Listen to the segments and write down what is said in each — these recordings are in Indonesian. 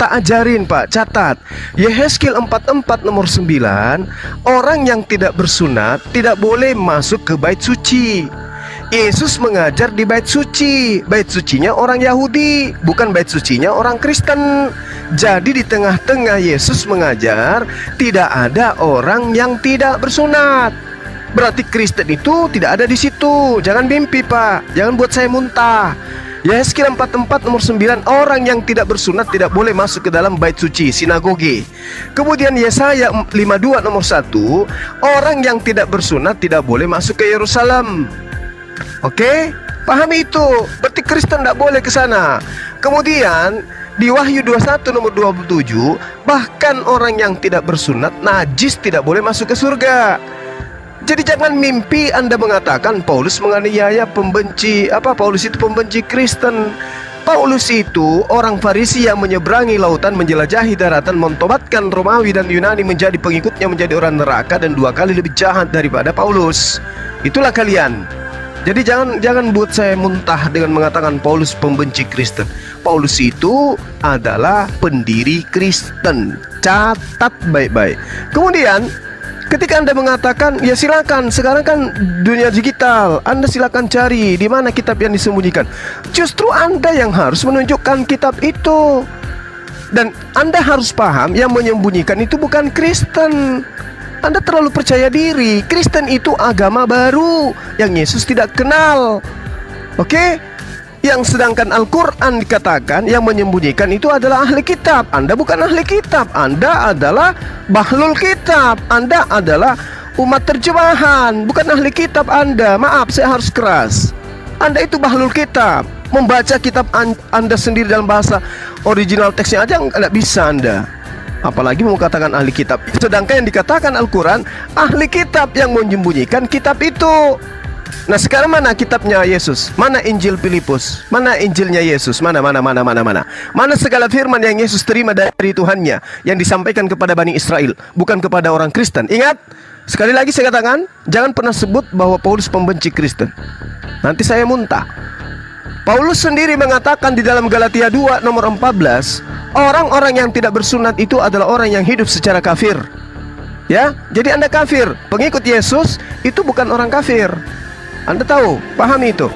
tak ajarin Pak, catat. Yehezkiel 44 nomor 9, orang yang tidak bersunat tidak boleh masuk ke bait suci. Yesus mengajar di bait suci. Bait sucinya orang Yahudi, bukan bait sucinya orang Kristen. Jadi di tengah-tengah Yesus mengajar tidak ada orang yang tidak bersunat. Berarti Kristen itu tidak ada di situ. Jangan mimpi, Pak. Jangan buat saya muntah. Yeskel 44 nomor 9 Orang yang tidak bersunat tidak boleh masuk ke dalam bait suci sinagoge. Kemudian Yesaya 52 nomor 1 Orang yang tidak bersunat tidak boleh masuk ke Yerusalem. Oke? Pahami itu? Berarti Kristen tidak boleh ke sana. Kemudian di Wahyu 21 nomor 27 Bahkan orang yang tidak bersunat Najis tidak boleh masuk ke surga jadi jangan mimpi Anda mengatakan Paulus menganiaya pembenci apa Paulus itu pembenci Kristen. Paulus itu orang Farisi yang menyeberangi lautan menjelajahi daratan mentobatkan Romawi dan Yunani menjadi pengikutnya menjadi orang neraka dan dua kali lebih jahat daripada Paulus. Itulah kalian. Jadi jangan jangan buat saya muntah dengan mengatakan Paulus pembenci Kristen. Paulus itu adalah pendiri Kristen. Catat baik-baik. Kemudian Ketika Anda mengatakan, ya silakan, sekarang kan dunia digital, Anda silakan cari di mana kitab yang disembunyikan. Justru Anda yang harus menunjukkan kitab itu. Dan Anda harus paham yang menyembunyikan itu bukan Kristen. Anda terlalu percaya diri. Kristen itu agama baru yang Yesus tidak kenal. Oke? Okay? Yang sedangkan Al-Quran dikatakan yang menyembunyikan itu adalah ahli kitab. Anda bukan ahli kitab Anda adalah bahlul kitab. Anda adalah umat terjemahan Bukan ahli kitab Anda. Maaf saya harus keras. Anda itu bahlul kitab. Membaca kitab Anda sendiri dalam bahasa original teksnya aja nggak bisa Anda. Apalagi mau katakan ahli kitab. Sedangkan yang dikatakan Al-Quran Ahli kitab yang menyembunyikan kitab itu Nah sekarang mana kitabnya Yesus? Mana Injil Filipus? Mana Injilnya Yesus? Mana mana mana mana mana? Mana segala firman yang Yesus terima dari Tuhannya yang disampaikan kepada Bani Israel, bukan kepada orang Kristen. Ingat, sekali lagi saya katakan, jangan pernah sebut bahwa Paulus pembenci Kristen. Nanti saya muntah. Paulus sendiri mengatakan di dalam Galatia 2 nomor 14, orang-orang yang tidak bersunat itu adalah orang yang hidup secara kafir. Ya, jadi Anda kafir. Pengikut Yesus itu bukan orang kafir. Anda tahu, pahami itu.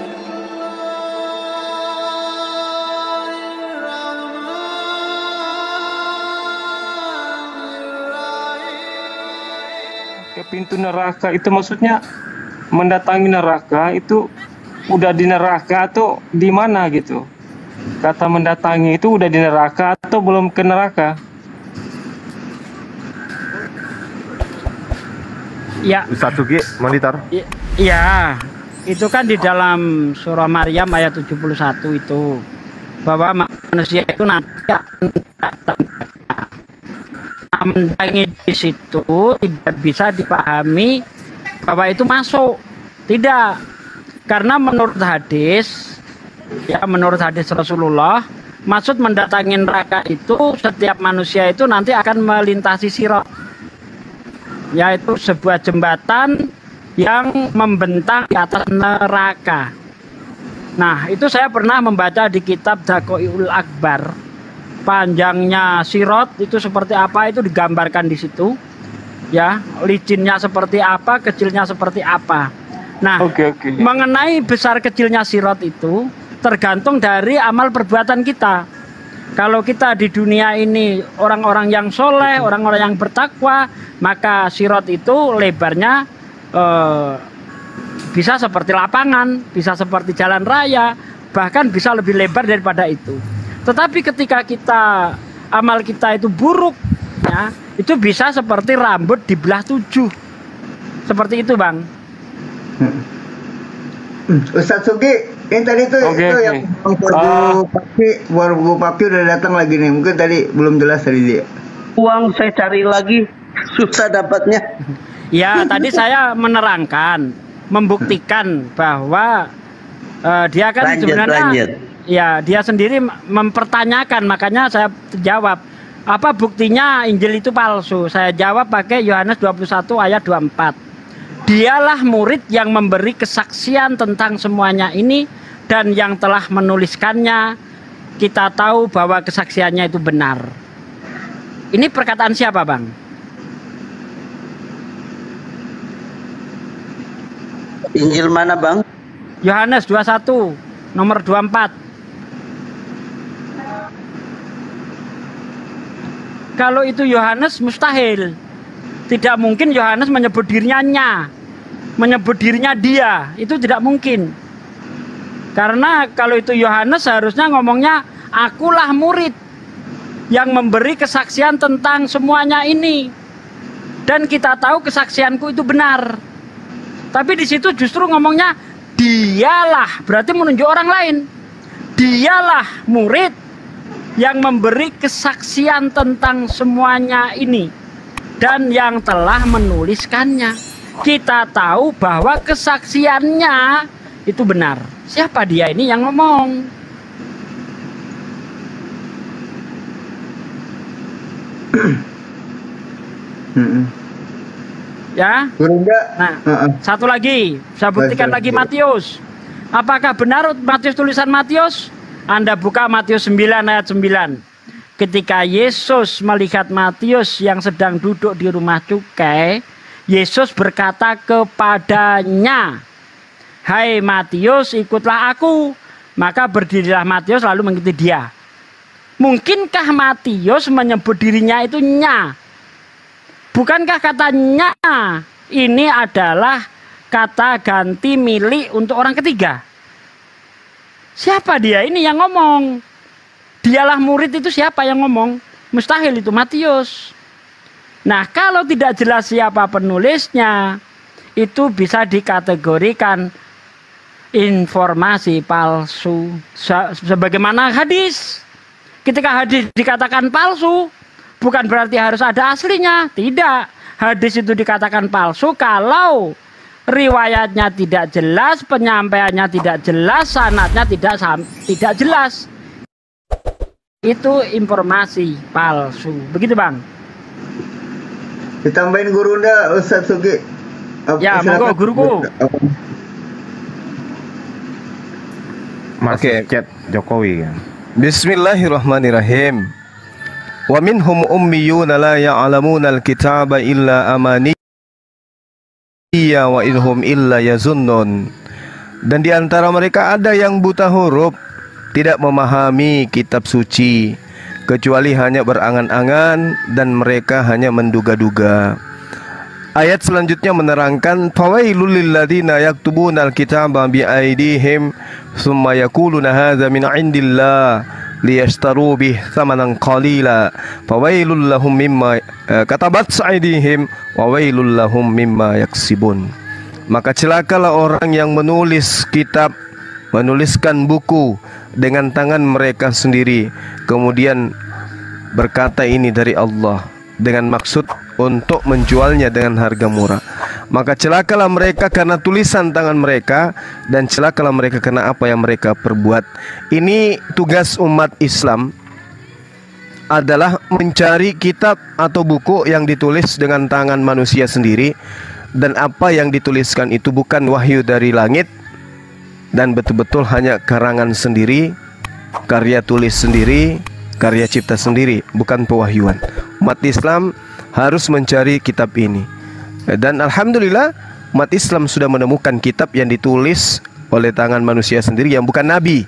Ke pintu neraka itu maksudnya mendatangi neraka itu udah di neraka atau di mana gitu? Kata mendatangi itu udah di neraka atau belum ke neraka? Ya. Ustaz Sugi, monitor. Iya, itu kan di dalam surah Maryam ayat 71 itu. Bahwa manusia itu nanti akan mendatangi di situ tidak bisa dipahami bahwa itu masuk. Tidak. Karena menurut hadis ya menurut hadis Rasulullah maksud mendatangi neraka itu setiap manusia itu nanti akan melintasi sirat yaitu sebuah jembatan yang membentang di atas neraka. Nah, itu saya pernah membaca di kitab Dakoiul Akbar. Panjangnya sirot itu seperti apa itu digambarkan di situ. Ya, licinnya seperti apa, kecilnya seperti apa. Nah, okay, okay. mengenai besar kecilnya sirot itu tergantung dari amal perbuatan kita. Kalau kita di dunia ini orang-orang yang soleh, orang-orang yang bertakwa, maka sirot itu lebarnya eh, bisa seperti lapangan, bisa seperti jalan raya, bahkan bisa lebih lebar daripada itu. Tetapi ketika kita amal kita itu buruk, ya itu bisa seperti rambut dibelah tujuh, seperti itu bang. Hmm. Ustadz Sugi, yang tadi tuh okay, itu okay. yang Wargu uh, Papi, Wargu Papi udah datang lagi nih. Mungkin tadi belum jelas tadi dia. Uang saya cari lagi, susah dapatnya. Ya, tadi saya menerangkan, membuktikan bahwa uh, dia kan lanjut, sebenarnya lanjut. ya dia sendiri mempertanyakan, makanya saya jawab apa buktinya Injil itu palsu? Saya jawab pakai Yohanes 21 ayat 24. Dialah murid yang memberi kesaksian tentang semuanya ini dan yang telah menuliskannya kita tahu bahwa kesaksiannya itu benar. Ini perkataan siapa, Bang? Injil mana, Bang? Yohanes 21 nomor 24. Kalau itu Yohanes mustahil. Tidak mungkin Yohanes menyebut dirinya nya, menyebut dirinya dia, itu tidak mungkin. Karena kalau itu Yohanes seharusnya ngomongnya akulah murid yang memberi kesaksian tentang semuanya ini. Dan kita tahu kesaksianku itu benar. Tapi di situ justru ngomongnya dialah, berarti menunjuk orang lain. Dialah murid yang memberi kesaksian tentang semuanya ini dan yang telah menuliskannya. Kita tahu bahwa kesaksiannya itu benar. Siapa dia ini yang ngomong? Ya. Nah, satu lagi, saya buktikan lagi Matius. Apakah benar Matius tulisan Matius? Anda buka Matius 9 ayat 9. Ketika Yesus melihat Matius yang sedang duduk di rumah cukai, Yesus berkata kepadanya, Hai Matius, ikutlah aku. Maka berdirilah Matius lalu mengikuti dia. Mungkinkah Matius menyebut dirinya itu nya? Bukankah katanya ini adalah kata ganti milik untuk orang ketiga? Siapa dia ini yang ngomong? Dialah murid itu siapa yang ngomong? Mustahil itu Matius. Nah, kalau tidak jelas siapa penulisnya, itu bisa dikategorikan informasi palsu sebagaimana hadis ketika hadis dikatakan palsu bukan berarti harus ada aslinya. Tidak. Hadis itu dikatakan palsu kalau riwayatnya tidak jelas penyampaiannya tidak jelas sanatnya tidak tidak jelas. Itu informasi palsu. Begitu bang? Ditambahin guru unda Ustaz Sugi ya monggo guruku. Oke, okay. Jokowi. Bismillahirrahmanirrahim. Wa minhum ummiyuna la ya'lamuna al-kitaba illa amani wa inhum illa yazunnun. Dan di antara mereka ada yang buta huruf, tidak memahami kitab suci, kecuali hanya berangan-angan dan mereka hanya menduga-duga. Ayat selanjutnya menerangkan fawailul lilladzina yaktubuna alkitaba bi aydihim thumma yaquluna hadza min indillah liyashtaru bih thamanan qalila fawailul lahum mimma katabat aydihim wa wailul lahum mimma yaksibun maka celakalah orang yang menulis kitab menuliskan buku dengan tangan mereka sendiri. Kemudian berkata ini dari Allah dengan maksud untuk menjualnya dengan harga murah. Maka celakalah mereka karena tulisan tangan mereka dan celakalah mereka karena apa yang mereka perbuat. Ini tugas umat Islam adalah mencari kitab atau buku yang ditulis dengan tangan manusia sendiri dan apa yang dituliskan itu bukan wahyu dari langit dan betul-betul hanya karangan sendiri, karya tulis sendiri, karya cipta sendiri, bukan pewahyuan. Umat Islam harus mencari kitab ini. Dan alhamdulillah umat Islam sudah menemukan kitab yang ditulis oleh tangan manusia sendiri yang bukan nabi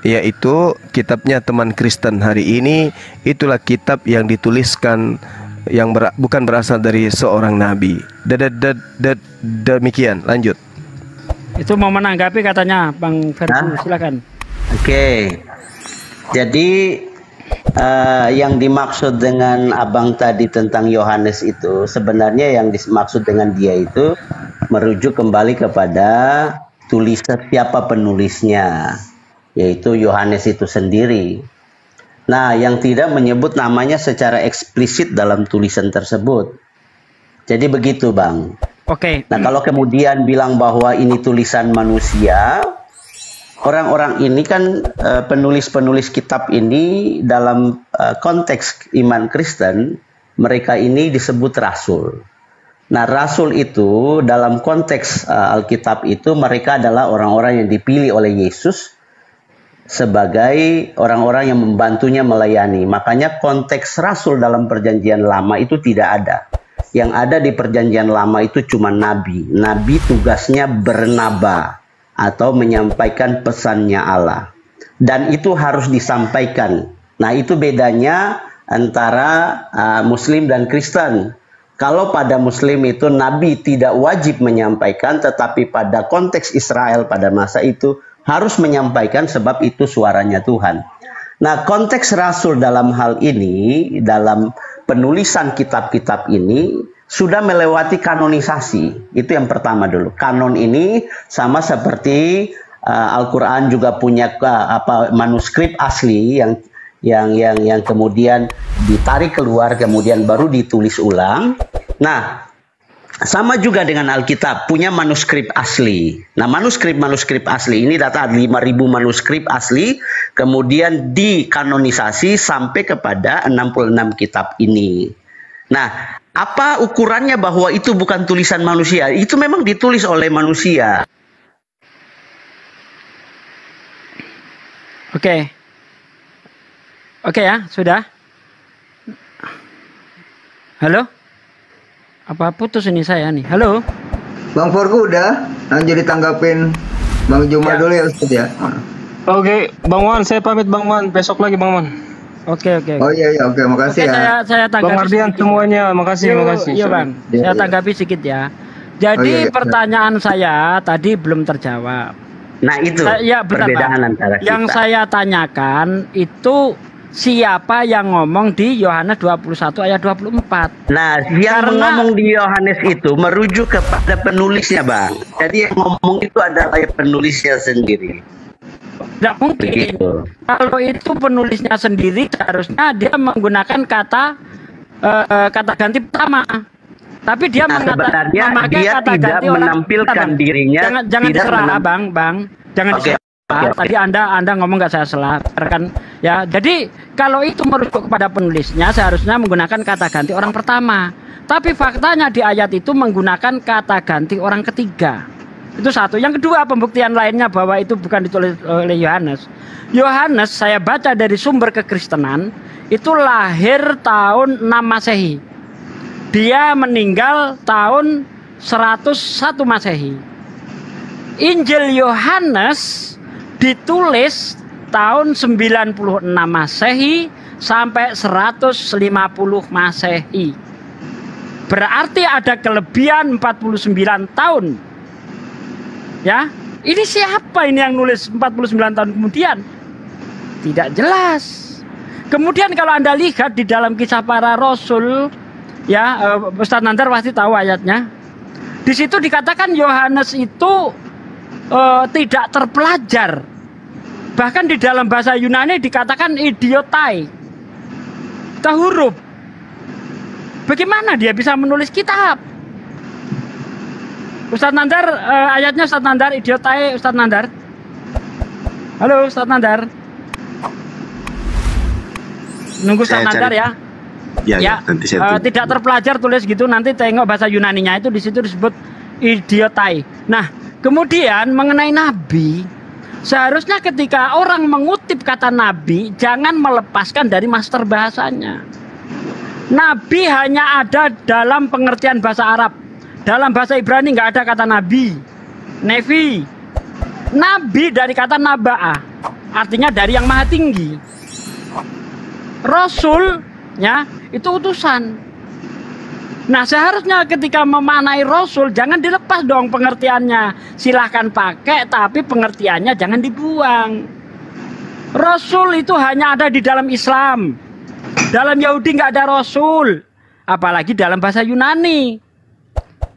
yaitu kitabnya teman Kristen hari ini itulah kitab yang dituliskan yang ber, bukan berasal dari seorang nabi. Demikian, lanjut. Itu mau menanggapi katanya Bang Ferdi, silakan. Oke. Okay. Jadi uh, yang dimaksud dengan abang tadi tentang Yohanes itu sebenarnya yang dimaksud dengan dia itu merujuk kembali kepada tulisan siapa penulisnya yaitu Yohanes itu sendiri. Nah, yang tidak menyebut namanya secara eksplisit dalam tulisan tersebut. Jadi begitu, Bang. Oke. Okay. Nah, kalau kemudian bilang bahwa ini tulisan manusia, orang-orang ini kan eh, penulis-penulis kitab ini dalam uh, konteks iman Kristen mereka ini disebut rasul. Nah, rasul itu dalam konteks uh, Alkitab itu mereka adalah orang-orang yang dipilih oleh Yesus sebagai orang-orang yang membantunya melayani. Makanya konteks rasul dalam perjanjian lama itu tidak ada. Yang ada di perjanjian lama itu cuma nabi. Nabi tugasnya bernaba atau menyampaikan pesannya Allah. Dan itu harus disampaikan. Nah, itu bedanya antara uh, muslim dan Kristen. Kalau pada muslim itu nabi tidak wajib menyampaikan tetapi pada konteks Israel pada masa itu harus menyampaikan sebab itu suaranya Tuhan. Nah, konteks rasul dalam hal ini, dalam penulisan kitab-kitab ini sudah melewati kanonisasi. Itu yang pertama dulu. Kanon ini sama seperti uh, Al-Qur'an juga punya uh, apa manuskrip asli yang yang yang yang kemudian ditarik keluar kemudian baru ditulis ulang. Nah, sama juga dengan Alkitab, punya manuskrip asli. Nah, manuskrip-manuskrip asli ini data 5000 manuskrip asli, kemudian dikanonisasi sampai kepada 66 kitab ini. Nah, apa ukurannya bahwa itu bukan tulisan manusia? Itu memang ditulis oleh manusia. Oke. Oke ya, sudah. Halo? Apa putus ini saya nih? Halo? Bang Forku udah? Nah, jadi tanggapin Bang Juma ya. dulu ya Ustaz ya. Oke, Bang Wan, saya pamit Bang Wan. Besok lagi Bang Wan. Oke oke. Oh iya iya oke makasih oke, ya. Saya saya tanggapi. Bang Ardian semuanya, makasih yo, makasih. Iya Bang. Ya, saya tanggapi sedikit ya. Jadi oh, iya, iya. pertanyaan saya tadi belum terjawab. Nah itu saya, ya, perbedaan antara kita. Yang saya tanyakan itu siapa yang ngomong di Yohanes 21 ayat 24. Nah, yang Karena, ngomong di Yohanes itu merujuk kepada penulisnya, Bang. Jadi yang ngomong itu adalah penulisnya sendiri. Tidak mungkin. Begitu. Kalau itu penulisnya sendiri, seharusnya dia menggunakan kata uh, kata ganti pertama. Tapi dia nah, mengatakan memakai dia kata tidak ganti menampilkan orang, dirinya. Jangan jangan diserah, Bang, Bang. Jangan okay. diserah. Okay, Tadi Anda Anda ngomong nggak saya salah, kan? Ya, jadi kalau itu merujuk kepada penulisnya seharusnya menggunakan kata ganti orang pertama. Tapi faktanya di ayat itu menggunakan kata ganti orang ketiga. Itu satu. Yang kedua, pembuktian lainnya bahwa itu bukan ditulis oleh Yohanes. Yohanes saya baca dari sumber kekristenan itu lahir tahun 6 Masehi. Dia meninggal tahun 101 Masehi. Injil Yohanes ditulis tahun 96 Masehi sampai 150 Masehi. Berarti ada kelebihan 49 tahun. Ya, ini siapa ini yang nulis 49 tahun kemudian? Tidak jelas. Kemudian kalau Anda lihat di dalam kisah para rasul, ya uh, Ustaz Nandar pasti tahu ayatnya. Di situ dikatakan Yohanes itu uh, tidak terpelajar Bahkan di dalam bahasa Yunani dikatakan idiotai. Kita. Bagaimana dia bisa menulis kitab? Ustadz Nandar, uh, ayatnya Ustadz Nandar, idiotai Ustadz Nandar. Halo Ustadz Nandar. Nunggu Ustadz Nandar ya. Ya, ya, ya nanti saya uh, tidak terpelajar tulis gitu nanti tengok bahasa Yunaninya itu di situ disebut idiotai. Nah, kemudian mengenai nabi, Seharusnya ketika orang mengutip kata nabi, jangan melepaskan dari master bahasanya. Nabi hanya ada dalam pengertian bahasa Arab. Dalam bahasa Ibrani nggak ada kata nabi. Nevi. Nabi dari kata naba'ah. Artinya dari yang maha tinggi. Rasul ya itu utusan. Nah seharusnya ketika memanai Rasul jangan dilepas dong pengertiannya. Silahkan pakai tapi pengertiannya jangan dibuang. Rasul itu hanya ada di dalam Islam. Dalam Yahudi nggak ada Rasul. Apalagi dalam bahasa Yunani.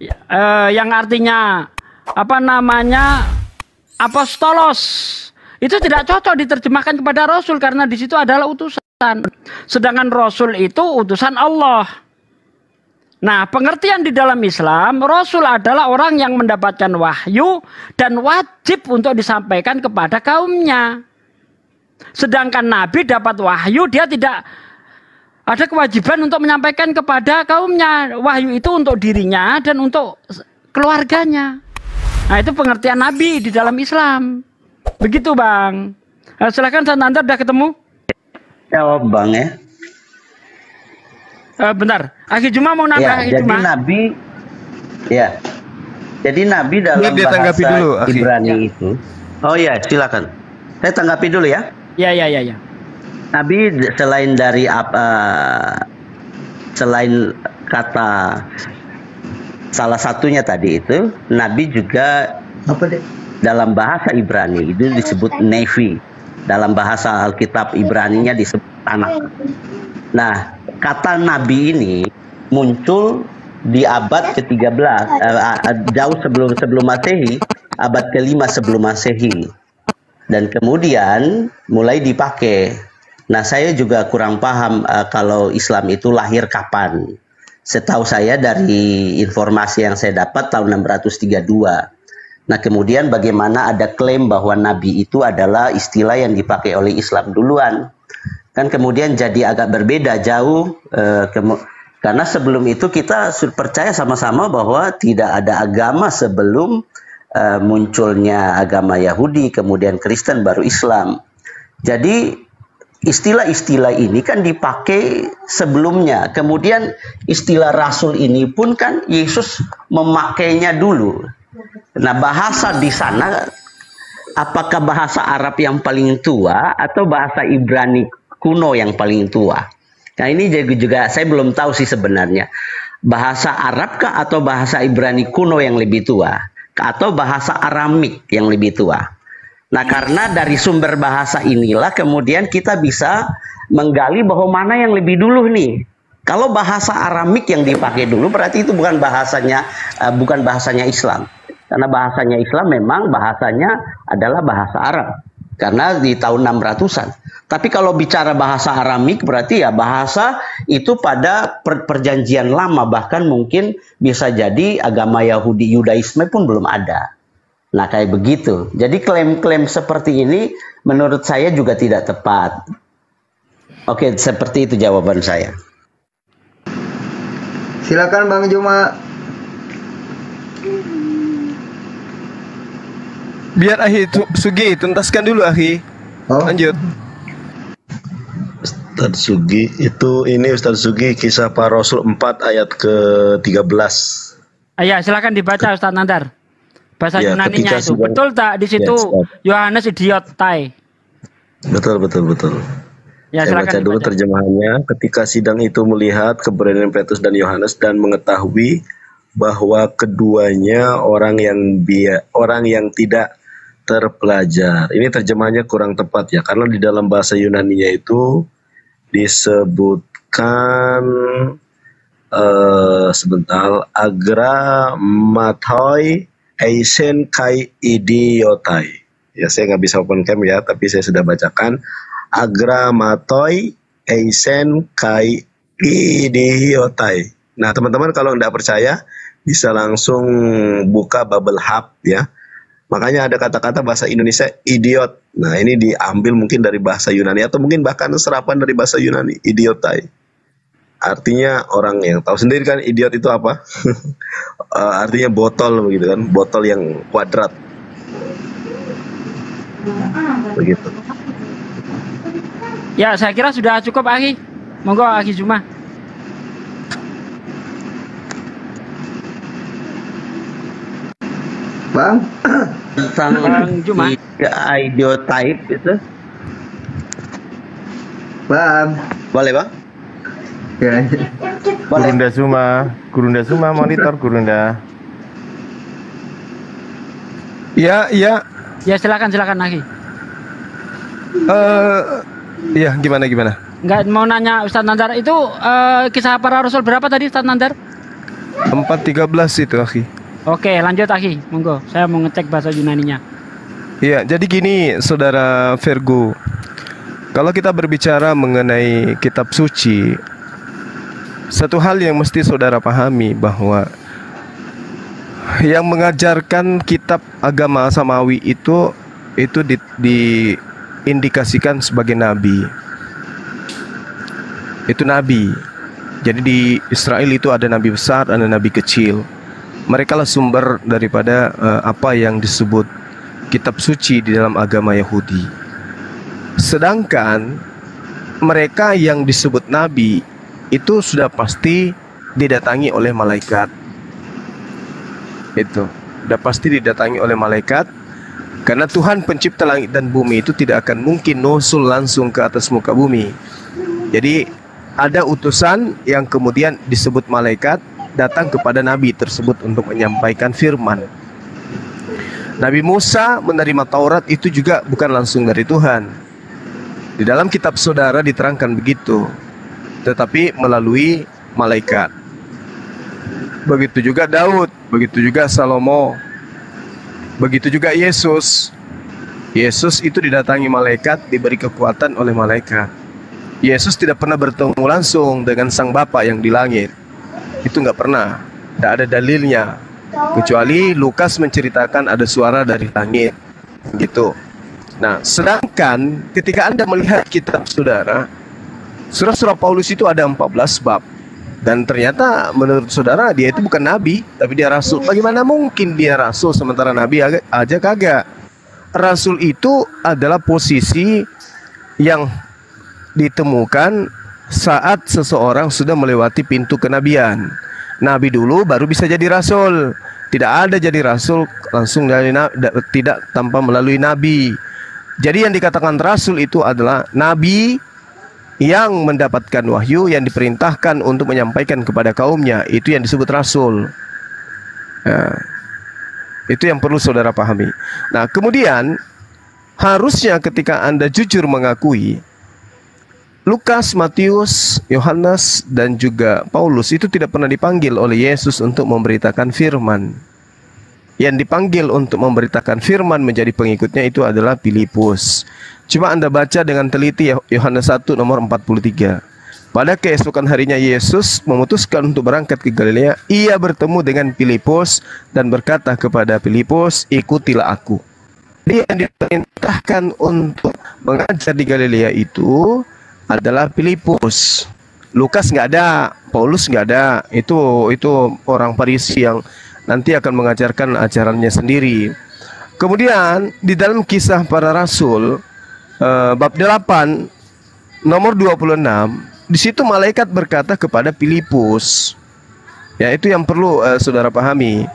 Eh, yang artinya apa namanya apostolos. Itu tidak cocok diterjemahkan kepada Rasul karena di situ adalah utusan. Sedangkan Rasul itu utusan Allah. Nah, pengertian di dalam Islam, Rasul adalah orang yang mendapatkan wahyu dan wajib untuk disampaikan kepada kaumnya. Sedangkan Nabi dapat wahyu, dia tidak ada kewajiban untuk menyampaikan kepada kaumnya. Wahyu itu untuk dirinya dan untuk keluarganya. Nah, itu pengertian Nabi di dalam Islam. Begitu, Bang. Uh, silakan Santander udah ketemu. Jawab Bang ya. Uh, bentar, Aki Juma mau nambah ya, jadi Juma. Nabi ya. Jadi Nabi dalam Biar dia bahasa dulu. Ibrani Ya. itu. Oh ya, silakan. Saya tanggapi dulu ya. Ya ya ya ya. Nabi selain dari apa selain kata salah satunya tadi itu Nabi juga Apa deh? dalam bahasa Ibrani itu disebut nevi dalam bahasa Alkitab Ibraninya disebut anak nah kata Nabi ini muncul di abad ke-13 eh, eh, jauh sebelum sebelum Masehi abad kelima sebelum Masehi dan kemudian mulai dipakai. Nah, saya juga kurang paham eh, kalau Islam itu lahir kapan. Setahu saya dari informasi yang saya dapat tahun 632. Nah, kemudian bagaimana ada klaim bahwa nabi itu adalah istilah yang dipakai oleh Islam duluan. Kan kemudian jadi agak berbeda jauh kemu- karena sebelum itu kita percaya sama-sama bahwa tidak ada agama sebelum eh, munculnya agama Yahudi, kemudian Kristen baru Islam. Jadi istilah-istilah ini kan dipakai sebelumnya. Kemudian istilah rasul ini pun kan Yesus memakainya dulu. Nah, bahasa di sana apakah bahasa Arab yang paling tua atau bahasa Ibrani kuno yang paling tua? Nah, ini juga, juga saya belum tahu sih sebenarnya. Bahasa Arab kah atau bahasa Ibrani kuno yang lebih tua? Atau bahasa Aramik yang lebih tua? Nah, karena dari sumber bahasa inilah kemudian kita bisa menggali bahwa mana yang lebih dulu nih. Kalau bahasa Aramik yang dipakai dulu berarti itu bukan bahasanya eh, bukan bahasanya Islam. Karena bahasanya Islam memang bahasanya adalah bahasa Arab. Karena di tahun 600-an. Tapi kalau bicara bahasa Aramik berarti ya bahasa itu pada per- perjanjian lama bahkan mungkin bisa jadi agama Yahudi Yudaisme pun belum ada. Nah, kayak begitu. Jadi klaim-klaim seperti ini menurut saya juga tidak tepat. Oke, seperti itu jawaban saya. Silakan Bang Juma. Biar Ahi tu- Sugi tuntaskan dulu Ahi. Oh, Lanjut. Ustadz Sugi itu ini Ustadz Sugi kisah para Rasul 4 ayat ke-13. Ah, ya, silakan dibaca Ustaz Nandar. Bahasa Ya, Yunaninya itu. sedang- Betul tak di situ Ya, siap. Yohanes idiot tai. Betul betul betul. Ya, Saya baca dulu dibaca. terjemahannya. Ketika sidang itu melihat keberanian Petrus dan Yohanes dan mengetahui bahwa keduanya orang yang bia, orang yang tidak terpelajar. Ini terjemahannya kurang tepat ya, karena di dalam bahasa Yunaninya itu disebutkan eh sebentar agra matoi eisen kai idiotai. Ya saya nggak bisa open cam ya, tapi saya sudah bacakan agra matoi eisen kai idiotai. Nah teman-teman kalau nggak percaya bisa langsung buka Bubble Hub ya. Makanya ada kata-kata bahasa Indonesia idiot. Nah ini diambil mungkin dari bahasa Yunani atau mungkin bahkan serapan dari bahasa Yunani idiotai. Artinya orang yang tahu sendiri kan idiot itu apa? Eh, artinya botol begitu kan, botol yang kuadrat. Begitu. Ya, saya kira sudah cukup Aki. Monggo Aki Juma. Bang. Tentang Bang Juma. ideotype itu Bang. boleh bang? Ya. Gurunda Suma, Gurunda Suma monitor Gurunda. Ya, ya. Ya, silakan silakan Aki. Eh, ya gimana gimana? Enggak mau nanya Ustaz Nandar itu eh, kisah para rasul berapa tadi Ustaz Nandar? 413 itu Ahi. Oke, lanjut Aki. Monggo. Saya mau ngecek bahasa Yunaninya. Iya, jadi gini, saudara Vergo. Kalau kita berbicara mengenai kitab suci, satu hal yang mesti saudara pahami bahwa yang mengajarkan kitab agama samawi itu itu di, diindikasikan sebagai nabi. Itu nabi. Jadi di Israel itu ada nabi besar, ada nabi kecil. Mereka lah sumber daripada eh, apa yang disebut kitab suci di dalam agama Yahudi. Sedangkan mereka yang disebut nabi itu sudah pasti didatangi oleh malaikat. Itu, sudah pasti didatangi oleh malaikat karena Tuhan pencipta langit dan bumi itu tidak akan mungkin nusul langsung ke atas muka bumi. Jadi ada utusan yang kemudian disebut malaikat datang kepada nabi tersebut untuk menyampaikan firman. Nabi Musa menerima Taurat itu juga bukan langsung dari Tuhan. Di dalam kitab saudara diterangkan begitu, tetapi melalui malaikat. Begitu juga Daud, begitu juga Salomo, Begitu juga Yesus. Yesus itu didatangi malaikat, diberi kekuatan oleh malaikat. Yesus tidak pernah bertemu langsung dengan sang Bapa yang di langit. Itu nggak pernah. Tidak ada dalilnya. Kecuali Lukas menceritakan ada suara dari langit. Gitu. Nah, sedangkan ketika Anda melihat kitab saudara, surah-surah Paulus itu ada 14 bab. Dan ternyata menurut saudara dia itu bukan nabi, tapi dia rasul. Bagaimana mungkin dia rasul sementara nabi aja kagak? Rasul itu adalah posisi yang ditemukan saat seseorang sudah melewati pintu kenabian. Nabi dulu baru bisa jadi rasul. Tidak ada jadi rasul langsung dari tidak tanpa melalui nabi. Jadi yang dikatakan rasul itu adalah nabi yang mendapatkan wahyu yang diperintahkan untuk menyampaikan kepada kaumnya itu yang disebut rasul. Nah, itu yang perlu saudara pahami. Nah, kemudian harusnya ketika Anda jujur mengakui Lukas, Matius, Yohanes dan juga Paulus itu tidak pernah dipanggil oleh Yesus untuk memberitakan firman. Yang dipanggil untuk memberitakan firman menjadi pengikutnya itu adalah Filipus. Cuma Anda baca dengan teliti ya, Yohanes 1 nomor 43. Pada keesokan harinya Yesus memutuskan untuk berangkat ke Galilea. Ia bertemu dengan Filipus dan berkata kepada Filipus, "Ikutilah aku." Dia yang diperintahkan untuk mengajar di Galilea itu adalah Filipus. Lukas nggak ada, Paulus nggak ada. Itu itu orang Farisi yang nanti akan mengajarkan ajarannya sendiri. Kemudian di dalam kisah para rasul uh, bab 8 nomor 26 di situ malaikat berkata kepada Filipus. Ya itu yang perlu uh, saudara pahami.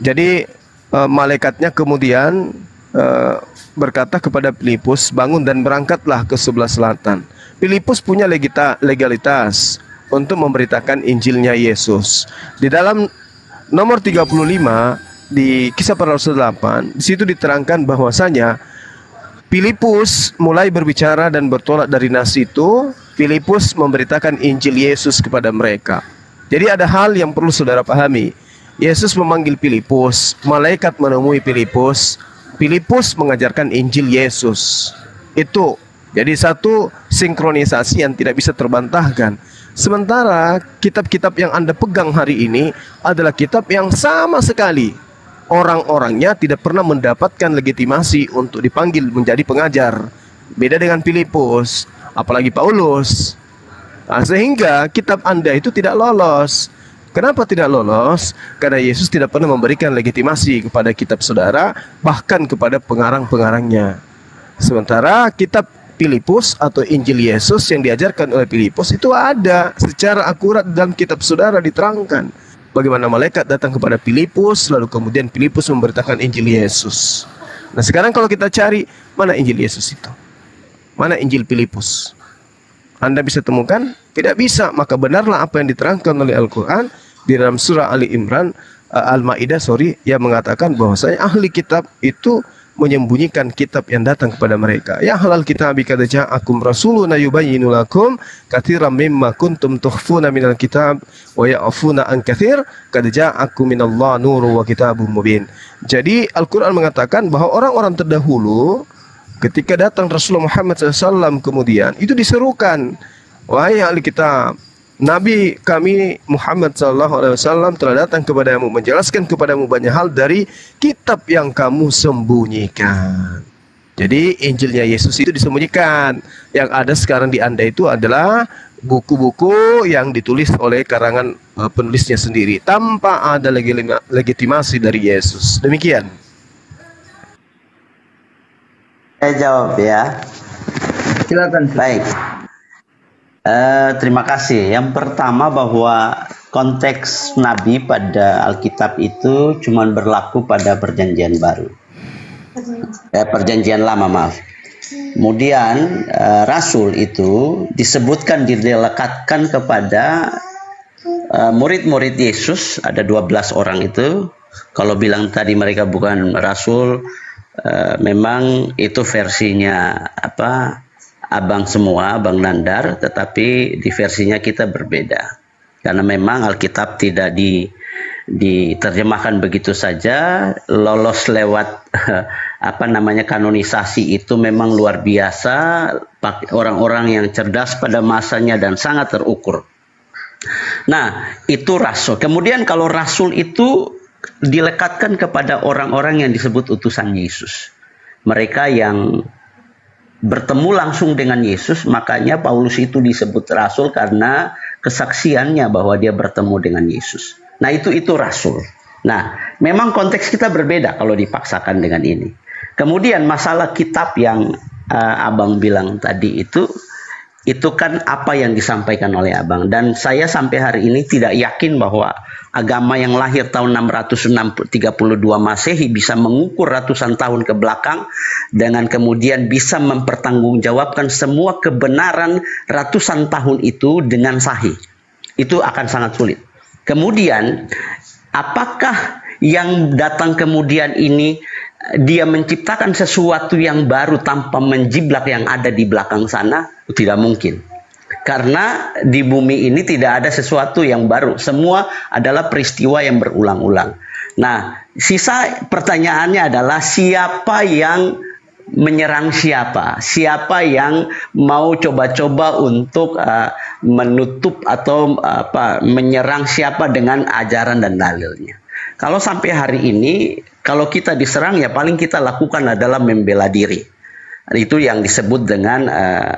Jadi uh, malaikatnya kemudian uh, berkata kepada Filipus bangun dan berangkatlah ke sebelah selatan. Filipus punya legita, legalitas untuk memberitakan Injilnya Yesus. Di dalam nomor 35 di kisah para rasul 8 di situ diterangkan bahwasanya Filipus mulai berbicara dan bertolak dari nas itu. Filipus memberitakan Injil Yesus kepada mereka. Jadi ada hal yang perlu saudara pahami. Yesus memanggil Filipus, malaikat menemui Filipus, Filipus mengajarkan Injil Yesus. Itu jadi satu sinkronisasi yang tidak bisa terbantahkan. Sementara kitab-kitab yang Anda pegang hari ini adalah kitab yang sama sekali orang-orangnya tidak pernah mendapatkan legitimasi untuk dipanggil menjadi pengajar. Beda dengan Filipus, apalagi Paulus. Nah, sehingga kitab Anda itu tidak lolos. Kenapa tidak lolos? Karena Yesus tidak pernah memberikan legitimasi kepada kitab saudara, bahkan kepada pengarang-pengarangnya. Sementara kitab Filipus atau Injil Yesus yang diajarkan oleh Filipus itu ada secara akurat dalam kitab saudara diterangkan bagaimana malaikat datang kepada Filipus lalu kemudian Filipus memberitakan Injil Yesus. Nah, sekarang kalau kita cari mana Injil Yesus itu? Mana Injil Filipus? Anda bisa temukan? Tidak bisa. Maka benarlah apa yang diterangkan oleh Al-Qur'an di dalam surah Ali Imran uh, Al-Maidah sorry yang mengatakan bahwasanya ahli kitab itu menyembunyikan kitab yang datang kepada mereka. Ya halal kitab kata ja'akum rasuluna yubayyinu lakum katsiran mimma kuntum tukhfuna minal kitab wa ya'funa an katsir qad ja'akum minallah nuru wa kitabum mubin. Jadi Al-Qur'an mengatakan bahwa orang-orang terdahulu ketika datang Rasulullah Muhammad SAW kemudian itu diserukan wahai ahli kitab Nabi kami Muhammad sallallahu alaihi wasallam telah datang kepadamu menjelaskan kepadamu banyak hal dari kitab yang kamu sembunyikan. Jadi Injilnya Yesus itu disembunyikan. Yang ada sekarang di Anda itu adalah buku-buku yang ditulis oleh karangan uh, penulisnya sendiri tanpa ada legitimasi dari Yesus. Demikian. Saya jawab ya. Silakan. Baik. Uh, terima kasih. Yang pertama bahwa konteks Nabi pada Alkitab itu cuma berlaku pada Perjanjian Baru. Eh, perjanjian Lama maaf. Kemudian uh, Rasul itu disebutkan dilekatkan kepada uh, murid-murid Yesus ada 12 orang itu. Kalau bilang tadi mereka bukan Rasul, memang itu versinya apa? Abang semua, abang Nandar, tetapi di versinya kita berbeda. Karena memang Alkitab tidak di diterjemahkan begitu saja, lolos lewat apa namanya kanonisasi itu memang luar biasa, orang-orang yang cerdas pada masanya dan sangat terukur. Nah, itu rasul. Kemudian kalau rasul itu dilekatkan kepada orang-orang yang disebut utusan Yesus. Mereka yang bertemu langsung dengan Yesus, makanya Paulus itu disebut rasul karena kesaksiannya bahwa dia bertemu dengan Yesus. Nah, itu itu rasul. Nah, memang konteks kita berbeda kalau dipaksakan dengan ini. Kemudian masalah kitab yang uh, Abang bilang tadi itu itu kan apa yang disampaikan oleh Abang dan saya sampai hari ini tidak yakin bahwa agama yang lahir tahun 632 Masehi bisa mengukur ratusan tahun ke belakang dengan kemudian bisa mempertanggungjawabkan semua kebenaran ratusan tahun itu dengan sahih. Itu akan sangat sulit. Kemudian apakah yang datang kemudian ini dia menciptakan sesuatu yang baru tanpa menjiblak yang ada di belakang sana tidak mungkin. Karena di bumi ini tidak ada sesuatu yang baru. Semua adalah peristiwa yang berulang-ulang. Nah, sisa pertanyaannya adalah siapa yang menyerang siapa? Siapa yang mau coba-coba untuk uh, menutup atau uh, apa menyerang siapa dengan ajaran dan dalilnya? Kalau sampai hari ini kalau kita diserang ya paling kita lakukan adalah membela diri. Itu yang disebut dengan uh,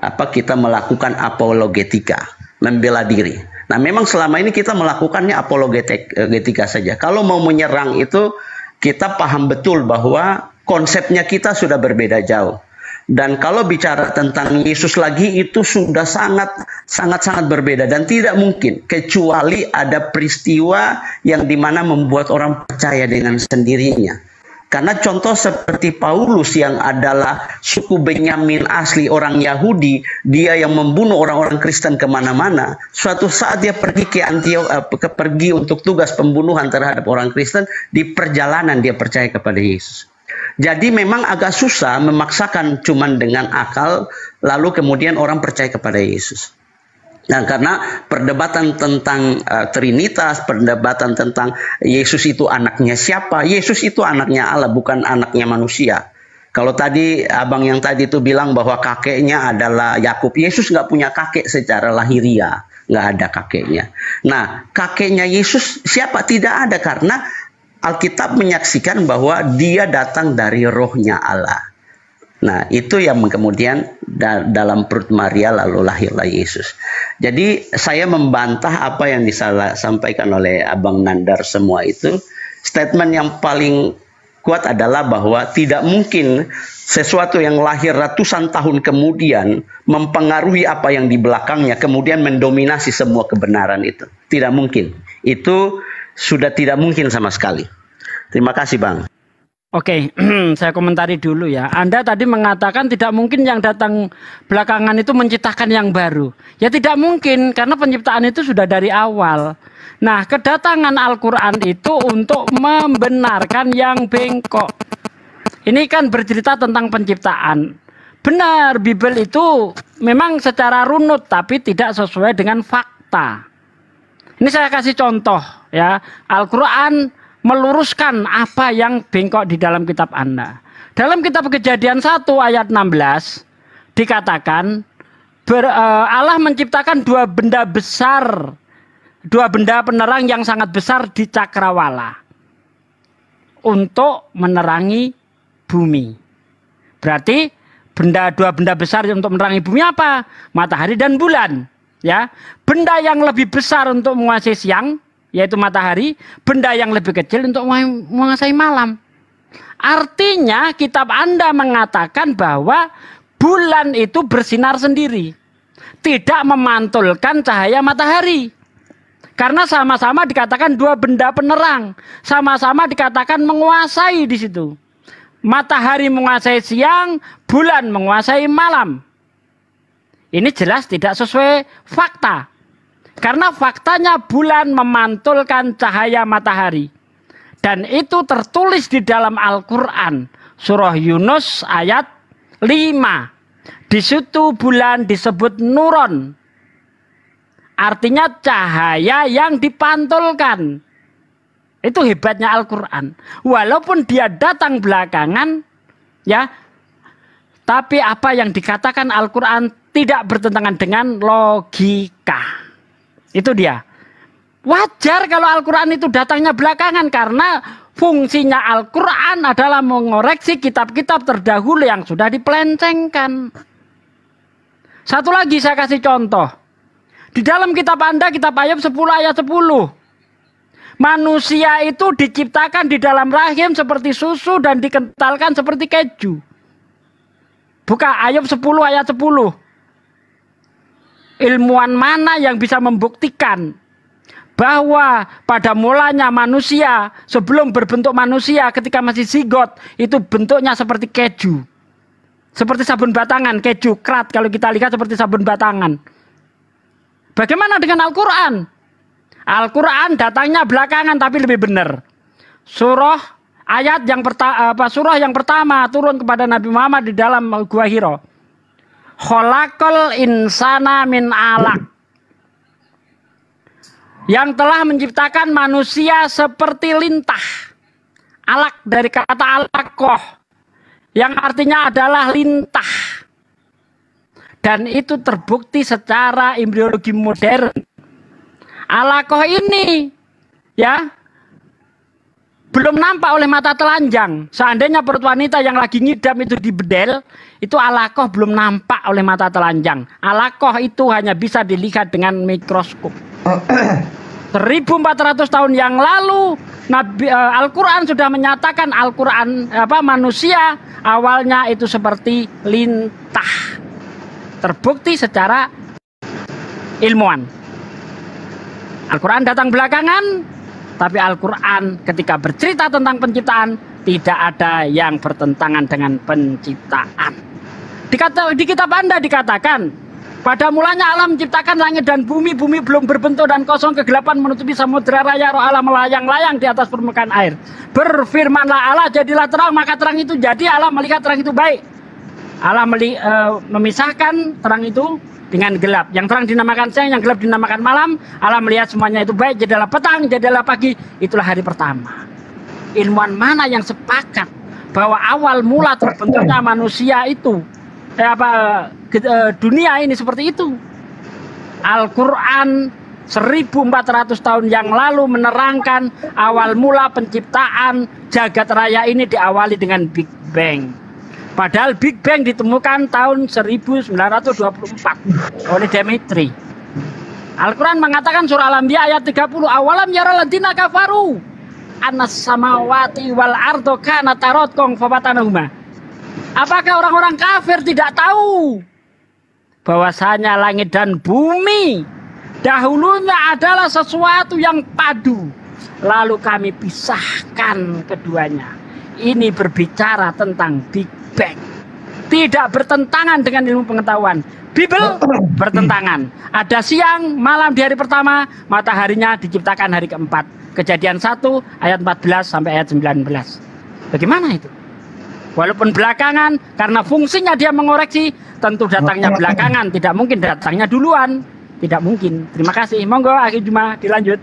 apa kita melakukan apologetika, membela diri. Nah, memang selama ini kita melakukannya apologetika saja. Kalau mau menyerang itu kita paham betul bahwa konsepnya kita sudah berbeda jauh. Dan kalau bicara tentang Yesus lagi itu sudah sangat sangat sangat berbeda dan tidak mungkin kecuali ada peristiwa yang di mana membuat orang percaya dengan sendirinya. Karena contoh seperti Paulus yang adalah suku Benyamin asli orang Yahudi, dia yang membunuh orang-orang Kristen ke mana-mana. Suatu saat dia pergi ke Antioch, eh, pergi untuk tugas pembunuhan terhadap orang Kristen, di perjalanan dia percaya kepada Yesus. Jadi memang agak susah memaksakan cuman dengan akal lalu kemudian orang percaya kepada Yesus. Nah, karena perdebatan tentang uh, Trinitas, perdebatan tentang Yesus itu anaknya siapa? Yesus itu anaknya Allah, bukan anaknya manusia. Kalau tadi abang yang tadi itu bilang bahwa kakeknya adalah Yakub, Yesus nggak punya kakek secara lahiria, nggak ada kakeknya. Nah, kakeknya Yesus siapa? Tidak ada karena Alkitab menyaksikan bahwa dia datang dari rohnya Allah. Nah, itu yang kemudian dalam perut Maria lalu lahirlah Yesus. Jadi saya membantah apa yang disampaikan oleh Abang Nandar semua itu. Statement yang paling kuat adalah bahwa tidak mungkin sesuatu yang lahir ratusan tahun kemudian mempengaruhi apa yang di belakangnya kemudian mendominasi semua kebenaran itu. Tidak mungkin. Itu sudah tidak mungkin sama sekali. Terima kasih Bang. Oke, saya komentari dulu ya. Anda tadi mengatakan tidak mungkin yang datang belakangan itu menciptakan yang baru. Ya tidak mungkin karena penciptaan itu sudah dari awal. Nah, kedatangan Al-Qur'an itu untuk membenarkan yang bengkok. Ini kan bercerita tentang penciptaan. Benar, Bible itu memang secara runut tapi tidak sesuai dengan fakta. Ini saya kasih contoh ya. Al-Qur'an meluruskan apa yang bengkok di dalam kitab Anda. Dalam kitab Kejadian 1 ayat 16 dikatakan ber, uh, Allah menciptakan dua benda besar, dua benda penerang yang sangat besar di cakrawala untuk menerangi bumi. Berarti benda dua benda besar untuk menerangi bumi apa? Matahari dan bulan. Ya, benda yang lebih besar untuk menguasai siang yaitu matahari, benda yang lebih kecil untuk menguasai malam. Artinya kitab Anda mengatakan bahwa bulan itu bersinar sendiri. Tidak memantulkan cahaya matahari. Karena sama-sama dikatakan dua benda penerang. Sama-sama dikatakan menguasai di situ. Matahari menguasai siang, bulan menguasai malam. Ini jelas tidak sesuai fakta. Karena faktanya bulan memantulkan cahaya matahari. Dan itu tertulis di dalam Al-Quran. Surah Yunus ayat 5. Di situ bulan disebut nuron. Artinya cahaya yang dipantulkan. Itu hebatnya Al-Quran. Walaupun dia datang belakangan, ya, tapi apa yang dikatakan Al-Quran tidak bertentangan dengan logika. Itu dia. Wajar kalau Al-Quran itu datangnya belakangan karena fungsinya Al-Quran adalah mengoreksi kitab-kitab terdahulu yang sudah dipelencengkan. Satu lagi saya kasih contoh. Di dalam kitab Anda, kitab Ayub 10 ayat 10. Manusia itu diciptakan di dalam rahim seperti susu dan dikentalkan seperti keju. Buka Ayub 10 ayat 10 ilmuwan mana yang bisa membuktikan bahwa pada mulanya manusia sebelum berbentuk manusia ketika masih zigot itu bentuknya seperti keju. Seperti sabun batangan, keju krat kalau kita lihat seperti sabun batangan. Bagaimana dengan Al-Qur'an? Al-Qur'an datangnya belakangan tapi lebih benar. Surah ayat yang pertama apa surah yang pertama turun kepada Nabi Muhammad di dalam Gua Hiro kholakol insana min alak yang telah menciptakan manusia seperti lintah. Alak dari kata alakoh yang artinya adalah lintah. Dan itu terbukti secara embriologi modern. Alakoh ini ya belum nampak oleh mata telanjang. Seandainya perut wanita yang lagi ngidam itu dibedel, itu alakoh belum nampak oleh mata telanjang. Alakoh itu hanya bisa dilihat dengan mikroskop. 1400 tahun yang lalu Nabi uh, Al-Qur'an sudah menyatakan Al-Qur'an apa manusia awalnya itu seperti lintah. Terbukti secara ilmuwan. Al-Qur'an datang belakangan, tapi Al-Quran ketika bercerita tentang penciptaan tidak ada yang bertentangan dengan penciptaan. Dikata, di kitab Anda dikatakan pada mulanya alam menciptakan langit dan bumi, bumi belum berbentuk dan kosong kegelapan menutupi samudera raya roh Allah melayang-layang di atas permukaan air. Berfirmanlah Allah jadilah terang maka terang itu jadi Allah melihat terang itu baik. Allah meli, uh, memisahkan terang itu dengan gelap. Yang terang dinamakan siang, yang gelap dinamakan malam. Allah melihat semuanya itu baik, jadilah petang, jadilah pagi. Itulah hari pertama. Ilmuwan mana yang sepakat bahwa awal mula terbentuknya manusia itu eh, apa eh, dunia ini seperti itu. Al-Qur'an 1400 tahun yang lalu menerangkan awal mula penciptaan jagat raya ini diawali dengan Big Bang. Padahal Big Bang ditemukan tahun 1924 oleh Demetri. Al-Quran mengatakan surah Al-Anbiya ayat 30 awalam yara ladina kafaru anas samawati wal ardo kana tarot kong fabatanahuma. Apakah orang-orang kafir tidak tahu bahwasanya langit dan bumi dahulunya adalah sesuatu yang padu lalu kami pisahkan keduanya. Ini berbicara tentang Big Bang. Tidak bertentangan dengan ilmu pengetahuan. Bible bertentangan. Ada siang, malam di hari pertama, mataharinya diciptakan hari keempat. Kejadian 1 ayat 14 sampai ayat 19. Bagaimana itu? Walaupun belakangan, karena fungsinya dia mengoreksi, tentu datangnya belakangan, tidak mungkin datangnya duluan. Tidak mungkin. Terima kasih. Monggo akhir Juma dilanjut.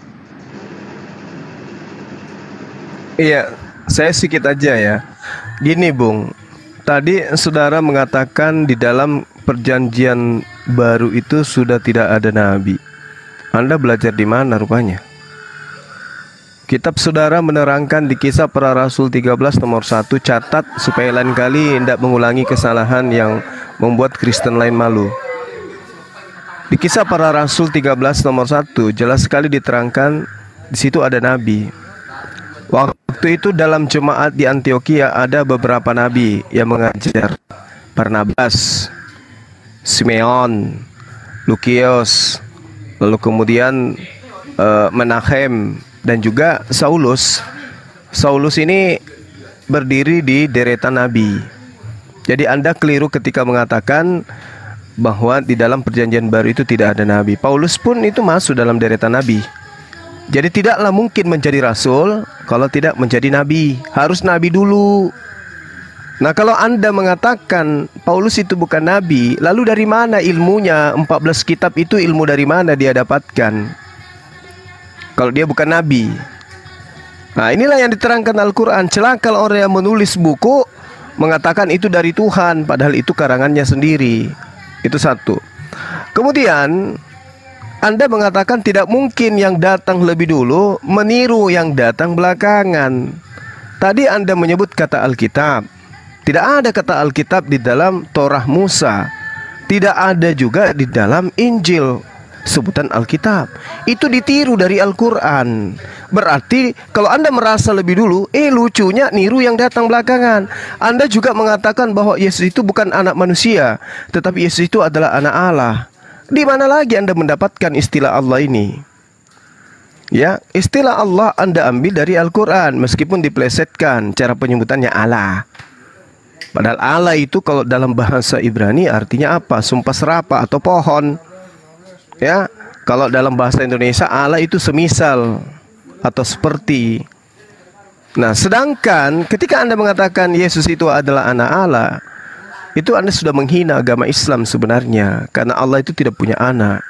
Iya, saya sedikit aja ya. Gini, Bung. Tadi saudara mengatakan di dalam perjanjian baru itu sudah tidak ada nabi. Anda belajar di mana rupanya? Kitab saudara menerangkan di kisah para rasul 13 nomor 1 catat supaya lain kali tidak mengulangi kesalahan yang membuat Kristen lain malu. Di kisah para rasul 13 nomor 1 jelas sekali diterangkan di situ ada nabi. Waktu itu dalam jemaat di Antioquia ada beberapa nabi yang mengajar. Barnabas, Simeon, Lukios, lalu kemudian uh, Menachem dan juga Saulus. Saulus ini berdiri di deretan nabi. Jadi Anda keliru ketika mengatakan bahwa di dalam perjanjian baru itu tidak ada nabi. Paulus pun itu masuk dalam deretan nabi. Jadi tidaklah mungkin menjadi rasul kalau tidak menjadi nabi. Harus nabi dulu. Nah kalau anda mengatakan Paulus itu bukan nabi Lalu dari mana ilmunya 14 kitab itu ilmu dari mana dia dapatkan Kalau dia bukan nabi Nah inilah yang diterangkan Al-Quran Celaka orang yang menulis buku Mengatakan itu dari Tuhan Padahal itu karangannya sendiri Itu satu Kemudian anda mengatakan tidak mungkin yang datang lebih dulu meniru yang datang belakangan. Tadi Anda menyebut kata Alkitab. Tidak ada kata Alkitab di dalam Torah Musa. Tidak ada juga di dalam Injil sebutan Alkitab. Itu ditiru dari Al-Qur'an. Berarti kalau Anda merasa lebih dulu, eh lucunya niru yang datang belakangan. Anda juga mengatakan bahwa Yesus itu bukan anak manusia, tetapi Yesus itu adalah anak Allah. Di mana lagi Anda mendapatkan istilah Allah ini? Ya, istilah Allah Anda ambil dari Al-Quran Meskipun diplesetkan cara penyebutannya Allah Padahal Allah itu kalau dalam bahasa Ibrani artinya apa? Sumpah serapa atau pohon. Ya, kalau dalam bahasa Indonesia Allah itu semisal atau seperti. Nah, sedangkan ketika Anda mengatakan Yesus itu adalah anak Allah, itu Anda sudah menghina agama Islam sebenarnya karena Allah itu tidak punya anak.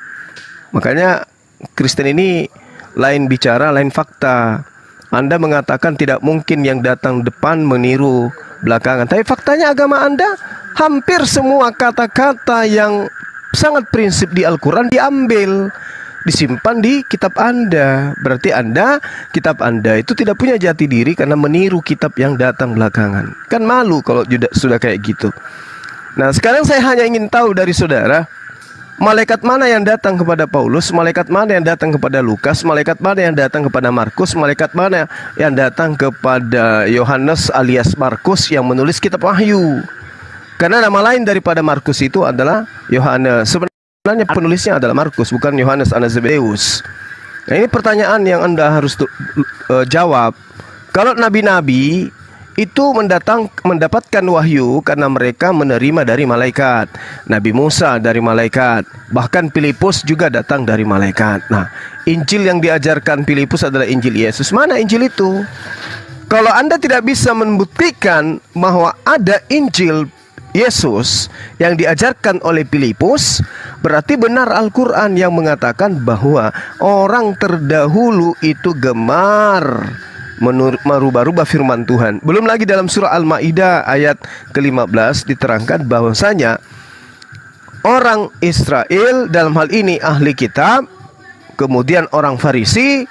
Makanya Kristen ini lain bicara, lain fakta. Anda mengatakan tidak mungkin yang datang depan meniru belakangan. Tapi faktanya agama Anda hampir semua kata-kata yang sangat prinsip di Al-Quran diambil disimpan di kitab Anda. Berarti Anda, kitab Anda itu tidak punya jati diri karena meniru kitab yang datang belakangan. Kan malu kalau sudah kayak gitu. Nah, sekarang saya hanya ingin tahu dari saudara, Malaikat mana yang datang kepada Paulus? Malaikat mana yang datang kepada Lukas? Malaikat mana yang datang kepada Markus? Malaikat mana yang datang kepada Yohanes alias Markus yang menulis kitab Wahyu? Karena nama lain daripada Markus itu adalah Yohanes. Sebenarnya penulisnya adalah Markus, bukan Yohanes Anazebeus. Nah, ini pertanyaan yang Anda harus uh, jawab. Kalau nabi-nabi itu mendatang mendapatkan wahyu karena mereka menerima dari malaikat. Nabi Musa dari malaikat, bahkan Filipus juga datang dari malaikat. Nah, Injil yang diajarkan Filipus adalah Injil Yesus. Mana Injil itu? Kalau Anda tidak bisa membuktikan bahwa ada Injil Yesus yang diajarkan oleh Filipus, berarti benar Al-Qur'an yang mengatakan bahwa orang terdahulu itu gemar merubah-rubah firman Tuhan. Belum lagi dalam surah Al-Maidah ayat ke-15 diterangkan bahwasanya orang Israel dalam hal ini ahli kitab kemudian orang Farisi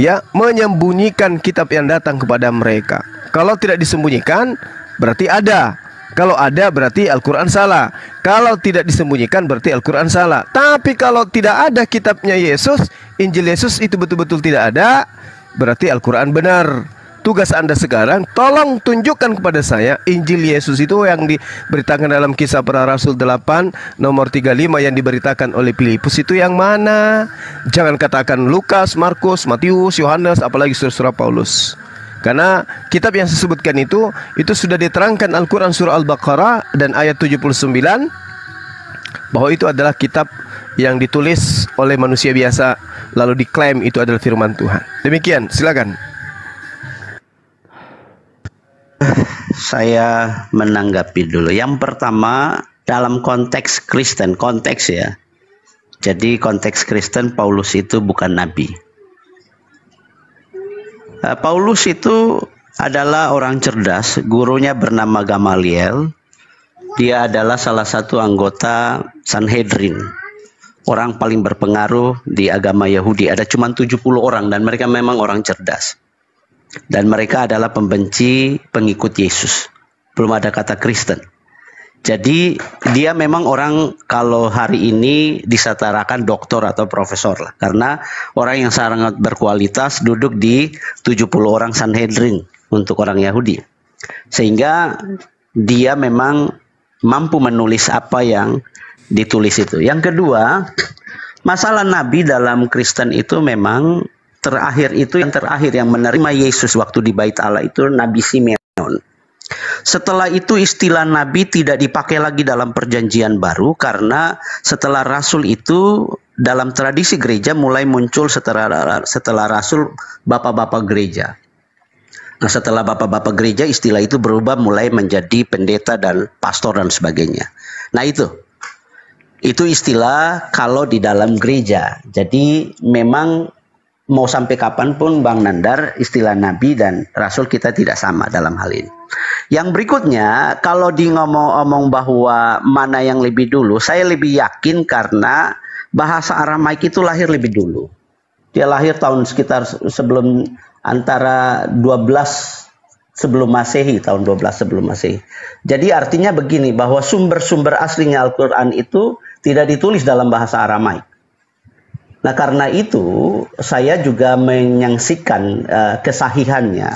ya menyembunyikan kitab yang datang kepada mereka. Kalau tidak disembunyikan berarti ada. Kalau ada berarti Al-Quran salah Kalau tidak disembunyikan berarti Al-Quran salah Tapi kalau tidak ada kitabnya Yesus Injil Yesus itu betul-betul tidak ada Berarti Al-Quran benar. Tugas Anda sekarang, tolong tunjukkan kepada saya Injil Yesus itu yang diberitakan dalam kisah para Rasul 8 nomor 35 yang diberitakan oleh Filipus itu yang mana? Jangan katakan Lukas, Markus, Matius, Yohanes, apalagi surah-surah Paulus. Karena kitab yang saya sebutkan itu itu sudah diterangkan Al-Qur'an surah Al-Baqarah dan ayat 79 bahwa itu adalah kitab yang ditulis oleh manusia biasa lalu diklaim itu adalah firman Tuhan. Demikian, silakan. Saya menanggapi dulu. Yang pertama dalam konteks Kristen, konteks ya. Jadi konteks Kristen Paulus itu bukan nabi. Eh, Paulus itu adalah orang cerdas, gurunya bernama Gamaliel. Dia adalah salah satu anggota Sanhedrin orang paling berpengaruh di agama Yahudi. Ada cuma 70 orang dan mereka memang orang cerdas. Dan mereka adalah pembenci pengikut Yesus. Belum ada kata Kristen. Jadi dia memang orang kalau hari ini disatarakan doktor atau profesor lah. Karena orang yang sangat berkualitas duduk di 70 orang Sanhedrin untuk orang Yahudi. Sehingga dia memang mampu menulis apa yang ditulis itu. Yang kedua, masalah nabi dalam Kristen itu memang terakhir itu yang terakhir yang menerima Yesus waktu di bait Allah itu Nabi Simeon. Setelah itu istilah nabi tidak dipakai lagi dalam perjanjian baru karena setelah rasul itu dalam tradisi gereja mulai muncul setelah setelah rasul bapak-bapak gereja. Nah, setelah bapak-bapak gereja istilah itu berubah mulai menjadi pendeta dan pastor dan sebagainya. Nah, itu. Itu istilah kalau di dalam gereja. Jadi memang mau sampai kapan pun Bang Nandar istilah nabi dan rasul kita tidak sama dalam hal ini. Yang berikutnya kalau di ngomong-ngomong bahwa mana yang lebih dulu, saya lebih yakin karena bahasa Aramaik itu lahir lebih dulu. Dia lahir tahun sekitar sebelum antara 12 sebelum Masehi, tahun 12 sebelum Masehi. Jadi artinya begini bahwa sumber-sumber aslinya Al-Qur'an itu tidak ditulis dalam bahasa Aramaik. Nah, karena itu saya juga menyaksikan uh, kesahihannya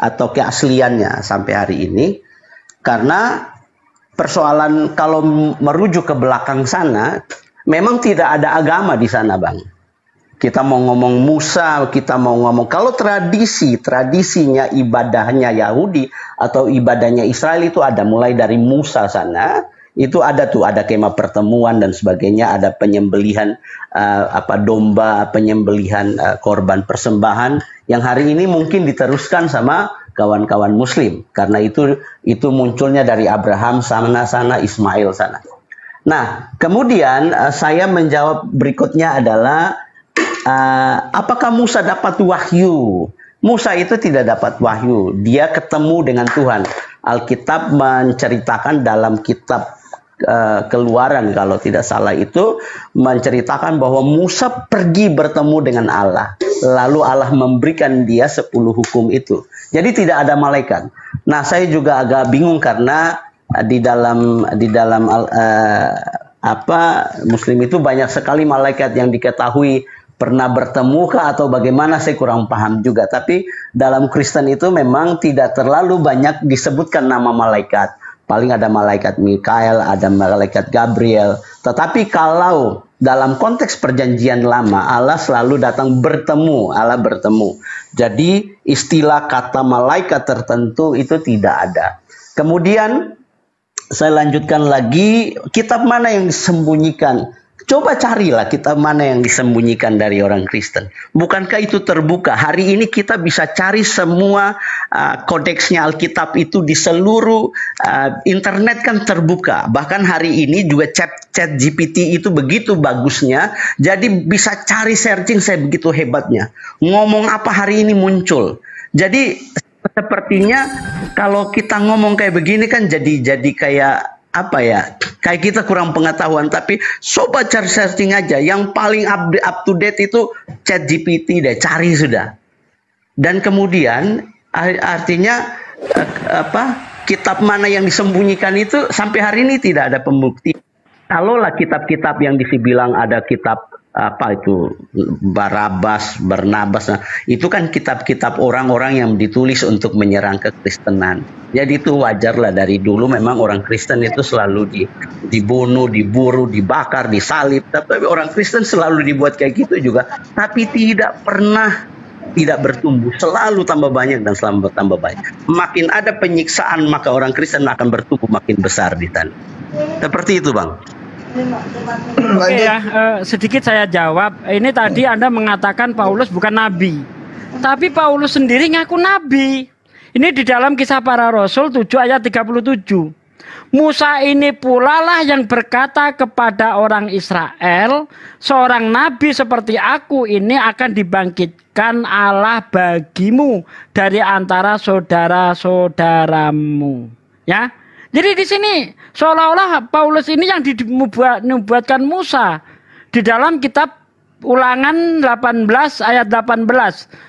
atau keasliannya sampai hari ini karena persoalan kalau merujuk ke belakang sana memang tidak ada agama di sana, Bang. Kita mau ngomong Musa, kita mau ngomong kalau tradisi, tradisinya ibadahnya Yahudi atau ibadahnya Israel itu ada mulai dari Musa sana, itu ada tuh ada kemah pertemuan dan sebagainya, ada penyembelihan uh, apa domba, penyembelihan uh, korban persembahan yang hari ini mungkin diteruskan sama kawan-kawan muslim karena itu itu munculnya dari Abraham sana sana Ismail sana. Nah, kemudian uh, saya menjawab berikutnya adalah uh, apakah Musa dapat wahyu? Musa itu tidak dapat wahyu, dia ketemu dengan Tuhan. Alkitab menceritakan dalam kitab uh, Keluaran kalau tidak salah itu menceritakan bahwa Musa pergi bertemu dengan Allah, lalu Allah memberikan dia 10 hukum itu. Jadi tidak ada malaikat. Nah, saya juga agak bingung karena di dalam di dalam uh, apa Muslim itu banyak sekali malaikat yang diketahui pernah bertemu kah atau bagaimana saya kurang paham juga. Tapi dalam Kristen itu memang tidak terlalu banyak disebutkan nama malaikat. Paling ada malaikat Mikael, ada malaikat Gabriel. Tetapi kalau dalam konteks perjanjian lama Allah selalu datang bertemu, Allah bertemu. Jadi istilah kata malaikat tertentu itu tidak ada. Kemudian saya lanjutkan lagi kitab mana yang disembunyikan Coba carilah kita mana yang disembunyikan dari orang Kristen. Bukankah itu terbuka? Hari ini kita bisa cari semua uh, kodeksnya Alkitab itu di seluruh uh, internet kan terbuka. Bahkan hari ini juga chat chat GPT itu begitu bagusnya. Jadi bisa cari searching saya begitu hebatnya. Ngomong apa hari ini muncul. Jadi sepertinya kalau kita ngomong kayak begini kan jadi jadi kayak apa ya kayak kita kurang pengetahuan tapi sobat cari searching aja. Yang paling up, up to date itu chat GPT deh cari sudah. Dan kemudian artinya eh, apa kitab mana yang disembunyikan itu sampai hari ini tidak ada pembukti. Kalaulah kitab-kitab yang dibilang ada kitab apa itu Barabas, Bernabas. Nah, itu kan kitab-kitab orang-orang yang ditulis untuk menyerang kekristenan. Jadi itu wajar lah dari dulu memang orang Kristen itu selalu di, dibunuh, diburu, dibakar, disalib. Tapi orang Kristen selalu dibuat kayak gitu juga. Tapi tidak pernah tidak bertumbuh, selalu tambah banyak dan selalu bertambah banyak. Makin ada penyiksaan maka orang Kristen akan bertumbuh makin besar di tanah. Seperti itu, Bang. Oke ya, uh, sedikit saya jawab. Ini tadi Anda mengatakan Paulus bukan nabi. Tapi Paulus sendiri ngaku nabi. Ini di dalam kisah para rasul 7 ayat 37. Musa ini pula lah yang berkata kepada orang Israel, seorang nabi seperti aku ini akan dibangkitkan Allah bagimu dari antara saudara-saudaramu. Ya. Jadi di sini seolah-olah Paulus ini yang dibuatkan Musa di dalam kitab Ulangan 18 ayat 18.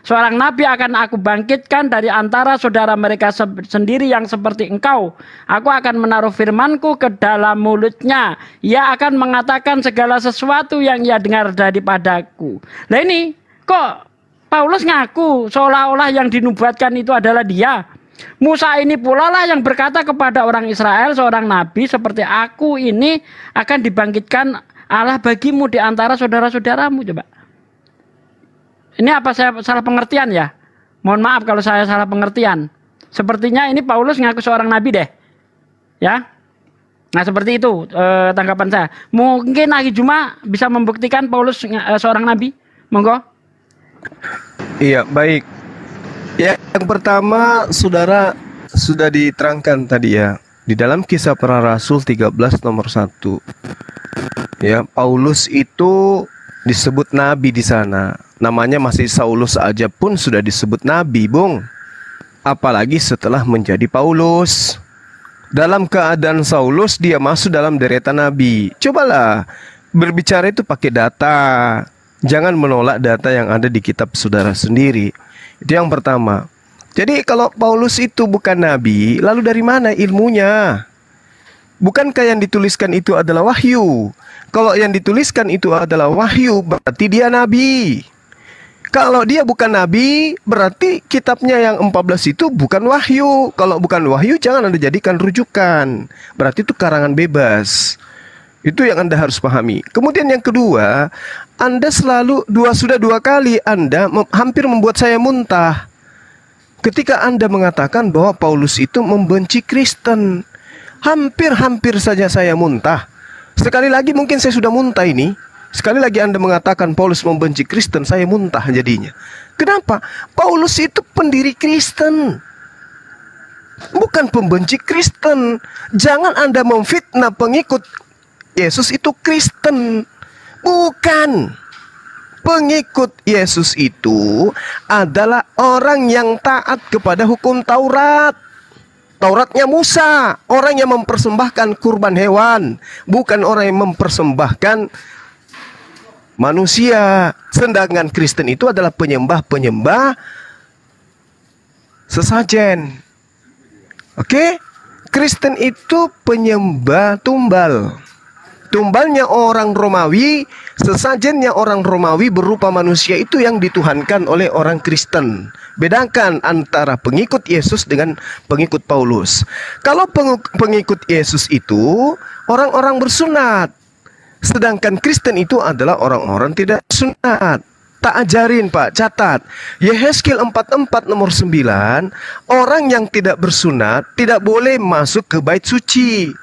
Seorang nabi akan aku bangkitkan dari antara saudara mereka sendiri yang seperti engkau. Aku akan menaruh firmanku ke dalam mulutnya. Ia akan mengatakan segala sesuatu yang ia dengar daripadaku. Nah ini kok Paulus ngaku seolah-olah yang dinubuatkan itu adalah dia. Musa ini pula lah yang berkata kepada orang Israel, seorang nabi seperti aku ini akan dibangkitkan Allah bagimu di antara saudara-saudaramu. Coba. Ini apa saya salah pengertian ya? Mohon maaf kalau saya salah pengertian. Sepertinya ini Paulus ngaku seorang nabi deh. Ya. Nah seperti itu eh, tanggapan saya. Mungkin Aki Juma bisa membuktikan Paulus eh, seorang nabi. Monggo. Iya baik. Ya, yang pertama saudara sudah diterangkan tadi ya di dalam kisah para rasul 13 nomor 1. Ya, Paulus itu disebut nabi di sana. Namanya masih Saulus aja pun sudah disebut nabi, Bung. Apalagi setelah menjadi Paulus. Dalam keadaan Saulus dia masuk dalam deretan nabi. Cobalah berbicara itu pakai data. Jangan menolak data yang ada di kitab saudara sendiri. Itu yang pertama. Jadi kalau Paulus itu bukan nabi, lalu dari mana ilmunya? Bukankah yang dituliskan itu adalah wahyu? Kalau yang dituliskan itu adalah wahyu, berarti dia nabi. Kalau dia bukan nabi, berarti kitabnya yang 14 itu bukan wahyu. Kalau bukan wahyu, jangan Anda jadikan rujukan. Berarti itu karangan bebas. Itu yang Anda harus pahami. Kemudian yang kedua, Anda selalu dua sudah dua kali Anda hampir membuat saya muntah. Ketika Anda mengatakan bahwa Paulus itu membenci Kristen, hampir-hampir saja saya muntah. Sekali lagi mungkin saya sudah muntah ini. Sekali lagi Anda mengatakan Paulus membenci Kristen, saya muntah jadinya. Kenapa? Paulus itu pendiri Kristen. Bukan pembenci Kristen. Jangan Anda memfitnah pengikut Yesus itu Kristen. Bukan. Pengikut Yesus itu adalah orang yang taat kepada hukum Taurat. Tauratnya Musa, orang yang mempersembahkan kurban hewan, bukan orang yang mempersembahkan manusia. Sedangkan Kristen itu adalah penyembah-penyembah sesajen. Oke? Kristen itu penyembah tumbal. Tumbalnya orang Romawi, sesajennya orang Romawi berupa manusia itu yang dituhankan oleh orang Kristen. Bedakan antara pengikut Yesus dengan pengikut Paulus. Kalau pengikut Yesus itu orang-orang bersunat, sedangkan Kristen itu adalah orang-orang tidak sunat. Tak ajarin Pak, catat. Yehezkiel 44 nomor 9, orang yang tidak bersunat tidak boleh masuk ke bait suci.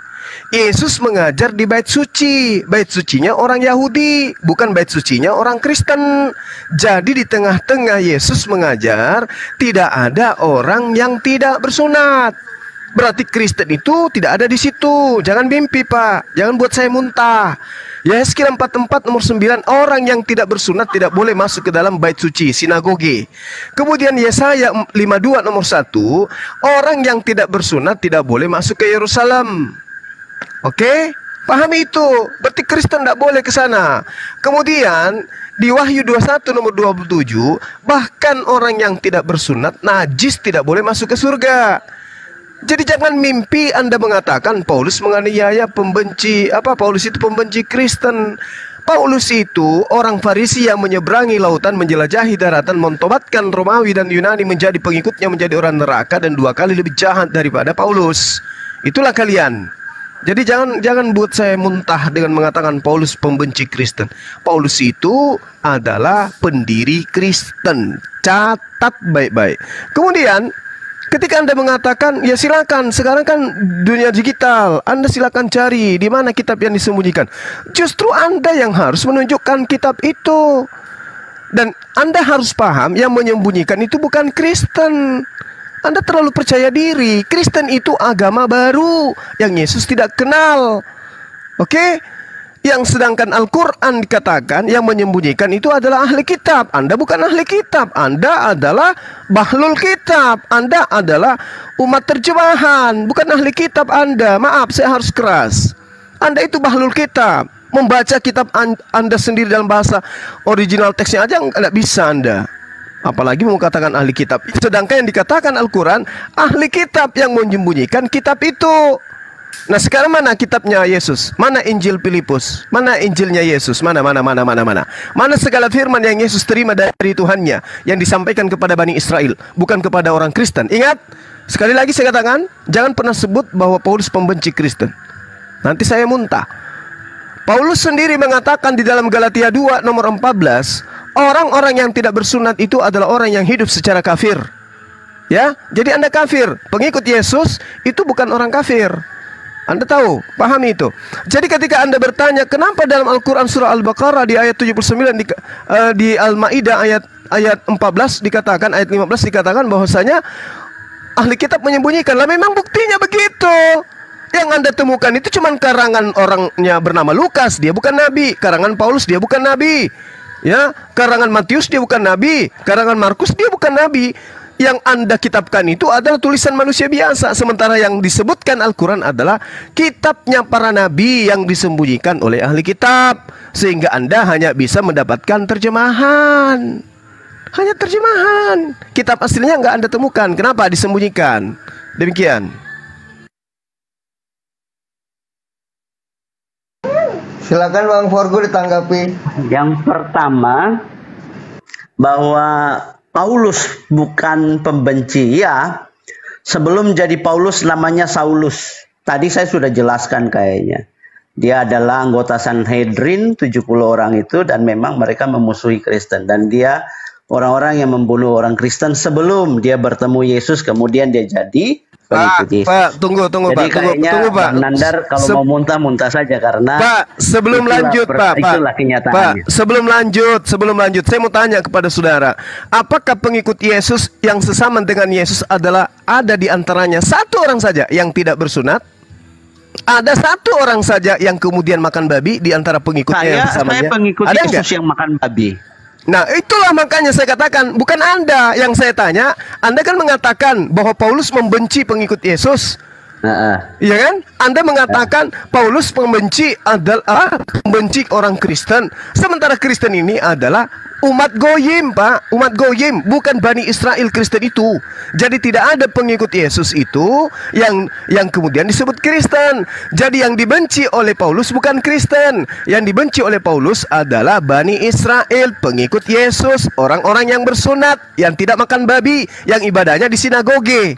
Yesus mengajar di bait suci. Bait sucinya orang Yahudi, bukan bait sucinya orang Kristen. Jadi di tengah-tengah Yesus mengajar tidak ada orang yang tidak bersunat. Berarti Kristen itu tidak ada di situ. Jangan mimpi, Pak. Jangan buat saya muntah. Yeskel 44 nomor 9 Orang yang tidak bersunat tidak boleh masuk ke dalam bait suci Sinagoge Kemudian Yesaya 52 nomor 1 Orang yang tidak bersunat tidak boleh masuk ke Yerusalem Oke, pahami itu. Berarti Kristen tidak boleh ke sana. Kemudian di Wahyu 21 nomor 27, bahkan orang yang tidak bersunat najis tidak boleh masuk ke surga. Jadi jangan mimpi Anda mengatakan Paulus menganiaya pembenci apa Paulus itu pembenci Kristen. Paulus itu orang Farisi yang menyeberangi lautan menjelajahi daratan mentobatkan Romawi dan Yunani menjadi pengikutnya menjadi orang neraka dan dua kali lebih jahat daripada Paulus. Itulah kalian. Jadi jangan jangan buat saya muntah dengan mengatakan Paulus pembenci Kristen. Paulus itu adalah pendiri Kristen. Catat baik-baik. Kemudian ketika Anda mengatakan ya silakan sekarang kan dunia digital. Anda silakan cari di mana kitab yang disembunyikan. Justru Anda yang harus menunjukkan kitab itu. Dan Anda harus paham yang menyembunyikan itu bukan Kristen. Anda terlalu percaya diri. Kristen itu agama baru yang Yesus tidak kenal. Oke? Okay? Yang sedangkan Al-Quran dikatakan yang menyembunyikan itu adalah ahli kitab. Anda bukan ahli kitab. Anda adalah bahlul kitab. Anda adalah umat terjemahan. Bukan ahli kitab Anda. Maaf, saya harus keras. Anda itu bahlul kitab. Membaca kitab Anda sendiri dalam bahasa original teksnya aja nggak bisa Anda. Apalagi mau katakan ahli kitab. Sedangkan yang dikatakan Al-Quran, ahli kitab yang menyembunyikan kitab itu. Nah sekarang mana kitabnya Yesus? Mana Injil Filipus? Mana Injilnya Yesus? Mana, mana, mana, mana, mana? Mana segala firman yang Yesus terima dari Tuhannya yang disampaikan kepada Bani Israel, bukan kepada orang Kristen. Ingat, Sekali lagi saya katakan, jangan pernah sebut bahwa Paulus pembenci Kristen. Nanti saya muntah. Paulus sendiri mengatakan di dalam Galatia 2 nomor 14, orang-orang yang tidak bersunat itu adalah orang yang hidup secara kafir. Ya, jadi Anda kafir. Pengikut Yesus itu bukan orang kafir. Anda tahu, pahami itu. Jadi ketika Anda bertanya, kenapa dalam Al-Quran surah Al-Baqarah di ayat 79 di, uh, di Al-Maidah ayat ayat 14 dikatakan ayat 15 dikatakan bahwasanya ahli kitab menyembunyikan. Lah memang buktinya begitu. Yang Anda temukan itu cuma karangan orangnya bernama Lukas, dia bukan nabi. Karangan Paulus dia bukan nabi. Ya, karangan Matius dia bukan nabi, karangan Markus dia bukan nabi. Yang Anda kitabkan itu adalah tulisan manusia biasa. Sementara yang disebutkan Al-Qur'an adalah kitabnya para nabi yang disembunyikan oleh ahli kitab. Sehingga Anda hanya bisa mendapatkan terjemahan. Hanya terjemahan. Kitab aslinya nggak Anda temukan. Kenapa disembunyikan? Demikian Silakan Bang Forgo ditanggapi. Yang pertama bahwa Paulus bukan pembenci ya. Sebelum jadi Paulus namanya Saulus. Tadi saya sudah jelaskan kayaknya. Dia adalah anggota Sanhedrin 70 orang itu dan memang mereka memusuhi Kristen dan dia orang-orang yang membunuh orang Kristen sebelum dia bertemu Yesus kemudian dia jadi Pak, Pak, tunggu, tunggu, Jadi Pak, tunggu, tunggu, Pak. Nandar kalau Se mau muntah-muntah saja karena Pak, sebelum lanjut, Pak, Pak, Pak, sebelum lanjut, sebelum lanjut, saya mau tanya kepada saudara, apakah pengikut Yesus yang sesama dengan Yesus adalah ada di antaranya satu orang saja yang tidak bersunat? Ada satu orang saja yang kemudian makan babi di antara pengikutnya saya, yang sesama Saya pengikut ada Yesus enggak? yang makan babi. Nah, itulah makanya saya katakan, bukan Anda yang saya tanya. Anda kan mengatakan bahwa Paulus membenci pengikut Yesus. Iya kan? Anda mengatakan Paulus membenci adalah membenci orang Kristen. Sementara Kristen ini adalah umat goyim, Pak. Umat goyim, bukan Bani Israel Kristen itu. Jadi tidak ada pengikut Yesus itu yang yang kemudian disebut Kristen. Jadi yang dibenci oleh Paulus bukan Kristen. Yang dibenci oleh Paulus adalah Bani Israel, pengikut Yesus, orang-orang yang bersunat, yang tidak makan babi, yang ibadahnya di sinagoge.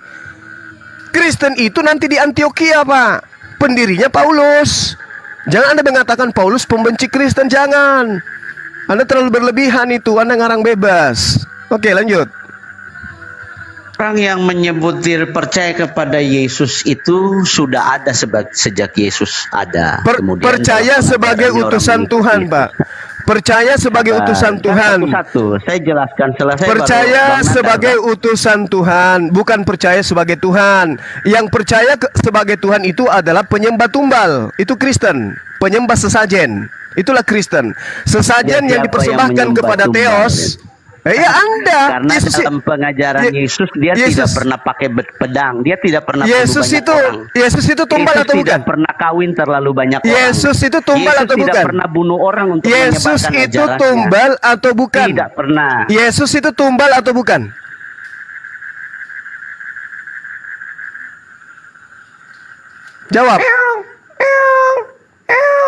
Kristen itu nanti di Antioquia, Pak. Pendirinya Paulus. Jangan Anda mengatakan Paulus pembenci Kristen, jangan. Anda terlalu berlebihan itu, Anda ngarang bebas. Oke, lanjut. Orang yang menyebut diri percaya kepada Yesus itu sudah ada sejak Yesus ada. Per Kemudian percaya sebagai utusan Tuhan, Pak. Percaya sebagai nah, utusan Tuhan. Satu-satu, saya jelaskan selesai. Percaya sebagai utusan Tuhan, bukan percaya sebagai Tuhan. Yang percaya ke sebagai Tuhan itu adalah penyembah tumbal, itu Kristen. Penyembah sesajen, itulah Kristen. Sesajen ya, yang dipersembahkan yang kepada Theos. ya Anda. Karena Yesus, dalam pengajaran Ye Yesus dia Yesus. tidak pernah pakai pedang, dia tidak pernah Yesus itu orang. Yesus itu tumbal Yesus atau bukan? tidak pernah kawin terlalu banyak orang. Yesus itu tumbal Yesus atau bukan? tidak pernah bunuh orang untuk Yesus itu tumbal atau bukan? Tidak pernah. Yesus itu tumbal atau bukan? Jawab.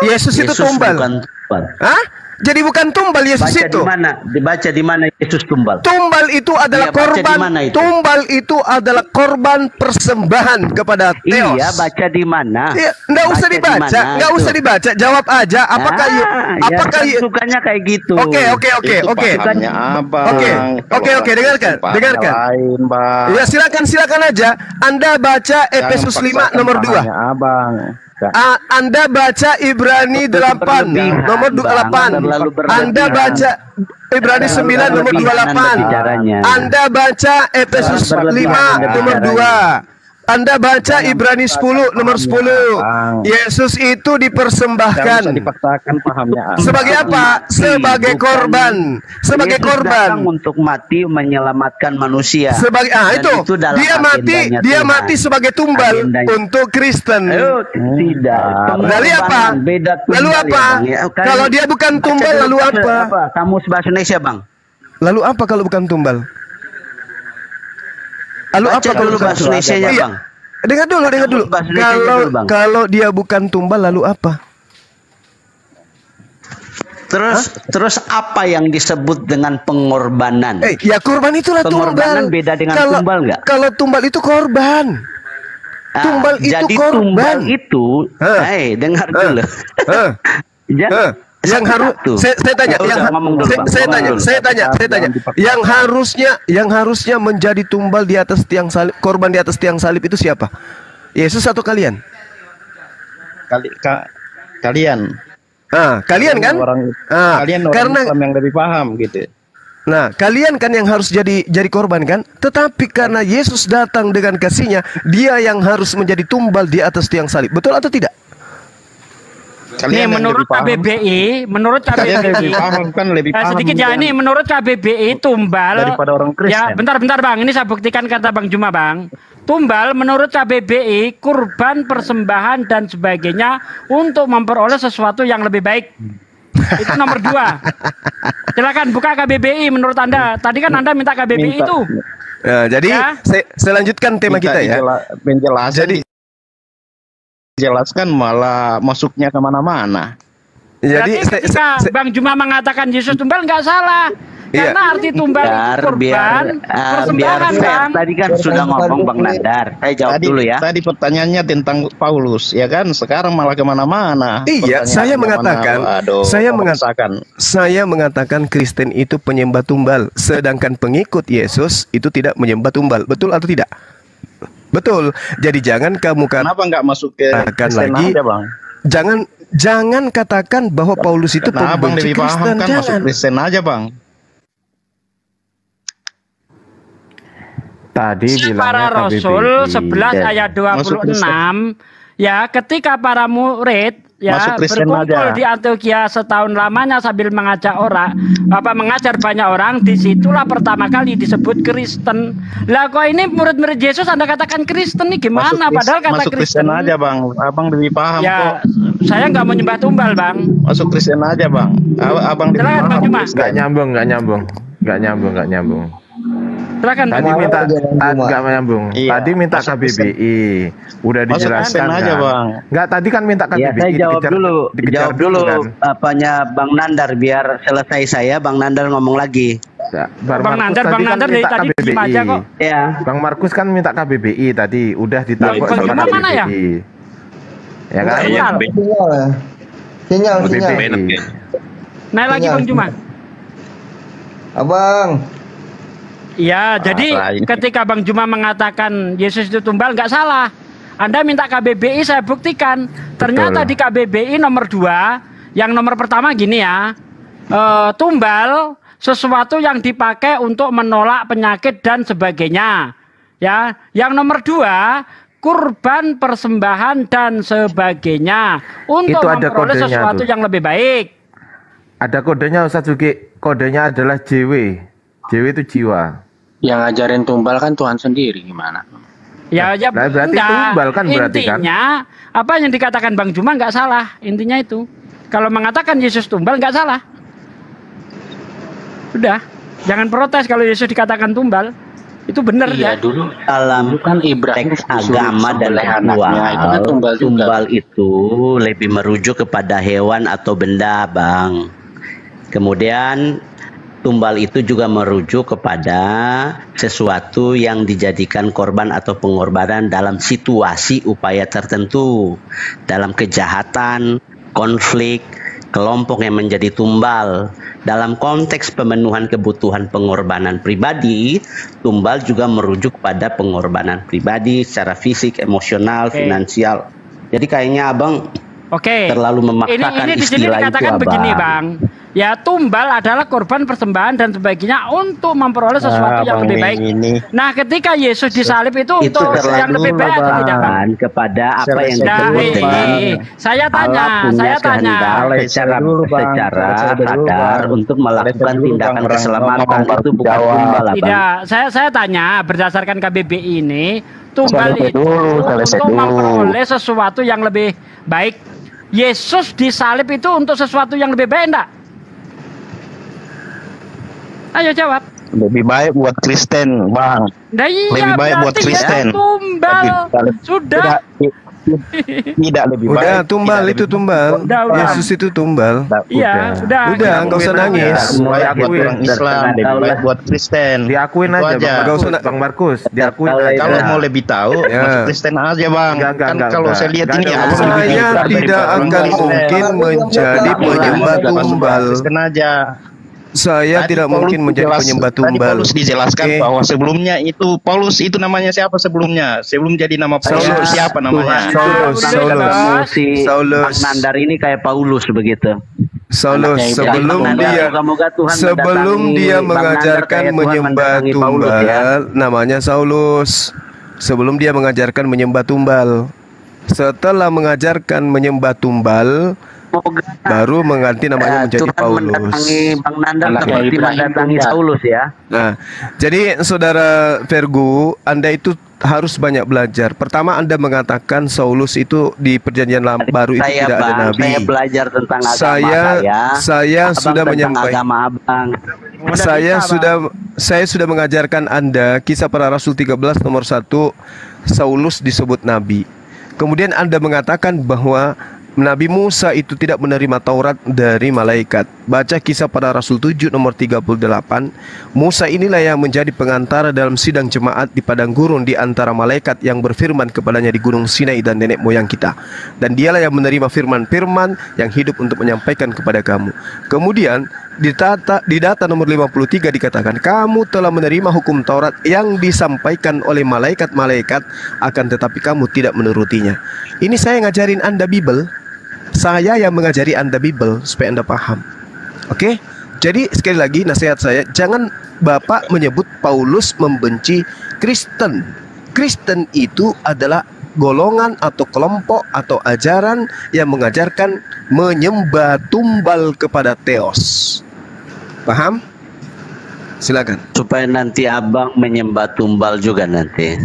Yesus, Yesus itu tumbal. Bukan tumbal. Hah? Jadi bukan tumbal Yesus baca itu. Di mana? Dibaca di mana Yesus tumbal? Tumbal itu adalah iya, korban. Itu? Tumbal itu adalah korban persembahan kepada Theos. Iya, baca di mana? Iya, enggak usah dibaca, enggak usah dibaca. Jawab aja apakah ah, apakah ya, sukanya kayak gitu. Oke, oke, oke, oke. Oke. Oke, oke, dengarkan. Dengarkan. Lain, Bang. Ya, silakan silakan aja. Anda baca Efesus 5 nomor 2. Abang. A Anda baca Ibrani 8 nomor 28. Anda baca Ibrani 9 nomor 28. Anda baca Efesus 5 nomor 2. Anda baca Ibrani 10 nomor 10. Yesus itu dipersembahkan. dipaksakan pahamnya. Sebagai apa? Sebagai korban. Sebagai korban untuk mati menyelamatkan manusia. Sebagai ah itu, itu dia mati dia mati sebagai tumbal untuk Kristen. Oh, tidak. Lalu apa? Lalu apa? Ya, kalau dia bukan tumbal lalu apa? apa? Kamu bahasa Indonesia, Bang. Lalu apa kalau bukan tumbal? Lalu Baca apa kalau bahasa Indonesia nya, Bang? Dengar dulu, dengar dulu. Kalau kalau dia bukan tumbal lalu apa? terus terus apa yang disebut dengan pengorbanan? Eh, ya korban itulah Pengorbanan tumbal. beda dengan kalau, tumbal nggak? Kalau tumbal itu korban. Ah, tumbal itu jadi korban. tumbal itu, Hah? eh dengar Hah? dulu. Hah? Ja- Hah? Yang harus saya, saya tanya Ya yang udah, ngomong dulu, saya, Bang, saya tanya dulu. saya tanya saya tanya yang harusnya yang harusnya menjadi tumbal di atas tiang salib korban di atas tiang salib itu siapa Yesus atau kalian Kali, ka- kalian ah kalian kan orang ah, kalian orang karena Islam yang lebih paham gitu. Nah, kalian kan yang harus jadi jadi korban kan? Tetapi karena Yesus datang dengan kasihnya, dia yang harus menjadi tumbal di atas tiang salib. Betul atau tidak? Kalian Nih menurut. KBBI, menurut Kalian KBBI, paham kan lebih Eh, paham. sedikit ya kan. ini menurut KBBI tumbal Daripada orang Kristen. Ya, bentar-bentar Bang, ini saya buktikan kata Bang Juma Bang. Tumbal menurut KBBI kurban persembahan dan sebagainya untuk memperoleh sesuatu yang lebih baik. Itu nomor dua. Silakan buka KBBI menurut Anda. Tadi kan Anda minta KBBI Minta. itu. Nah, jadi Ya. saya, saya lanjutkan tema Minta kita ya. Menjelaskan, Jadi jelaskan malah masuknya ke mana-mana. jadi Berarti saya, ketika saya- Bang Juma mengatakan Yesus tumbal nggak salah. Iya. Karena arti tumbal itu biar biar ah, biar persembahan fair. Bang. Tadi kan sudah ngomong Bang Nandar. Saya jawab tadi, dulu ya. Tadi pertanyaannya tentang Paulus, ya kan? Sekarang malah ke mana-mana. Iya, saya mengatakan- mana? Aduh, saya mengatakan- saya mengatakan Kristen itu penyembah tumbal, sedangkan pengikut Yesus itu tidak menyembah tumbal. Betul atau tidak? Betul. Jadi jangan kamu kata Kenapa nggak masuk ke Katakan Kristen lagi, aja, bang? jangan jangan katakan bahwa Paulus itu abang pembenci lebih paham Kristen. kan masuk Jangan. Kristen aja, bang. Tadi Kisah para bilangnya Rasul KBBI. 11 Ya. ayat Masuk 26 ya ketika para murid ya Masuk Kristen berkumpul aja. di Antioquia setahun lamanya sambil mengajak orang apa mengajar banyak orang di situlah pertama kali disebut Kristen lah kok ini murid-murid Yesus anda katakan Kristen nih gimana Masuk, padahal kata masuk Kristen Kristen aja, bang. Abang lebih paham ya kok. saya nggak mau nyembah tumbal bang Masuk Kristen aja, bang. Ab- Abang lebih paham. Nggak nyambung, nggak nyambung, nggak nyambung, nggak nyambung. Silakan Tadi minta nggak nyambung. Iya, Tadi minta masuk KBBI. Udah Masuk dijelaskan Kristen aja, kan? Bang. Nggak tadi kan minta KBBI. Ya saya jawab dikejar- dulu, dikejar jawab dulu kan? apanya Bang Nandar biar selesai saya Bang Nandar ngomong lagi. Ya, Bang Markus Nandar, Bang kan Nandar dari minta tadi KBBI. aja kok. Ya, Bang Markus kan minta KBBI tadi, udah ditabok Bang sama Juma mana ya? KBBI. Ya kan? Sinyal. Sinyal ya. Sinyal, sinyal. KBBI. naik lagi. Bang Juma Abang, Iya, jadi lain. ketika Bang Juma mengatakan Yesus itu tumbal nggak salah. Anda minta KBBI saya buktikan. Ternyata Betul. di KBBI nomor dua, yang nomor pertama gini ya, eh, tumbal sesuatu yang dipakai untuk menolak penyakit dan sebagainya. Ya, yang nomor dua kurban persembahan dan sebagainya untuk Itu ada memperoleh kodenya sesuatu tuh. yang lebih baik. Ada kodenya Ustaz Zuki. Kodenya adalah JW. JW itu jiwa. Yang ngajarin tumbal kan Tuhan sendiri gimana? Ya, ya Nah, berarti enggak. tumbal kan berarti kan? Intinya apa yang dikatakan Bang Juma nggak salah. Intinya itu. Kalau mengatakan Yesus tumbal nggak salah. Udah, jangan protes kalau Yesus dikatakan tumbal. Itu benar Iya ya. dulu dalam dulu kan Ibrahim teks agama dan ritual, anaknya, itu kan tumbal tumbal itu lebih merujuk kepada hewan atau benda, Bang. Kemudian tumbal itu juga merujuk kepada sesuatu yang dijadikan korban atau pengorbanan dalam situasi upaya tertentu, dalam kejahatan, konflik, kelompok yang menjadi tumbal. Dalam konteks pemenuhan kebutuhan pengorbanan pribadi, tumbal juga merujuk pada pengorbanan pribadi secara fisik, emosional, Oke. finansial. Jadi kayaknya abang Oke. terlalu Ini memaksakan ini di sini istilah itu, dikatakan abang. begini, Bang. Ya, tumbal adalah korban persembahan dan sebagainya untuk memperoleh sesuatu Ah, yang lebih baik. Ini Nah, ketika Yesus disalib itu, Itu untuk yang lebih baik atau tidak, kepada apa yang Nah, disebut dengan saya tanya, saya tanya. secara dulu, Bang. secara sadar untuk melakukan tindakan keselamatan itu bukan tumbal. Tidak, saya saya tanya berdasarkan KBBI ini, tumbal Selesai itu untuk dulu. memperoleh sesuatu yang lebih baik. Yesus disalib itu untuk sesuatu yang lebih baik enggak? Ayo jawab. lebih baik buat Kristen, Bang. Nah, iya, Lebih baik buat Kristen. Yesus tumbal. Lebih- Sudah. Tidak, Tidak lebih Udah baik. tumbal tidak itu tumbal. Udah, udah. Yesus itu tumbal. Iya, udah. Udah, nggak usah nangis. Lebih baik buat orang Islam, lebih baik buat Kristen. Diakuin aja, aja. Bang Nggak usah Bang Markus, diakuin Kalau aja. Kalau mau lebih tahu, Ya. masuk Kristen aja bang. Enggak, enggak, kan enggak, kalau enggak. saya lihat Enggak ini lebih Saya tidak akan mungkin menjadi penyembah tumbal. Kristen aja. Saya Tadi tidak Paulus mungkin menjadi jelas- penyembah Tadi tumbal. Paulus dijelaskan Oke. bahwa sebelumnya itu Paulus itu namanya siapa sebelumnya? Sebelum jadi nama Paulus Saulus. siapa namanya? Saulus, Saulus. Saulus, si Saulus. Nandar ini kayak Paulus begitu. Saulus Anaknya sebelum dia moga-moga Tuhan sebelum dia mengajarkan menyembah tumbal ya. namanya Saulus sebelum dia mengajarkan menyembah tumbal setelah mengajarkan menyembah tumbal Moga baru mengganti namanya eh, menjadi Tuhan Paulus mendatangi Bang Nandar Anaknya seperti mendatangi juga. Saulus ya. Nah, jadi saudara Vergu, Anda itu harus banyak belajar. Pertama, Anda mengatakan Saulus itu di Perjanjian Lama Baru itu saya tidak ada bang, nabi. saya belajar tentang agama Saya saya. saya Abang sudah menyampaikan agama abang. Udah saya bisa, sudah saya sudah mengajarkan Anda kisah para rasul 13 nomor 1 Saulus disebut nabi. Kemudian Anda mengatakan bahwa Nabi Musa itu tidak menerima Taurat dari malaikat. Baca kisah para Rasul 7 nomor 38. Musa inilah yang menjadi pengantara dalam sidang jemaat di padang gurun di antara malaikat yang berfirman kepadanya di gunung Sinai dan nenek moyang kita. Dan dialah yang menerima firman-firman yang hidup untuk menyampaikan kepada kamu. Kemudian di data, di data nomor 53 dikatakan kamu telah menerima hukum Taurat yang disampaikan oleh malaikat-malaikat akan tetapi kamu tidak menurutinya. Ini saya ngajarin Anda Bible. Saya yang mengajari Anda Bible supaya Anda paham. Oke? Jadi sekali lagi nasihat saya jangan Bapak menyebut Paulus membenci Kristen. Kristen itu adalah golongan atau kelompok atau ajaran yang mengajarkan menyembah tumbal kepada Theos. Paham? Silakan. Supaya nanti abang menyembah tumbal juga nanti.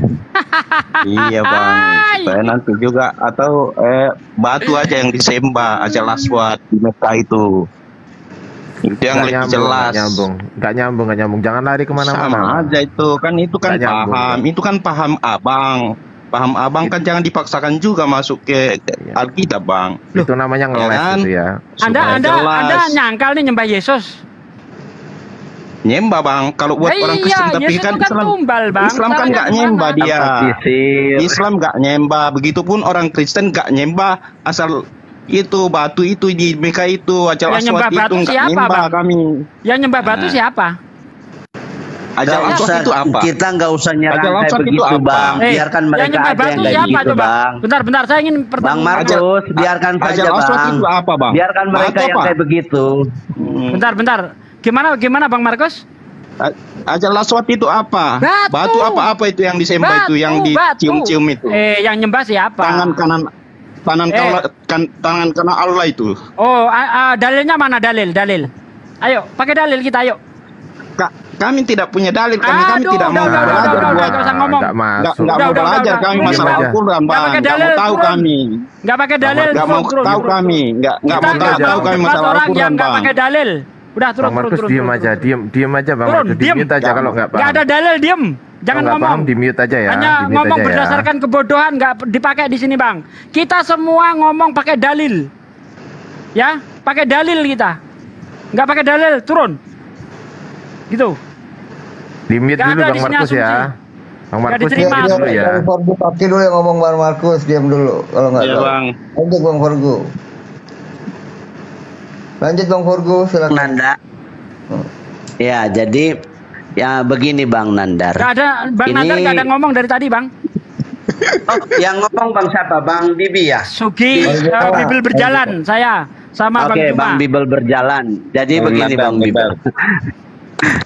Iya bang, supaya nanti juga atau eh, batu aja yang disembah aja laswat di Mekah itu. Itu yang Nggak lebih nyambung, jelas. nggak nyambung, nggak nyambung, nggak nyambung. Jangan lari Sama ke mana-mana. aja itu kan itu kan nyambung, paham, itu kan paham abang. Paham abang kan jangan dipaksakan juga masuk ke Iya. Alkitab bang. Itu namanya ngeles kan? itu ya. Anda Supaya Anda jelas. Anda nyangkal nih nyembah Yesus. Nyembah bang, kalau buat Eh, orang iya, Kristen tapi Yesus kan kan Islam, tumbal, Bang. Islam kan nggak mana? nyembah dia. Islam nggak nyembah, begitupun orang Kristen nggak nyembah asal itu batu itu di Mekah itu aja Yang nyembah aswat itu batu nggak siapa, nyembah Bang? kami. Yang nyembah batu Nah. siapa? Aja Nggak aswat usah, itu apa? kita nggak usah nyerang kayak langsung itu begitu apa? bang. Eh, Biarkan yang mereka nyembah aja batu yang kayak siapa begitu coba? bang. Bentar, bentar, saya ingin Bang pertanyaan. Markus, biarkan Aja saja bang. itu apa bang? Biarkan mereka Batu yang apa? kayak begitu. Hmm. Bentar, bentar. Gimana gimana Bang Markus? A- Aja laswat itu apa? Batu. apa-apa itu yang disembah itu yang Batu, batu. dicium-cium itu. Eh, yang nyembah siapa? Tangan kanan tangan Eh. kanan kan, tangan kanan Allah itu. Oh, a- a- dalilnya mana dalil? Dalil. Ayo, pakai dalil kita, ayo. Ka- kami tidak punya dalil, kami kami Aduh, tidak udah, mau udah, belajar udah, buat ngomong. Nggak nggak masuk. nggak Udah, mau udah, belajar udah, kami masalah. Al-Quran bang, pakai nggak mau tahu kami, Nggak pakai dalil, nggak turun, mau tahu kami, turun. nggak nggak Kita mau tahu tahu mau kami masalah orang yang Al-Quran bang. pakai dalil. Udah turun, Bang turun, Markus turun. diem turun, aja, turun. diem, diem aja Bang Turun, Markus. diem. Di mute aja kalau nggak paham. Nggak ada dalil, diem. Jangan nggak ngomong. paham di mute aja ya. Hanya di mute ngomong aja ya. berdasarkan kebodohan nggak dipakai di sini bang. Kita semua ngomong pakai dalil, ya, pakai dalil kita. Nggak pakai dalil, turun. Gitu. Di mute dulu ada Bang di sini Markus ya. Bang Markus diterima di mute dulu ya. Bang Forgu pakai dulu yang ngomong Bang Markus, diam dulu kalau nggak Iya tahu. bang. Lanjut Bang Forgu. Lanjut Bang Bang silakan. Nanda. Ya, jadi ya begini Bang Nandar. Nggak ada, bang Ini- Nandar nggak ada ngomong dari tadi bang. Oh, yang ngomong Bang siapa? Bang Bibi ya? Sugi, Bang uh, Juma. Bibil berjalan, saya sama Oke, bang Juma. Bang Bibel berjalan. Jadi Bang begini Nandar, Bang Bibel.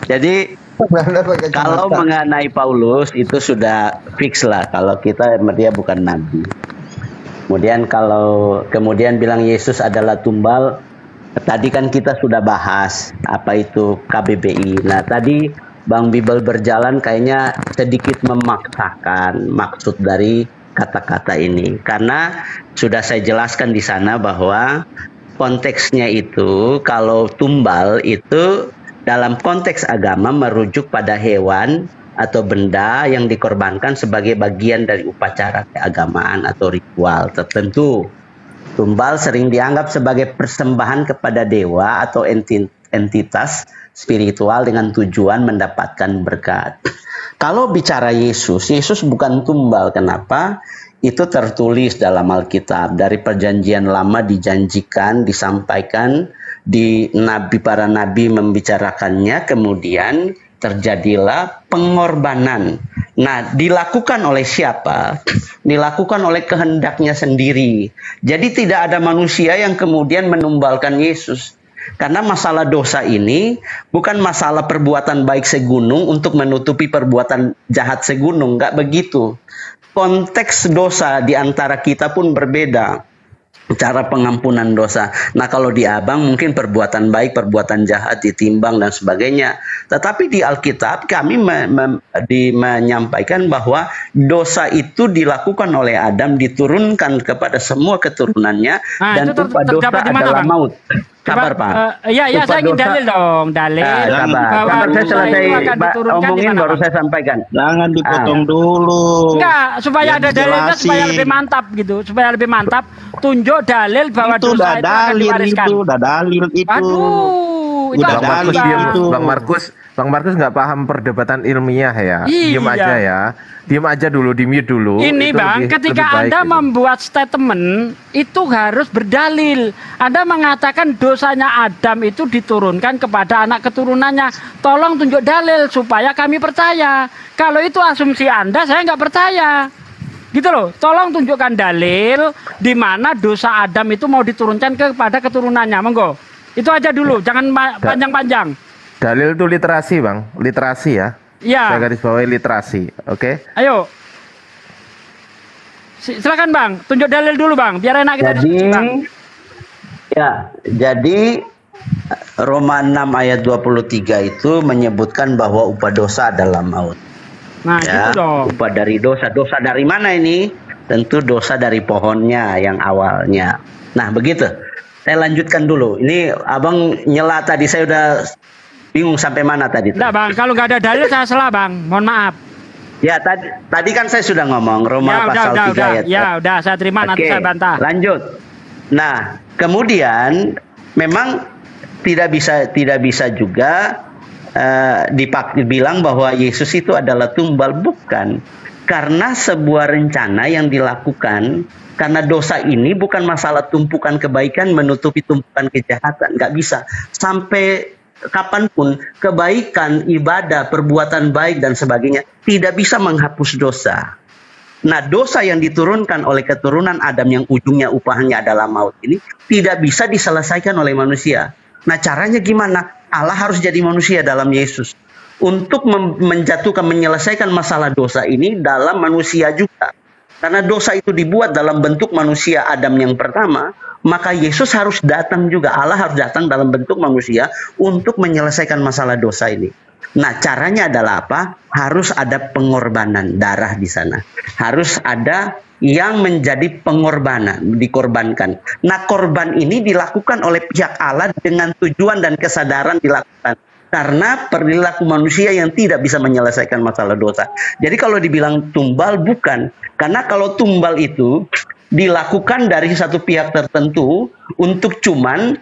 Jadi kalau mengenai Paulus itu sudah fix lah kalau kita dia bukan nabi. Kemudian kalau kemudian bilang Yesus adalah tumbal, tadi kan kita sudah bahas apa itu KBBI. Nah tadi Bang Bibel berjalan kayaknya sedikit memaksakan maksud dari kata-kata ini karena sudah saya jelaskan di sana bahwa konteksnya itu kalau tumbal itu dalam konteks agama merujuk pada hewan atau benda yang dikorbankan sebagai bagian dari upacara keagamaan atau ritual tertentu. Tumbal sering dianggap sebagai persembahan kepada dewa atau entitas spiritual dengan tujuan mendapatkan berkat. Kalau bicara Yesus, Yesus bukan tumbal. Kenapa? Itu tertulis dalam Alkitab. Dari perjanjian lama dijanjikan, disampaikan, di nabi para nabi membicarakannya, kemudian terjadilah pengorbanan. Nah, dilakukan oleh siapa? Dilakukan oleh kehendaknya sendiri. Jadi tidak ada manusia yang kemudian menumbalkan Yesus. Karena masalah dosa ini bukan masalah perbuatan baik segunung untuk menutupi perbuatan jahat segunung, nggak begitu. Konteks dosa di antara kita pun berbeda cara pengampunan dosa. Nah, kalau di Abang mungkin perbuatan baik, perbuatan jahat ditimbang dan sebagainya. Tetapi di Alkitab kami me me di menyampaikan bahwa dosa itu dilakukan oleh Adam diturunkan kepada semua keturunannya nah, dan itu upah dosa adalah bang? maut. Kabar Pak. Uh, iya, iya saya ingin dalil dong, dalil. Nah, kabar. kabar saya selesai omongin baru saya sampaikan. Jangan dipotong ah. dulu. Enggak, supaya ada dalilnya supaya lebih mantap gitu, supaya lebih mantap. Tunjuk dalil bahwa itu dosa itu akan diwariskan. Itu udah dalil itu. Aduh, itu udah dalil itu. Bang Markus Bang Markus nggak paham perdebatan ilmiah ya. Iya. Diam aja ya. Diam aja dulu, di mute dulu. Ini itu Bang, lebih, ketika lebih Anda itu. membuat statement itu harus berdalil. Anda mengatakan dosanya Adam itu diturunkan kepada anak keturunannya. Tolong tunjuk dalil supaya kami percaya. Kalau itu asumsi Anda, saya nggak percaya. Gitu loh, tolong tunjukkan dalil di mana dosa Adam itu mau diturunkan kepada keturunannya. Monggo. Itu aja dulu, jangan panjang-panjang. Dalil itu literasi, Bang. Literasi ya. Iya. Saya garis bawahi literasi. Oke. Okay? Ayo. Silakan, Bang. Tunjuk dalil dulu, Bang. Biar enak kita jadi, diskusi, Bang. Ya, jadi Roma 6 ayat 23 itu menyebutkan bahwa upah dosa adalah maut. Nah, ya, gitu dong. Upah dari dosa. Dosa dari mana ini? Tentu dosa dari pohonnya yang awalnya. Nah, begitu. Saya lanjutkan dulu. Ini Abang nyela tadi saya udah Bingung sampai mana tadi? Tidak bang, kalau nggak ada dalil saya salah bang. Mohon maaf. Ya tadi tadi kan saya sudah ngomong Roma ya, pasal udah, 3 udah, ayat. Ya udah saya terima Oke, nanti saya bantah. Lanjut. Nah kemudian memang tidak bisa tidak bisa juga uh, dipak dibilang bahwa Yesus itu adalah tumbal bukan karena sebuah rencana yang dilakukan karena dosa ini bukan masalah tumpukan kebaikan menutupi tumpukan kejahatan nggak bisa sampai kapan pun kebaikan, ibadah, perbuatan baik dan sebagainya tidak bisa menghapus dosa. Nah, dosa yang diturunkan oleh keturunan Adam yang ujungnya upahnya adalah maut ini tidak bisa diselesaikan oleh manusia. Nah, caranya gimana? Allah harus jadi manusia dalam Yesus untuk menjatuhkan menyelesaikan masalah dosa ini dalam manusia juga. Karena dosa itu dibuat dalam bentuk manusia Adam yang pertama, maka Yesus harus datang juga. Allah harus datang dalam bentuk manusia untuk menyelesaikan masalah dosa ini. Nah, caranya adalah apa? Harus ada pengorbanan darah di sana. Harus ada yang menjadi pengorbanan, dikorbankan. Nah, korban ini dilakukan oleh pihak Allah dengan tujuan dan kesadaran dilakukan karena perilaku manusia yang tidak bisa menyelesaikan masalah dosa. Jadi kalau dibilang tumbal bukan, karena kalau tumbal itu dilakukan dari satu pihak tertentu untuk cuman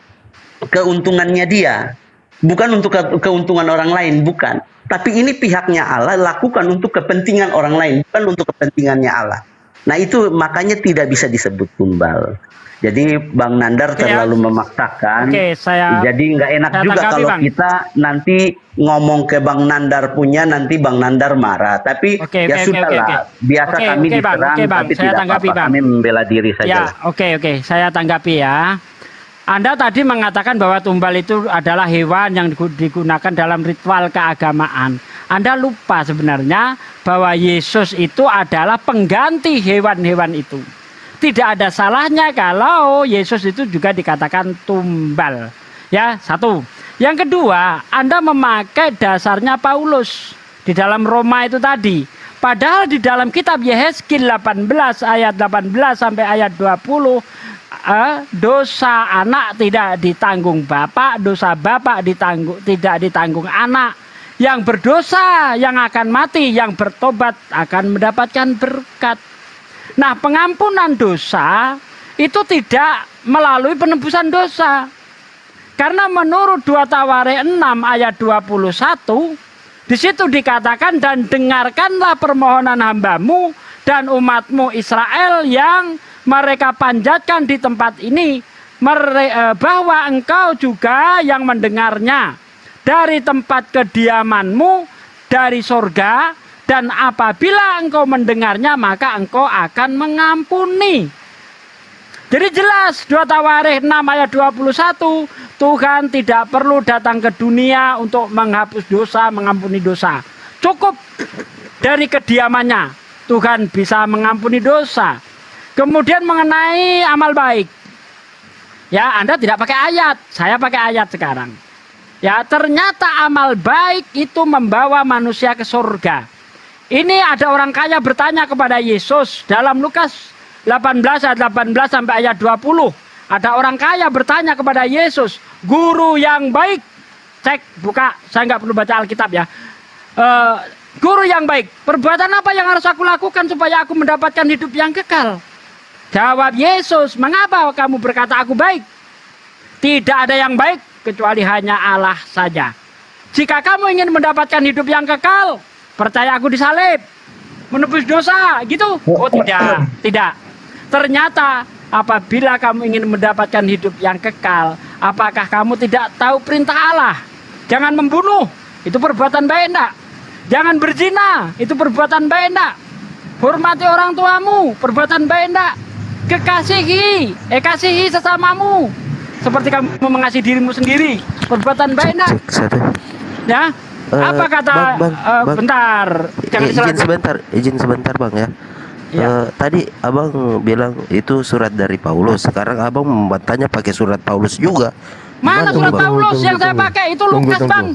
keuntungannya dia, bukan untuk keuntungan orang lain, bukan. Tapi ini pihaknya Allah lakukan untuk kepentingan orang lain, bukan untuk kepentingannya Allah. Nah itu makanya tidak bisa disebut tumbal. Jadi Bang Nandar Oke, terlalu ya. memaksakan. Oke, saya. Jadi nggak enak juga kalau bang. kita nanti ngomong ke Bang Nandar punya nanti Bang Nandar marah. Tapi oke, ya oke, sudahlah. Oke, oke. Biasa oke, kami oke, diserang, bang. Oke, bang. tapi saya tidak tanggapi, apa-apa. Bang. Kami membela diri saja. Ya, oke, oke. Saya tanggapi ya. Anda tadi mengatakan bahwa tumbal itu adalah hewan yang digunakan dalam ritual keagamaan. Anda lupa sebenarnya bahwa Yesus itu adalah pengganti hewan-hewan itu tidak ada salahnya kalau Yesus itu juga dikatakan tumbal. Ya, satu. Yang kedua, Anda memakai dasarnya Paulus di dalam Roma itu tadi. Padahal di dalam kitab Yehezkiel 18 ayat 18 sampai ayat 20 eh, dosa anak tidak ditanggung bapak, dosa bapak ditanggung tidak ditanggung anak. Yang berdosa yang akan mati, yang bertobat akan mendapatkan berkat. Nah, pengampunan dosa itu tidak melalui penebusan dosa. Karena menurut 2 Tawarikh 6 ayat 21, di situ dikatakan dan dengarkanlah permohonan hambamu dan umatmu Israel yang mereka panjatkan di tempat ini eh, bahwa engkau juga yang mendengarnya dari tempat kediamanmu dari sorga dan apabila engkau mendengarnya maka engkau akan mengampuni. Jadi jelas 2 Tawarikh 6 ayat 21 Tuhan tidak perlu datang ke dunia untuk menghapus dosa, mengampuni dosa. Cukup dari kediamannya Tuhan bisa mengampuni dosa. Kemudian mengenai amal baik. Ya, Anda tidak pakai ayat, saya pakai ayat sekarang. Ya, ternyata amal baik itu membawa manusia ke surga. Ini ada orang kaya bertanya kepada Yesus dalam Lukas 18 ayat 18 sampai ayat 20. Ada orang kaya bertanya kepada Yesus, guru yang baik. Cek, buka, saya nggak perlu baca Alkitab ya. Uh, guru yang baik, perbuatan apa yang harus aku lakukan supaya aku mendapatkan hidup yang kekal? Jawab Yesus, mengapa kamu berkata aku baik? Tidak ada yang baik kecuali hanya Allah saja. Jika kamu ingin mendapatkan hidup yang kekal, percaya aku disalib, menebus dosa, gitu. Oh tidak, tidak. Ternyata apabila kamu ingin mendapatkan hidup yang kekal, apakah kamu tidak tahu perintah Allah? Jangan membunuh, itu perbuatan baik enggak? Jangan berzina, itu perbuatan baik enggak? Hormati orang tuamu, perbuatan baik enggak? Kekasihi, eh kasihi sesamamu, seperti kamu mengasihi dirimu sendiri perbuatan baik nak ya uh, apa kata bang, bang, uh, bang. bentar jangan eh, izin sebentar izin sebentar bang ya Ya. Uh, tadi abang bilang itu surat dari Paulus. Sekarang abang membantahnya pakai surat Paulus juga. Mana surat bang? Paulus tunggu, yang tunggu, saya pakai itu tunggu, Lukas tunggu. bang.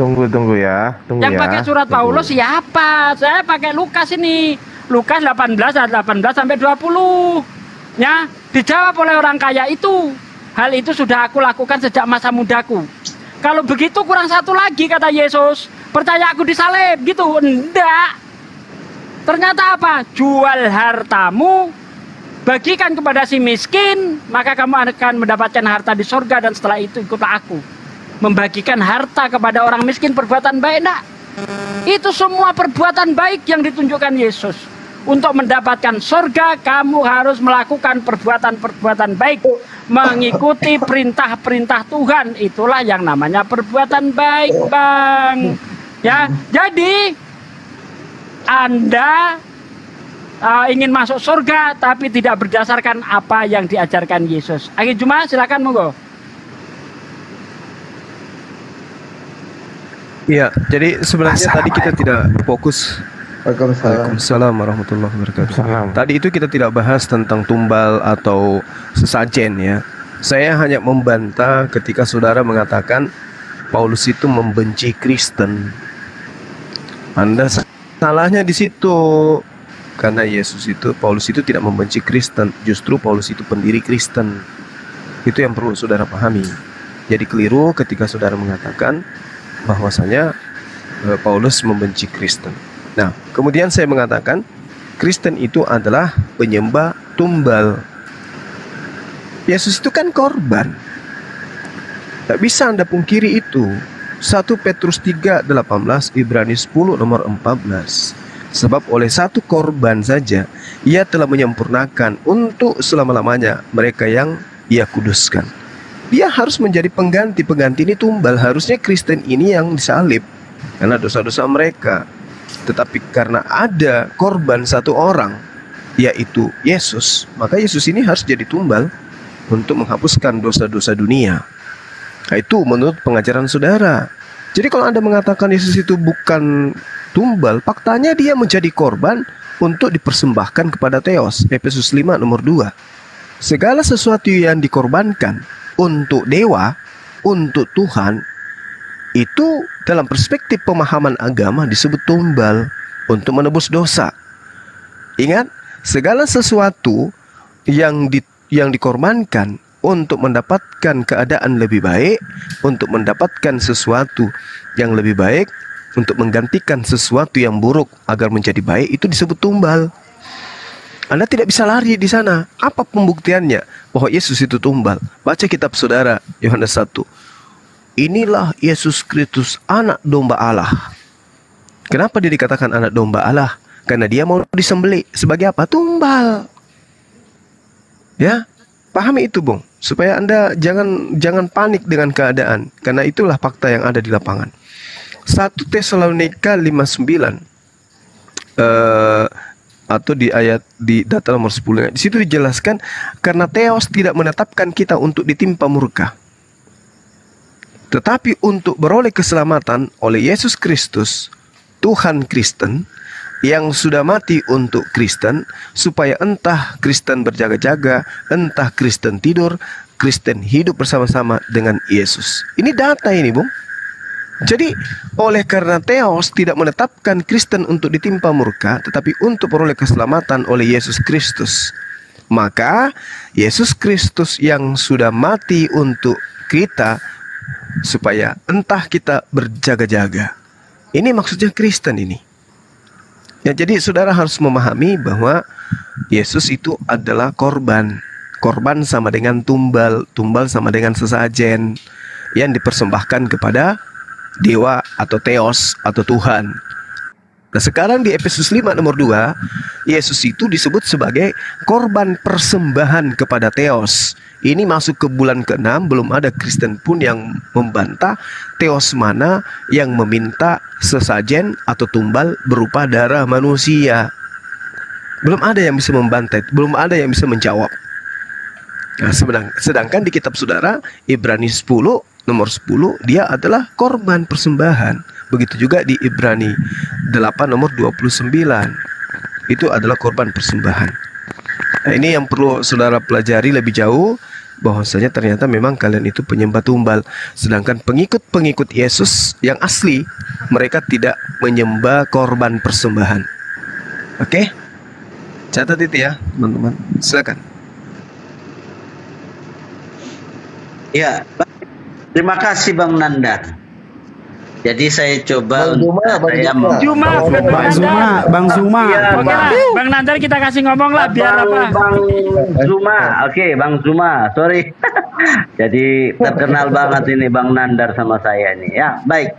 Tunggu tunggu ya. Tunggu yang ya. pakai surat tunggu. Paulus siapa? Saya pakai Lukas ini. Lukas 18 ayat 18 sampai 20. Ya, dijawab oleh orang kaya itu. Hal itu sudah aku lakukan sejak masa mudaku. Kalau begitu kurang satu lagi kata Yesus. Percaya aku disalib gitu. Enggak. Ternyata apa? Jual hartamu, bagikan kepada si miskin, maka kamu akan mendapatkan harta di sorga dan setelah itu ikutlah aku. Membagikan harta kepada orang miskin perbuatan baik enggak? Itu semua perbuatan baik yang ditunjukkan Yesus. Untuk mendapatkan surga, kamu harus melakukan perbuatan-perbuatan baik, mengikuti perintah-perintah Tuhan. Itulah yang namanya perbuatan baik, Bang. Ya, jadi Anda uh, ingin masuk surga tapi tidak berdasarkan apa yang diajarkan Yesus. Akhir Juma silakan monggo. Iya, jadi sebenarnya tadi kita tidak fokus Waalaikumsalam. warahmatullahi wabarakatuh. Tadi itu kita tidak bahas tentang tumbal atau sesajen ya. Saya hanya membantah ketika saudara mengatakan Paulus itu membenci Kristen. Anda salahnya di situ. Karena Yesus itu Paulus itu tidak membenci Kristen, justru Paulus itu pendiri Kristen. Itu yang perlu saudara pahami. Jadi keliru ketika saudara mengatakan bahwasanya eh, Paulus membenci Kristen. Nah, kemudian saya mengatakan Kristen itu adalah penyembah tumbal. Yesus itu kan korban. Tak bisa Anda pungkiri itu. 1 Petrus 3, 18, Ibrani 10 nomor 14. Sebab oleh satu korban saja ia telah menyempurnakan untuk selama-lamanya mereka yang ia kuduskan. Dia harus menjadi pengganti. Pengganti ini tumbal. Harusnya Kristen ini yang disalib karena dosa-dosa mereka. Tetapi karena ada korban satu orang, yaitu Yesus, maka Yesus ini harus jadi tumbal untuk menghapuskan dosa-dosa dunia. Nah, itu menurut pengajaran saudara. Jadi kalau Anda mengatakan Yesus itu bukan tumbal, faktanya dia menjadi korban untuk dipersembahkan kepada Theos. Efesus 5 nomor 2. Segala sesuatu yang dikorbankan untuk dewa, untuk Tuhan, itu dalam perspektif pemahaman agama disebut tumbal untuk menebus dosa. Ingat, segala sesuatu yang di, yang dikorbankan untuk mendapatkan keadaan lebih baik, untuk mendapatkan sesuatu yang lebih baik, untuk menggantikan sesuatu yang buruk agar menjadi baik itu disebut tumbal. Anda tidak bisa lari di sana. Apa pembuktiannya bahwa Yesus itu tumbal? Baca kitab saudara Yohanes 1. Inilah Yesus Kristus anak domba Allah. Kenapa dia dikatakan anak domba Allah? Karena dia mau disembelih sebagai apa? Tumbal. Ya, pahami itu, Bung, supaya Anda jangan jangan panik dengan keadaan karena itulah fakta yang ada di lapangan. 1 Tesalonika 59 uh, atau di ayat di data nomor 10 di situ dijelaskan karena Theos tidak menetapkan kita untuk ditimpa murka tetapi untuk beroleh keselamatan oleh Yesus Kristus Tuhan Kristen yang sudah mati untuk Kristen supaya entah Kristen berjaga-jaga entah Kristen tidur Kristen hidup bersama-sama dengan Yesus ini data ini Bung jadi oleh karena Theos tidak menetapkan Kristen untuk ditimpa murka tetapi untuk peroleh keselamatan oleh Yesus Kristus. Maka Yesus Kristus yang sudah mati untuk kita supaya entah kita berjaga-jaga. Ini maksudnya Kristen ini. Ya, jadi saudara harus memahami bahwa Yesus itu adalah korban. Korban sama dengan tumbal, tumbal sama dengan sesajen yang dipersembahkan kepada dewa atau teos atau Tuhan. Nah sekarang di Efesus 5 nomor 2 Yesus itu disebut sebagai korban persembahan kepada Theos. Ini masuk ke bulan ke-6 Belum ada Kristen pun yang membantah Theos mana yang meminta sesajen atau tumbal berupa darah manusia. Belum ada yang bisa membantah Belum ada yang bisa menjawab. Nah, sedangkan di kitab saudara Ibrani 10 nomor 10 dia adalah korban persembahan. Begitu juga di Ibrani 8 nomor 29. Itu adalah korban persembahan. Nah, ini yang perlu saudara pelajari lebih jauh bahwasanya ternyata memang kalian itu penyembah tumbal sedangkan pengikut-pengikut Yesus yang asli mereka tidak menyembah korban persembahan. Oke? Catat itu ya, teman-teman. Silakan. Ya, Terima kasih Bang Nanda. Jadi saya coba Bang Zuma, Bang saya Zuma, Zuma, Bang Zuma, Bang Zuma. Ya, Oke bang. Bang Nanda kita kasih ngomong lah biar apa. Bang Zuma, oke okay, Bang Zuma, sorry. Jadi terkenal banget ini Bang Nandar sama saya ini. Ya, baik.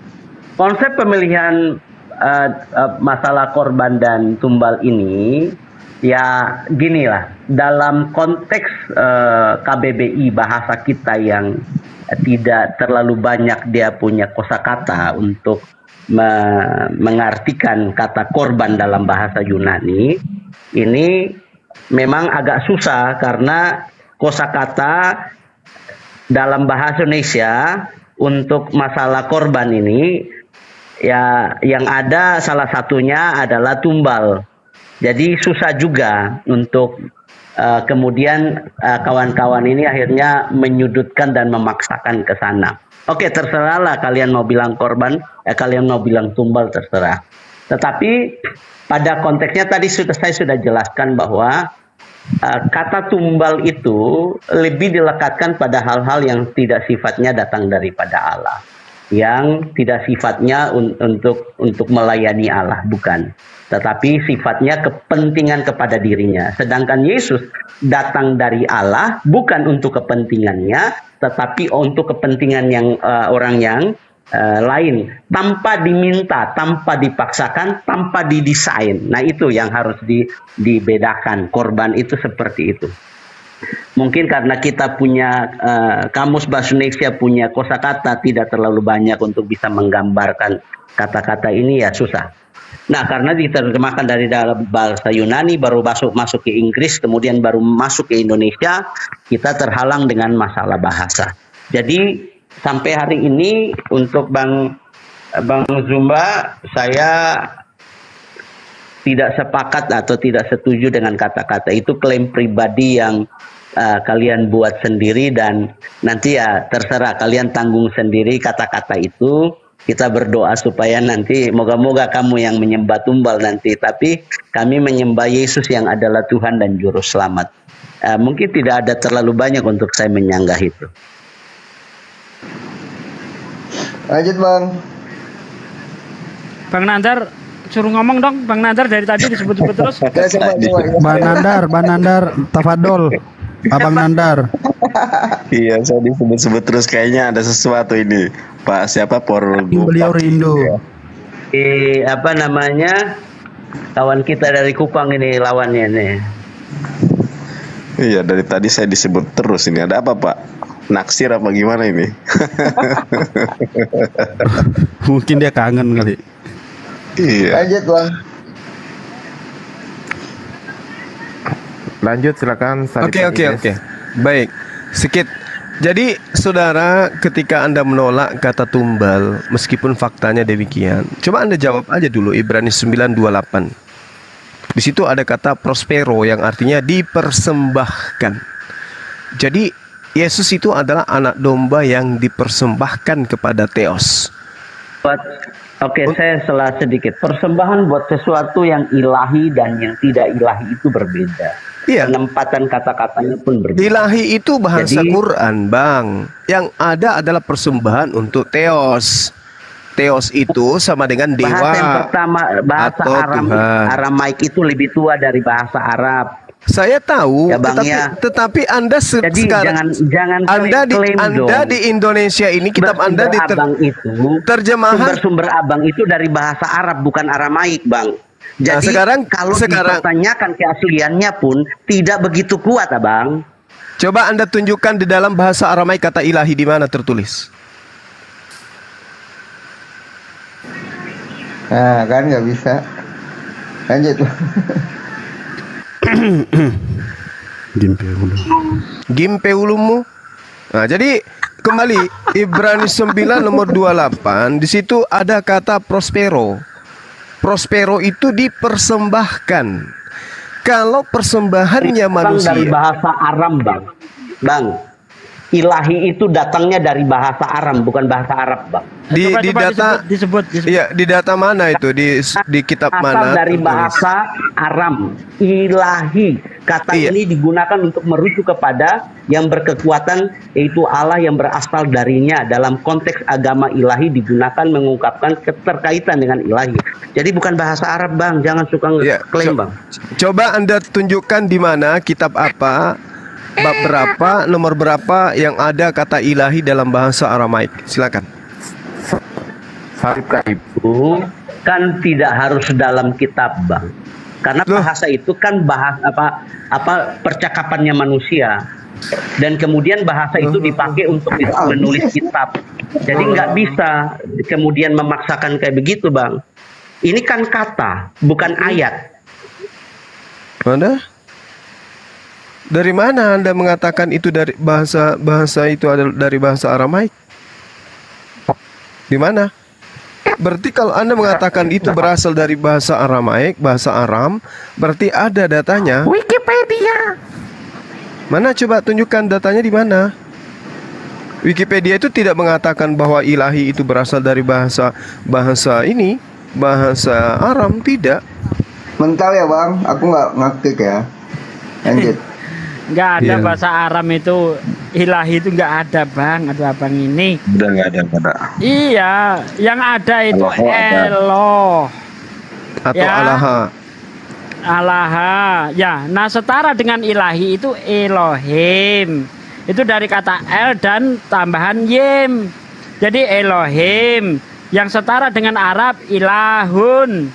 Konsep pemilihan uh, uh, masalah korban dan tumbal ini ya gini lah dalam konteks uh, KBBI bahasa kita yang tidak terlalu banyak dia punya kosakata untuk me mengartikan kata korban dalam bahasa Yunani ini memang agak susah karena kosakata dalam bahasa Indonesia untuk masalah korban ini ya yang ada salah satunya adalah tumbal. Jadi susah juga untuk uh, kemudian uh, kawan-kawan ini akhirnya menyudutkan dan memaksakan ke sana. Oke, terserahlah kalian mau bilang korban, eh, kalian mau bilang tumbal terserah. Tetapi pada konteksnya tadi sudah saya sudah jelaskan bahwa uh, kata tumbal itu lebih dilekatkan pada hal-hal yang tidak sifatnya datang daripada Allah yang tidak sifatnya un untuk untuk melayani Allah bukan tetapi sifatnya kepentingan kepada dirinya. Sedangkan Yesus datang dari Allah bukan untuk kepentingannya tetapi untuk kepentingan yang uh, orang yang uh, lain. Tanpa diminta tanpa dipaksakan tanpa didesain. Nah itu yang harus di, dibedakan. Korban itu seperti itu. Mungkin karena kita punya uh, kamus bahasa Indonesia punya kosakata tidak terlalu banyak untuk bisa menggambarkan kata-kata ini ya susah. Nah, karena diterjemahkan dari dalam bahasa Yunani baru masuk masuk ke Inggris, kemudian baru masuk ke Indonesia, kita terhalang dengan masalah bahasa. Jadi sampai hari ini untuk Bang Bang Zumba saya tidak sepakat atau tidak setuju dengan kata-kata itu klaim pribadi yang uh, kalian buat sendiri dan nanti ya terserah kalian tanggung sendiri kata-kata itu kita berdoa supaya nanti moga-moga kamu yang menyembah tumbal nanti tapi kami menyembah Yesus yang adalah Tuhan dan juru selamat uh, mungkin tidak ada terlalu banyak untuk saya menyanggah itu. Lanjut bang. Bang Nandar suruh ngomong dong Bang Nandar dari tadi disebut-sebut terus. Bang Nandar, Bang Nandar, Tafadol. Abang Nandar. iya, saya disebut-sebut terus kayaknya ada sesuatu ini. Pak siapa Por Beliau rindu. Eh, apa namanya? Kawan kita dari Kupang ini lawannya nih. Iya, dari tadi saya disebut terus ini. Ada apa, Pak? Naksir apa gimana ini? Mungkin dia kangen kali. Iya. Lanjut bang. Lanjut silakan. Oke oke oke. Baik. Sedikit. Jadi saudara ketika Anda menolak kata tumbal meskipun faktanya demikian. Coba Anda jawab aja dulu Ibrani 928. Di situ ada kata prospero yang artinya dipersembahkan. Jadi Yesus itu adalah anak domba yang dipersembahkan kepada Theos. Oke, saya salah sedikit. Persembahan buat sesuatu yang ilahi dan yang tidak ilahi itu berbeda. Iya. Penempatan kata-katanya pun berbeda. Ilahi itu bahasa Jadi- Quran, Bang. Yang ada adalah persembahan untuk Theos. Theos itu sama dengan dewa. Bahasa yang pertama bahasa Tuhan. Aramaik itu lebih tua dari bahasa Arab. Saya tahu, Ya, Bang, tetapi, ya. tetapi Anda se- Jadi sekarang jangan jangan Anda di Anda dong. di Indonesia ini kitab Sumber Anda di ter- abang itu terjemahan sumber-sumber abang itu dari bahasa Arab bukan Aramaik, Bang. Jadi Nah, sekarang- kalau sekarang- dipertanyakan keasliannya pun tidak begitu kuat, Abang. Coba Anda tunjukkan di dalam bahasa Aramaik kata ilahi di mana tertulis. Nah kan nggak bisa. Lanjut. Gimpe ulumu. Nah, jadi kembali Ibrani 9 nomor 28 di situ ada kata prospero. Prospero itu dipersembahkan. Kalau persembahannya Bang dari manusia bahasa Aram, Bang. Bang, ilahi itu datangnya dari bahasa Aram bukan bahasa Arab, Bang. di Coba- di coba data disebut, disebut. Iya, di data mana itu di di kitab asal mana? dari bahasa Aram ilahi kata Iya. ini digunakan untuk merujuk kepada yang berkekuatan yaitu Allah yang berasal darinya dalam konteks agama ilahi digunakan mengungkapkan keterkaitan dengan ilahi jadi bukan bahasa Arab bang jangan suka Iya, klaim bang Coba Anda tunjukkan di mana kitab apa bab berapa nomor berapa yang ada kata ilahi dalam bahasa Aramaik. Silakan. Kaib. itu kan tidak harus dalam kitab bang karena bahasa itu kan bahas apa apa percakapannya manusia dan kemudian bahasa itu dipakai untuk menulis kitab jadi nggak bisa kemudian memaksakan kayak begitu bang ini kan kata bukan ayat Mana? Dari mana Anda mengatakan itu dari bahasa bahasa itu adalah dari bahasa Aramaik? Di mana? Berarti kalau Anda mengatakan itu berasal dari bahasa Aramaik, bahasa Aram, berarti ada datanya. Wikipedia. Mana coba tunjukkan datanya di mana? Wikipedia itu tidak mengatakan bahwa ilahi itu berasal dari bahasa bahasa ini, bahasa Aram tidak. Mental ya bang, aku nggak ngaktif ya. Lanjut. Nggak ada Iya. bahasa Aram itu ilahi itu nggak ada bang. Aduh abang ini. Udah nggak ada, nggak ada. Iya, yang ada itu ada. Eloh. Atau Ya. Alaha. Alaha. Ya, nah setara dengan ilahi itu Elohim. Itu dari kata El dan tambahan Yim. Jadi Elohim yang setara dengan Arab ilahun.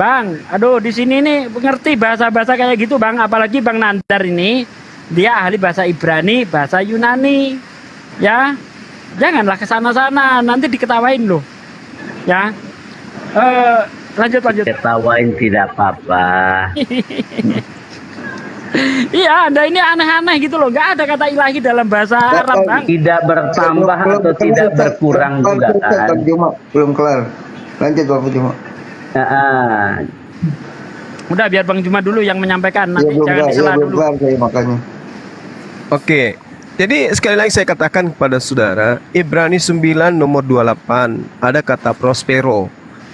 Bang, aduh di sini nih ngerti bahasa-bahasa kayak gitu, Bang. Apalagi Bang Nandar ini dia ahli bahasa Ibrani, bahasa Yunani. Ya. Janganlah ke sana-sana, nanti diketawain loh. Ya. Eh, lanjut lanjut. ketawain tidak apa-apa Iya, Anda ini aneh-aneh gitu loh. Nggak ada kata ilahi dalam bahasa Arab, Bang. tidak bertambah atau tidak berkurang juga kan belum kelar. Lanjut bang Cuma. Ah, Udah biar Bang Juma dulu yang menyampaikan. Iya Nanti belum jangan disela belum dulu. saya makanya. Oke. Jadi sekali lagi saya katakan kepada saudara, Ibrani 9 nomor 28 ada kata prospero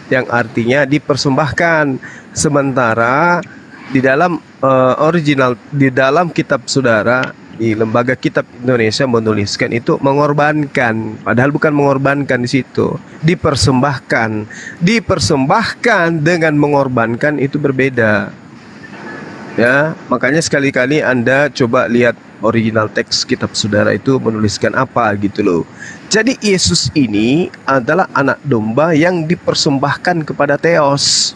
yang artinya dipersembahkan. Sementara di dalam uh, original di dalam kitab saudara di lembaga kitab Indonesia menuliskan itu mengorbankan padahal bukan mengorbankan di situ. Dipersembahkan. Dipersembahkan dengan mengorbankan itu berbeda. Ya makanya sekali-kali Anda coba lihat original teks kitab saudara itu menuliskan apa gitu loh. Jadi Yesus ini adalah anak domba yang dipersembahkan kepada Theos.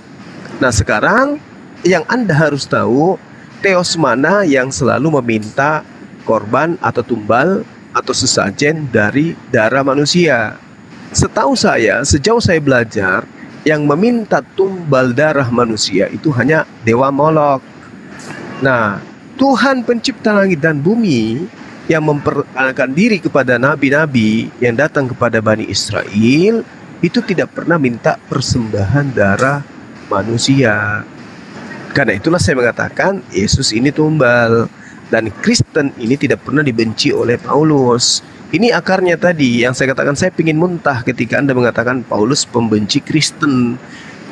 Nah sekarang yang Anda harus tahu Theos mana yang selalu meminta korban atau tumbal atau sesajen dari darah manusia. Setahu saya, sejauh saya belajar, yang meminta tumbal darah manusia itu hanya Dewa Molok. Nah, Tuhan pencipta langit dan bumi yang memperkenalkan diri kepada nabi-nabi yang datang kepada Bani Israel itu tidak pernah minta persembahan darah manusia. Karena itulah saya mengatakan Yesus ini tumbal dan Kristen ini tidak pernah dibenci oleh Paulus. Ini akarnya tadi yang saya katakan saya ingin muntah ketika Anda mengatakan Paulus pembenci Kristen.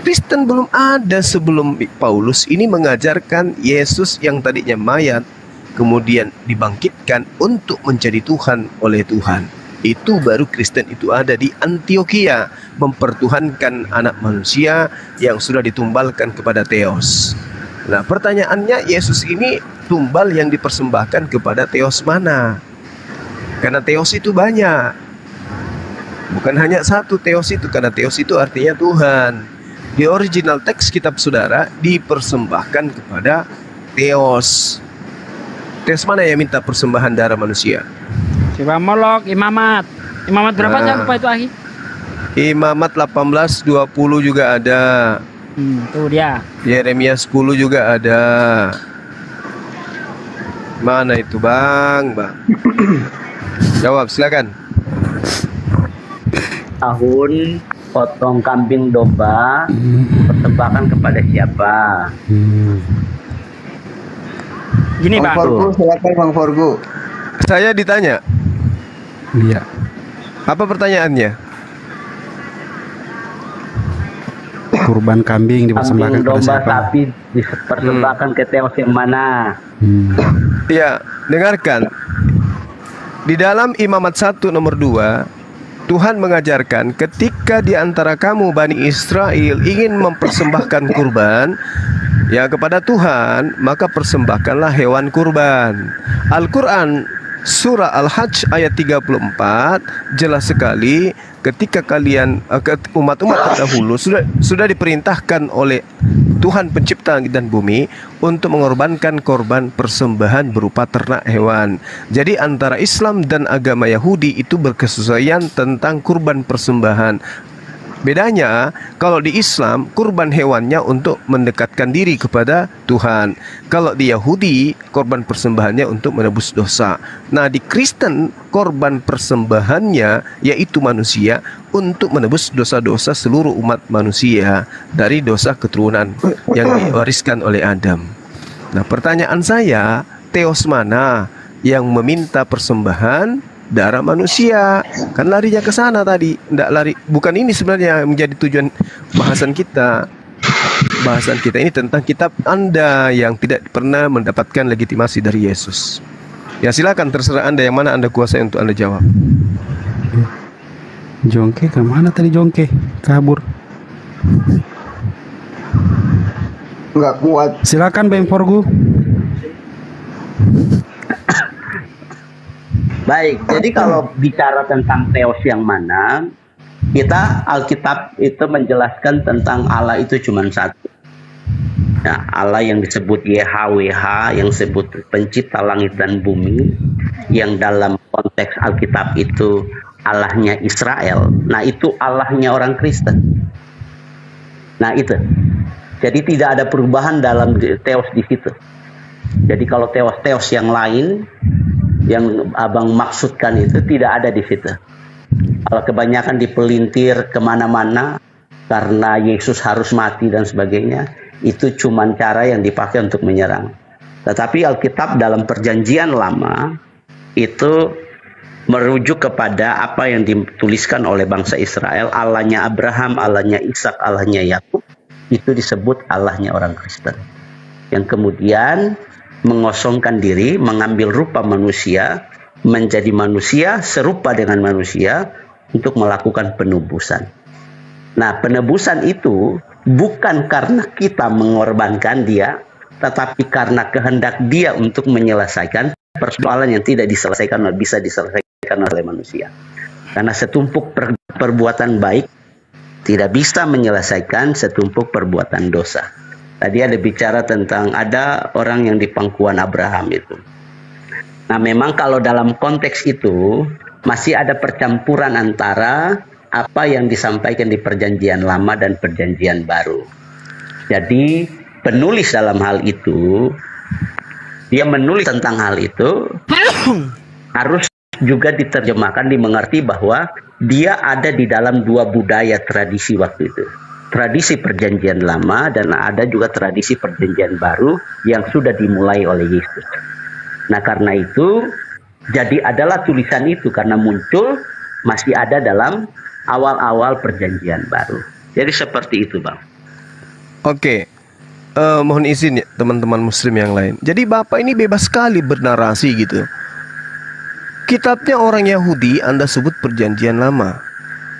Kristen belum ada sebelum Paulus ini mengajarkan Yesus yang tadinya mayat kemudian dibangkitkan untuk menjadi Tuhan oleh Tuhan. Itu baru Kristen itu ada di Antioquia mempertuhankan anak manusia yang sudah ditumbalkan kepada Theos. Nah, pertanyaannya Yesus ini tumbal yang dipersembahkan kepada Theos mana? Karena Theos itu banyak. Bukan hanya satu Theos itu, karena Theos itu artinya Tuhan. Di original teks kitab saudara dipersembahkan kepada Theos. Theos mana yang minta persembahan darah manusia? Coba Molok, Imamat. Imamat berapa nah, siapa itu Ahi? Imamat 18, 20 juga ada. Hmm, tuh dia. Yeremia 10 juga ada. Mana itu bang, bang? Jawab silakan. Tahun potong kambing domba persembahkan kepada siapa? Hmm. Gini bang. Forgu, silakan bang Forgu. Saya ditanya. Iya. Apa pertanyaannya? Kurban kambing dipersembahkan kambing, domba, sapi dipersembahkan hmm. ke Teos yang mana? Hmm. Ya, dengarkan. Di dalam Imamat 1 nomor 2, Tuhan mengajarkan ketika di antara kamu Bani Israel ingin mempersembahkan kurban ya kepada Tuhan, maka persembahkanlah hewan kurban. Al-Qur'an surah Al-Hajj ayat 34 jelas sekali ketika kalian eh, umat-umat terdahulu sudah sudah diperintahkan oleh Tuhan pencipta langit dan bumi untuk mengorbankan korban persembahan berupa ternak hewan. Jadi antara Islam dan agama Yahudi itu berkesesuaian tentang kurban persembahan. Bedanya kalau di Islam kurban hewannya untuk mendekatkan diri kepada Tuhan. Kalau di Yahudi korban persembahannya untuk menebus dosa. Nah di Kristen korban persembahannya yaitu manusia untuk menebus dosa-dosa seluruh umat manusia dari dosa keturunan yang diwariskan oleh Adam. Nah pertanyaan saya, Teos mana yang meminta persembahan darah manusia. Kan larinya ke sana tadi. Tidak lari. Bukan ini sebenarnya yang menjadi tujuan bahasan kita. Bahasan kita ini tentang kitab anda yang tidak pernah mendapatkan legitimasi dari Yesus. Ya silakan. Terserah anda yang mana anda kuasai untuk anda jawab. Jongke ke mana tadi Jongke? Kabur. Nggak kuat. Silakan Bang Forgu Baik, jadi kalau bicara tentang teos yang mana, kita Alkitab itu menjelaskan tentang Allah itu cuma satu. Nah, Allah yang disebut YHWH, yang disebut pencipta langit dan bumi, yang dalam konteks Alkitab itu Allahnya Israel. Nah, itu Allahnya orang Kristen. Nah, itu. Jadi tidak ada perubahan dalam teos di situ. Jadi kalau teos-teos yang lain yang abang maksudkan itu tidak ada di situ. Kalau kebanyakan dipelintir ke mana-mana karena Yesus harus mati dan sebagainya, itu cuma cara yang dipakai untuk menyerang. Tetapi Alkitab dalam perjanjian lama itu merujuk kepada apa yang dituliskan oleh bangsa Israel, Allahnya Abraham, Allahnya Ishak, Allahnya Yakub, itu disebut Allahnya orang Kristen. yang kemudian mengosongkan diri, mengambil rupa manusia, menjadi manusia serupa dengan manusia untuk melakukan penebusan. Nah, penebusan itu bukan karena kita mengorbankan dia, tetapi karena kehendak dia untuk menyelesaikan persoalan yang tidak diselesaikan atau bisa diselesaikan oleh manusia. Karena setumpuk per perbuatan baik tidak bisa menyelesaikan setumpuk perbuatan dosa. Tadi ada bicara tentang ada orang yang di pangkuan Abraham itu. Nah, memang kalau dalam konteks itu masih ada percampuran antara apa yang disampaikan di Perjanjian Lama dan Perjanjian Baru. Jadi, penulis dalam hal itu dia menulis tentang hal itu harus juga diterjemahkan dimengerti bahwa dia ada di dalam dua budaya tradisi waktu itu tradisi perjanjian lama dan ada juga tradisi perjanjian baru yang sudah dimulai oleh Yesus. Nah karena itu jadi adalah tulisan itu karena muncul masih ada dalam awal-awal perjanjian baru. Jadi seperti itu bang. Oke, uh, mohon izin ya teman-teman muslim yang lain. Jadi bapak ini bebas sekali bernarasi gitu. Kitabnya orang Yahudi Anda sebut perjanjian lama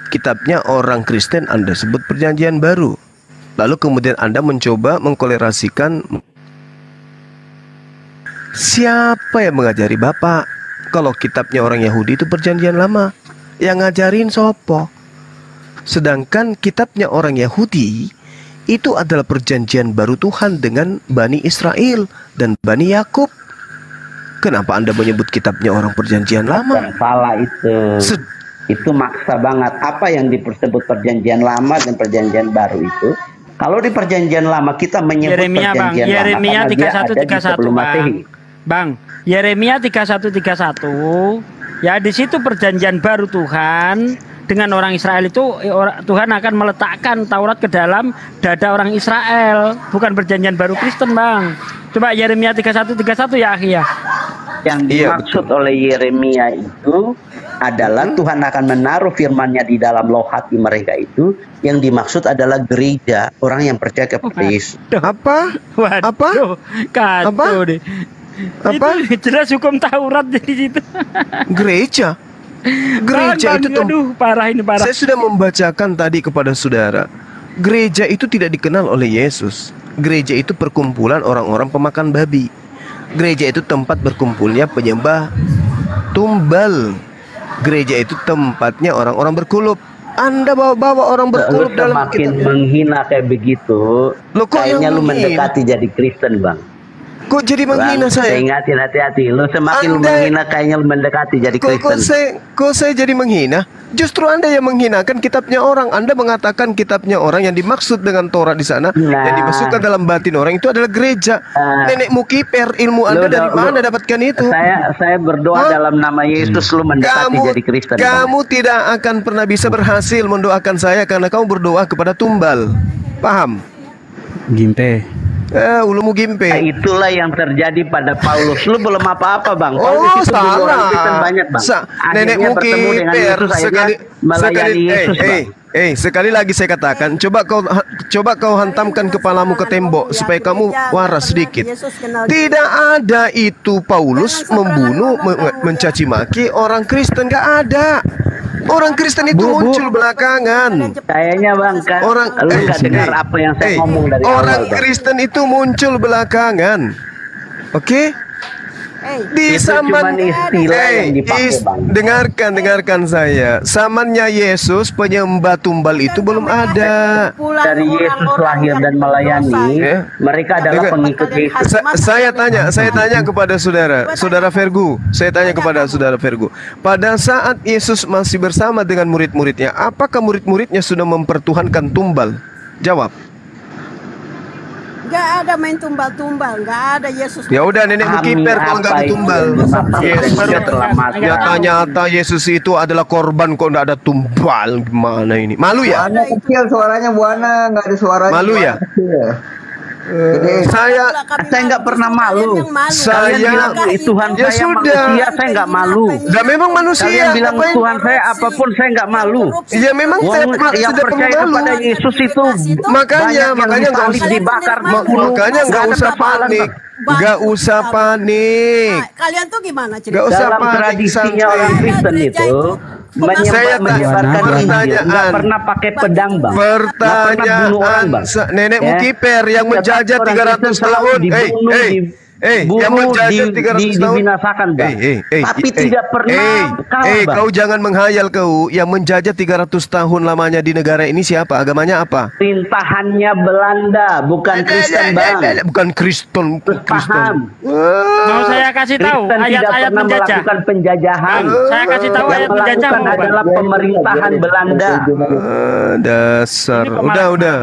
kitabnya orang Kristen Anda sebut perjanjian baru. Lalu kemudian Anda mencoba mengkolerasikan siapa yang mengajari Bapak? Kalau kitabnya orang Yahudi itu perjanjian lama, yang ngajarin sopo. Sedangkan kitabnya orang Yahudi itu adalah perjanjian baru Tuhan dengan Bani Israel dan Bani Yakub. Kenapa Anda menyebut kitabnya orang perjanjian lama? Salah itu. Itu maksa banget. Apa yang disebut perjanjian lama dan perjanjian baru itu? Kalau di perjanjian lama kita menyebut Yeremia, perjanjian bang. Yeremia lama satu tiga satu bang. bang Yeremia tiga satu tiga satu. Ya di situ perjanjian baru Tuhan dengan orang Israel itu eh, Tuhan akan meletakkan Taurat ke dalam dada orang Israel. Bukan perjanjian baru Kristen bang. Coba Yeremia 3131 ya akhi ya yang iya, dimaksud iya, oleh Yeremia itu adalah hmm. Tuhan akan menaruh firman-Nya di dalam loh hati mereka itu yang dimaksud adalah gereja orang yang percaya kepada Yesus. Apa? Waduh, apa? apa? Deh. Apa? Itu jelas hukum Taurat di situ. gereja. Gereja bang, itu bang, aduh, parah ini parah. Saya sudah membacakan tadi kepada saudara. Gereja itu tidak dikenal oleh Yesus. Gereja itu perkumpulan orang-orang pemakan babi. Gereja itu tempat berkumpulnya penyembah tumbal gereja itu tempatnya orang-orang berkulub. Anda bawa-bawa orang berkulub lu dalam makin kita. menghina kayak begitu. Lo kok kayaknya lu mendekati jadi Kristen, Bang. Kok jadi menghina Bang, saya? Saya ingatin hati-hati. Lu semakin Anda, menghina kayaknya lu mendekati jadi kok, Kristen. Kok saya, kok saya jadi menghina? Justru Anda yang menghinakan kitabnya orang. Anda mengatakan kitabnya orang yang dimaksud dengan Torah di sana nah. yang dimasukkan dalam batin orang itu adalah gereja. Nah. Nenek mukiper ilmu Anda lu, dari mana lu, dapatkan itu? Saya saya berdoa Hah? dalam nama Yesus lu mendekati kamu, jadi Kristen. Kamu bang. tidak akan pernah bisa berhasil mendoakan saya karena kamu berdoa kepada tumbal. Paham? Gimpe. Eh, ulumu gimpe. Nah, itulah yang terjadi pada Paulus. Lu belum apa-apa, Bang. Oh, salah. banyak, Bang. Sa Nenekmu kiper sekali sekali Yesus, eh, eh, eh, sekali lagi saya katakan, coba kau coba kau hantamkan kepalamu ke tembok supaya kamu waras sedikit. Tidak ada itu Paulus membunuh, mencaci maki orang Kristen, nggak ada. Orang Kristen itu bu, bu. muncul belakangan. Kayaknya bang kan. Orang lu eh, dengar apa yang saya eh, ngomong dari Orang awal, Kristen itu muncul belakangan. Oke? Okay? Di saman hey, is, dengarkan dengarkan saya. Samannya Yesus penyembah tumbal itu belum ada. dari Yesus lahir dan melayani. Ya. mereka adalah pengikut Yesus Sa saya tanya saya tanya kepada saudara saudara Vergu. Saya tanya kepada saudara Vergu. Pada saat Yesus masih bersama dengan murid-muridnya apakah murid-muridnya sudah mempertuhankan tumbal? Jawab Gak ada main tumbal-tumbal, gak ada Yesus. Ya udah nenek kiper kalau nggak tumbal. Yesus nyata-nyata Yesus itu adalah korban kok nggak ada tumbal gimana ini? Malu ya? Buana kecil suaranya buana nggak ada suaranya. Malu ya? Eh, saya saya nggak pernah malu. Saya- bilang Tuhan Ya saya sudah. manusia, saya nggak malu. Dah memang manusia. Kalian bilang? Tuhan saya apa pun saya nggak malu. Ya memang Wong saya yang tidak percaya malu. kepada Yesus itu Makanya, yang makanya nggak usah dibakar, makanya nggak usah panik. Nggak usah panik. Kalian tuh gimana cerita? usah Dalam panik, tradisinya santai. orang Kristen itu menyembah, Saya tak- menyebarkan pertanyaan. nggak pernah pakai pedang bang Nggak pernah bunuh orang Pertanyaan bang nenek Ya. Mukiper yang menjajah orang 300 Kristen selalu tahun. Eh, dibunuh, eh, eh, yang menjajah di- 300 di- tahun. dibinasakan bang Eh, eh, eh, tapi eh, tidak pernah eh, kalah eh, bang kau jangan menghayal kau. Yang menjajah 300 tahun lamanya di negara ini siapa? Agamanya apa? perintahannya Belanda bukan Kristen bang Bukan Kristen, Kristen. paham Mau saya kasih tahu ayat-ayat pernah menjajah. melakukan penjajahan Saya kasih tahu yang ayat menjajah Bang. adalah pemerintahan Belanda Ah, dasar. Udah, udah.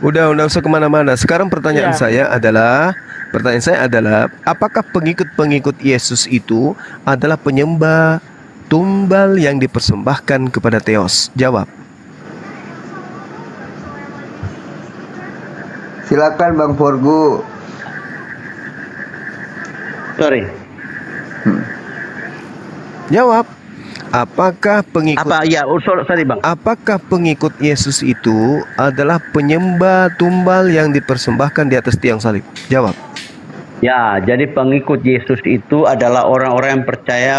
Udah, udah usah ke mana-mana. Sekarang pertanyaan Iya. saya adalah, pertanyaan saya adalah, apakah pengikut-pengikut Yesus itu adalah penyembah tumbal yang dipersembahkan kepada Theos? Jawab. Silakan Bang Forgu. Sorry. Jawab. Apakah pengikut Apa ya? Oh, sorry bang. Apakah pengikut Yesus itu adalah penyembah tumbal yang dipersembahkan di atas tiang salib? Jawab. Ya, jadi pengikut Yesus itu adalah orang-orang yang percaya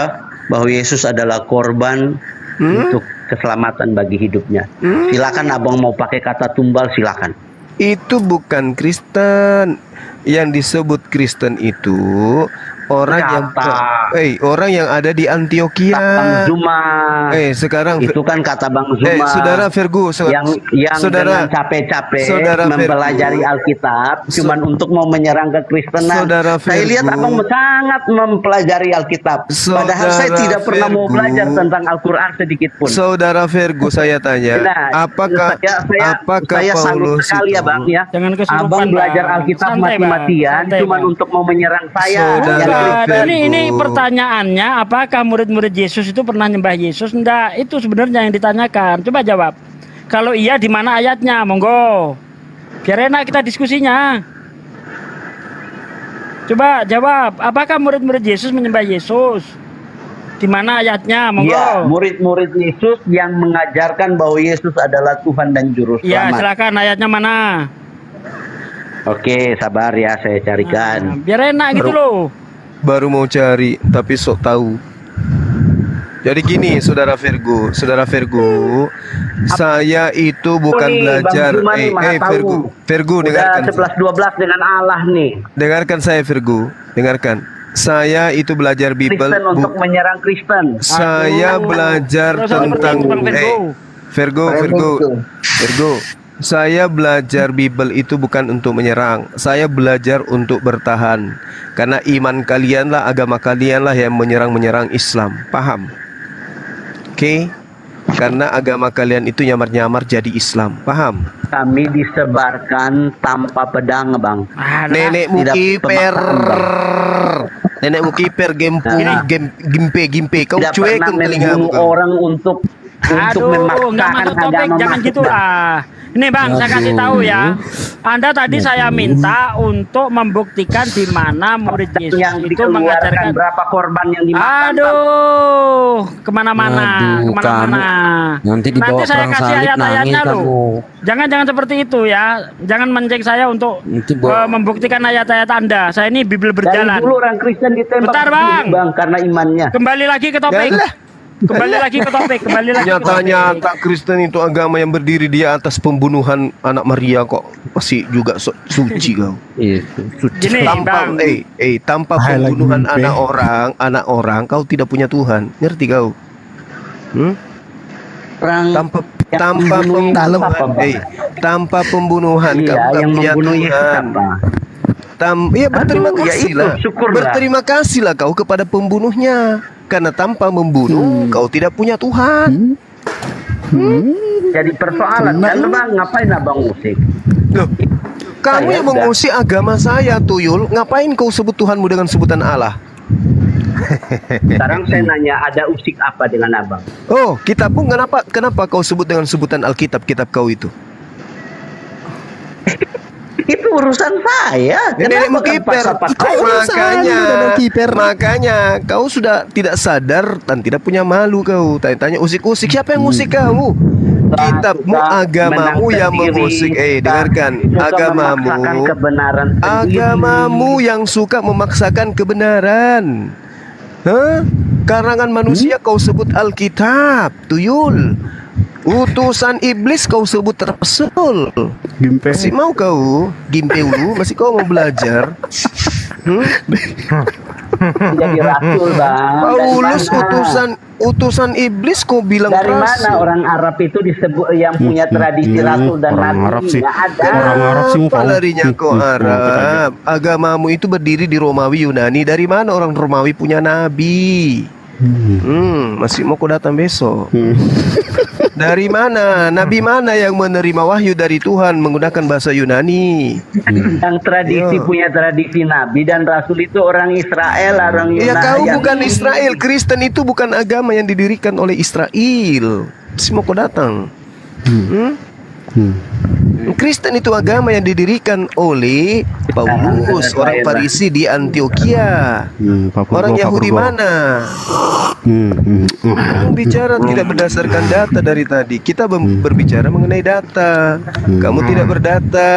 bahwa Yesus adalah korban Hmm? untuk keselamatan bagi hidupnya. Hmm? Silakan abang mau pakai kata tumbal silakan. Itu bukan Kristen. Yang disebut Kristen itu orang yang Kata. eh orang yang ada di Antioquia. Bang Zuma. Eh sekarang itu kan kata Bang Zuma. Eh saudara Vergu, so- yang yang saudara dengan capek-capek Saudara mempelajari. Alkitab cuman untuk mau menyerang kekristenan. Saudara saya lihat abang sangat mempelajari Alkitab. Padahal saya tidak pernah mau belajar tentang Al-Quran sedikit pun. Saudara Vergu saya tanya, Nah, apakah saya, saya, apakah saya salut Paulus sekali itu ya bang ya. Jangan kesurupan, Abang belajar. Alkitab mati-matian cuman Bang. untuk mau menyerang saya. Saudara yang Bukan, Kristen. ini ini pertanyaannya apakah murid-murid Yesus itu pernah nyembah Yesus? Enggak, itu sebenarnya yang ditanyakan. Coba jawab. Kalau iya di mana ayatnya? Monggo. Biar enak kita diskusinya. Coba jawab, apakah murid-murid Yesus menyembah Yesus? Di mana ayatnya? Monggo. Ya, murid-murid Yesus yang mengajarkan bahwa Yesus adalah Tuhan dan Juru Ya, Selamat. silakan ayatnya mana? Oke, sabar ya, saya carikan. Biar enak gitu loh. Baru mau cari tapi sok tahu. Jadi gini, saudara Virgo, saudara Virgo, saya itu bukan nih, belajar. Eh, eh. Virgo, Virgo, Udah dengarkan, 11-12 dengan Allah nih. dengarkan saya Virgo, dengarkan. Saya itu belajar Bible. Kristen untuk menyerang Kristen. saya belajar usah seperti tentang Bang Virgo. eh, Virgo, Virgo, Virgo. Saya belajar Bible itu bukan untuk menyerang. Saya belajar untuk bertahan. Karena iman kalianlah, agama kalianlah yang menyerang-menyerang Islam. Paham? Oke? Karena agama kalian itu nyamar-nyamar jadi Islam. Paham? Kami disebarkan tanpa pedang, Bang. Nenekmu Tidak kiper. pemakan, Bang. Nenekmu kiper gempu, Nah. gem, gimpe, gimpe. Kau Tidak cuekin telingamu orang untuk untuk Aduh, nggak memaksakan masuk topik, jangan gitu lah. Ini bang, saya kasih tahu ya. Anda tadi saya minta untuk membuktikan di mana murid Yesus yang itu mengajarkan. berapa korban yang dimakan. Aduh, ke mana-mana, Aduh, ke mana-mana. Nanti dibawa saya perang kasih salib, ayat-ayatnya loh. kamu. Jangan jangan seperti itu ya. Jangan mencek saya untuk Nanti eh, membuktikan ayat-ayat Anda. Saya ini Bible Dari berjalan. dulu orang Kristen ditembak Bentar, Bang. bang karena imannya. Kembali lagi ke topik. Yalah. Kembali lagi ke topik. Kembali lagi. ke topik. Nyata-nyata Kristen itu agama yang berdiri di atas pembunuhan anak Maria kok masih juga so- suci kau. Iya, Gini, tanpa Bang. eh eh tanpa lagi pembunuhan mimpi. anak orang, anak orang kau tidak punya Tuhan. Ngerti kau? Hmm? Perang Tanpa tanpa pembunuhan, eh tanpa pembunuhan Iya, kamu tak yang punya Tuhan. Tam, ya berterima ya kasih lah. syukurlah. Berterima kasihlah kau kepada pembunuhnya. Karena tanpa membunuh kau tidak punya Tuhan. Jadi persoalan kan bang ngapain abang musik? Loh, kamu Saya yang mengusik agama saya, Tuyul. Ngapain kau sebut Tuhanmu dengan sebutan Allah? Sekarang saya nanya ada usik apa dengan abang? Oh, kitabmu kenapa kenapa kau sebut dengan sebutan Alkitab kitab kau itu? Itu urusan saya. Nenekmu Kenapa kan kiper. Makanya, makanya kau sudah tidak sadar dan tidak punya malu kau. Tanya-tanya usik-usik. Siapa yang usik kamu? Kitabmu, agamamu yang mengusik. Eh, dengarkan. Agamamu, memaksakan kebenaran sendiri. agamamu yang suka memaksakan kebenaran. Hah? Karangan manusia kau sebut Alkitab, tuyul. Utusan iblis kau sebut Rasul. Gimpe. Masih mau kau gimpe dulu? Masih kau mau belajar? Hmm? Jadi rasul bang. Paulus mana? utusan utusan iblis kau bilang Dari mana rasul. orang Arab itu disebut yang punya tradisi Hmm, rasul dan orang nabi? Arab sih. Ada. Orang Arab sih mau larinya kau Hmm, hmm, Arab? Agamamu itu berdiri di Romawi Yunani. Dari mana orang Romawi punya nabi? Hmm, masih mau kau datang besok? Dari mana? Nabi mana yang menerima wahyu dari Tuhan menggunakan bahasa Yunani? Yang tradisi Iya. punya tradisi nabi dan rasul itu orang Israel, orang Yunani. Ya kau bukan Israel. Kristen itu bukan agama yang didirikan oleh Israel. Semua kau datang. Hmm? Kristen itu agama yang didirikan oleh Paulus, orang Farisi di Antioquia. Hmm, Papua Orang Yahudi Papua mana? Hmm, hmm, hmm. Kamu bicara tidak berdasarkan data dari tadi. Kita bem- berbicara mengenai data. Kamu tidak berdata.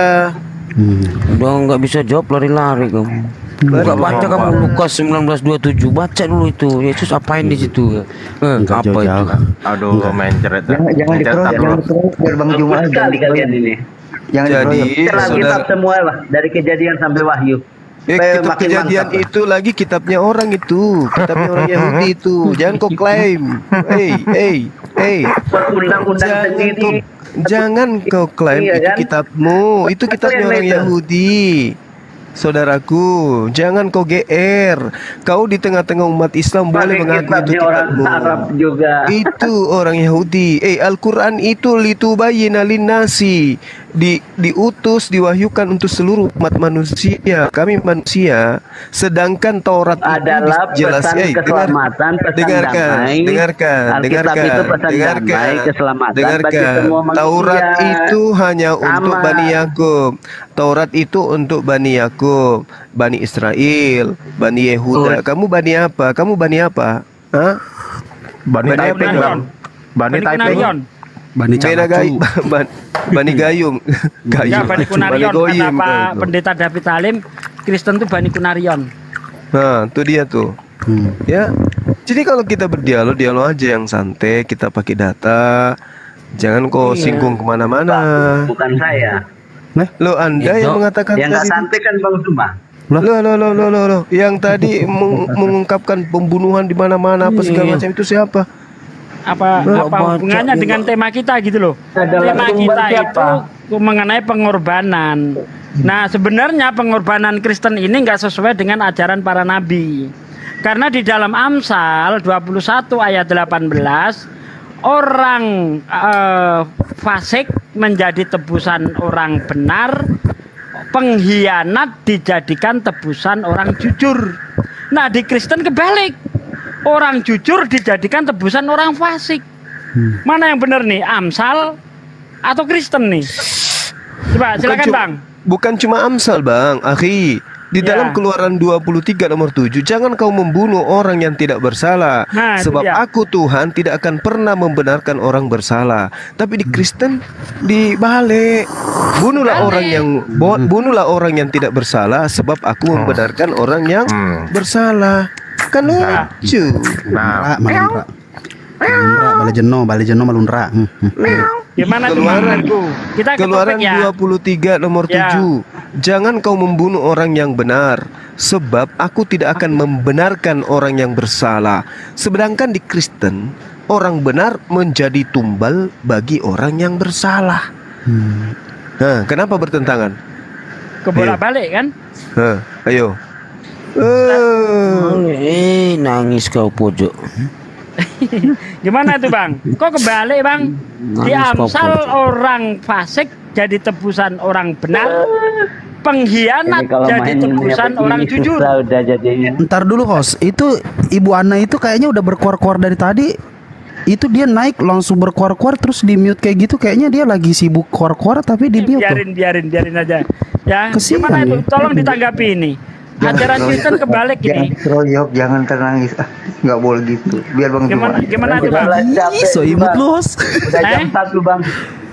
Udah nggak bisa jawab lari-lari kamu. Enggak baca kamu Lukas 1927 baca dulu itu Yesus apain di situ eh, apa itu Aduh, main ceret. Jangan jangan dikeroyok, jangan dikeroyok biar Bang Juma Bagus sekali kalian ini. Jangan Jadi, kitab semua lah dari kejadian sampai wahyu. Eh, kitab makin kejadian mantap. itu lagi kitabnya orang itu, kitabnya orang Yahudi itu. Jangan kau klaim. Hey, hey, hey. Undang-undang sendiri. jangan kau klaim Iya, itu kan? kitabmu. Itu kitabnya orang itu? Yahudi. Saudaraku, jangan kau GR. Kau di tengah-tengah umat Islam boleh mengaku itu orang kitabmu. Arab juga. Itu orang Yahudi. Eh, Al-Quran itu litubayyina linnasi. Di diutus, diwahyukan untuk seluruh umat manusia. Kami manusia. Sedangkan Taurat adalah itu jelas. pesan Eh, dengar- keselamatan, pesan dengarkan, damai. dengarkan, Alkitab dengarkan, itu pesan dengarkan, damai, keselamatan bagi dengarkan. semua manusia. Taurat itu hanya untuk Sama. Bani Yakub. Taurat itu untuk Bani Yakub, Bani Israel, Bani Yehuda. Kamu Bani apa? Kamu Bani apa? Hah? Bani Bani Taiping, apa? Bang. Bani Taiping. Bani Bena Gay, Ban- Bani Gayung, Ya, Bani Kunarion kata Goyim, Pak kau. Pendeta David Halim, Kristen tuh Bani Kunarion. Nah, itu dia tuh. Ya. Jadi kalau kita berdialog, dialog aja yang santai, kita pakai data. Jangan kau Iya. singgung ke mana-mana. Bukan saya. Lo Anda yang mengatakan Yang tadi. santai kan Bang Zuma. Lo lo lo lo lo lo. Yang tadi meng- mengungkapkan pembunuhan di mana-mana apa segala Iya. macam itu siapa? Apa Nggak apa hubungannya juga. dengan tema kita gitu loh. Adalah tema kita siapa? itu mengenai pengorbanan. Nah, sebenarnya pengorbanan Kristen ini nggak sesuai dengan ajaran para nabi. Karena di dalam Amsal 21 ayat 18 orang eh, fasik menjadi tebusan orang benar, pengkhianat dijadikan tebusan orang jujur. Nah, di Kristen kebalik. Orang jujur dijadikan tebusan orang fasik. Mana yang benar nih? Amsal atau Kristen nih? Coba silakan cu- Bang. Bukan cuma Amsal, Bang. Akhi, di Ya. dalam Keluaran 23 nomor 7, jangan kau membunuh orang yang tidak bersalah, Nah, sebab aku Tuhan tidak akan pernah membenarkan orang bersalah. Tapi di Kristen dibalik. Bunuhlah orang yang bo- bunuhlah orang yang tidak bersalah sebab aku membenarkan orang yang bersalah. Kan lucu. Nah, Malunra, malunra. Malunra, balik jeno, balik jeno malunra. Hmm, hmm. Gimana tuh Keluaran Bang? Kita ke Keluaran ya. 23 nomor Ya. 7 Jangan kau membunuh orang yang benar Sebab aku tidak akan membenarkan orang yang bersalah Sedangkan di Kristen Orang benar menjadi tumbal bagi orang yang bersalah Nah, kenapa bertentangan? Kebolak balik kan? Hah, ayo Eh, nangis kau pojok. Gimana tuh Bang? Kok kebalik Bang? Di Nangis Amsal pojok. orang fasik jadi tebusan orang benar. Pengkhianat jadi tebusan orang jujur. udah jadinya. Ntar dulu host, itu Ibu Ana itu kayaknya udah berkuar-kuar dari tadi. itu dia naik langsung berkuar-kuar terus di mute kayak gitu kayaknya dia lagi sibuk kuar-kuar tapi di mute tuh. biarin biarin biarin aja ya Kesian gimana itu ya. tolong ditanggapi ini ajaran Kristen kebalik Jangan ini dikeroyok, jangan ternangis. Ah, nggak boleh gitu. Biar Bang gimana Cuma. gimana nih bang Ih, so imut lu host. udah jam satu bang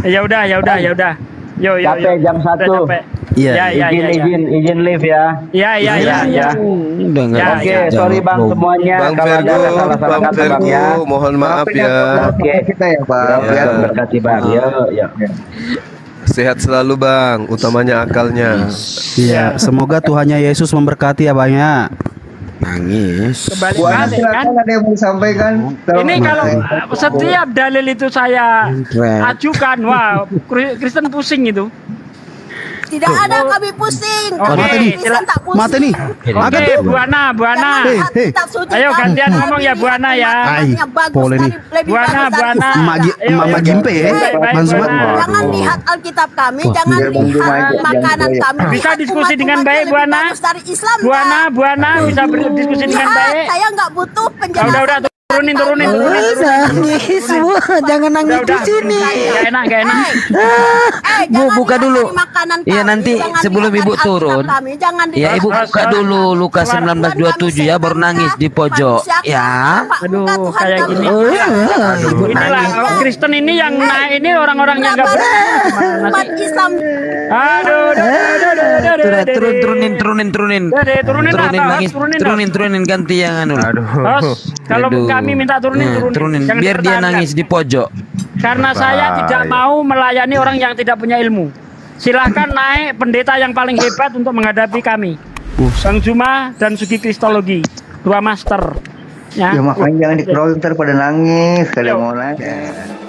ya udah ya udah ya udah yo yo yo Capek jam Udah satu. capek. Iya. ya ya izin ya ya izin izin live ya. ya ya ya ya Udah enggak. Ya, Oke, ya. sorry bang semuanya Bang kalau ada Vergo, salah-salah Bang kata bang ya. Vergo, mohon maaf ya. Oke. kita ya, Pak. Ya, berkati bang. Ya, ya. Sehat selalu bang, utamanya akalnya. Iya, semoga Tuhannya Yesus memberkati ya Bang ya. Nangis. kebalik Ana, balik kan ada yang mau disampaikan. ini kalau setiap dalil itu saya ajukan wah Kri- Kristen pusing itu Tidak ada kami pusing. Oke, Mata nih. Tak pusing. Mata nih. Oke, tuh. Bu Ana, Bu Ana. Hei, hei. Kitab suci Ayo gantian ngomong ya, Bu Ana ya. Ay, boleh nih. dari- lebih Bu Ana, bagus Bu dari Ana. Mak. Gimpe ya. Bang. Jangan lihat Alkitab kami, jangan lihat makanan jangan kami. Bisa diskusi dengan baik, yang Bu lebih Ana. bagus dari Islam. Bu Ana, Dah. Bu Ana bisa berdiskusi dengan Lihat, baik. Saya nggak butuh penjelasan. Turunin, turunin, turunin. Nangis semua, jangan nangis di sini. Gak enak, gak enak. Eh, Bu, buka dulu. Iya, nanti sebelum Ibu turun. Kami. Jangan Ya ibu buka dulu Lukas Suara. 1927 ya baru nangis di pojok ya. Aduh, kayak gini. Oh, ibu Inilah nangis. Kristen ini yang naik ini orang-orang yang nggak benar. Gimana umat sih? Islam Aduh, aduh, aduh, aduh, aduh, aduh, Sudah aduh, turun aduh. turunin turunin turunin. Dede, turunin lah, Turunin Pak. nangis. Turunin, Turunin turunin ganti yang anu. Aduh. Bos, kalau Aduh. Kami minta turunin, Nah, turunin. turunin. Jangan Biar dia nangis di pojok. Karena saya Baik. tidak mau melayani orang yang tidak punya ilmu. Silahkan naik pendeta yang paling hebat untuk menghadapi kami. Bang Juma dan Sugi Kristologi, dua master. Ya makanya jangan dikeroyok ntar pada nangis. Kalau mau nangis.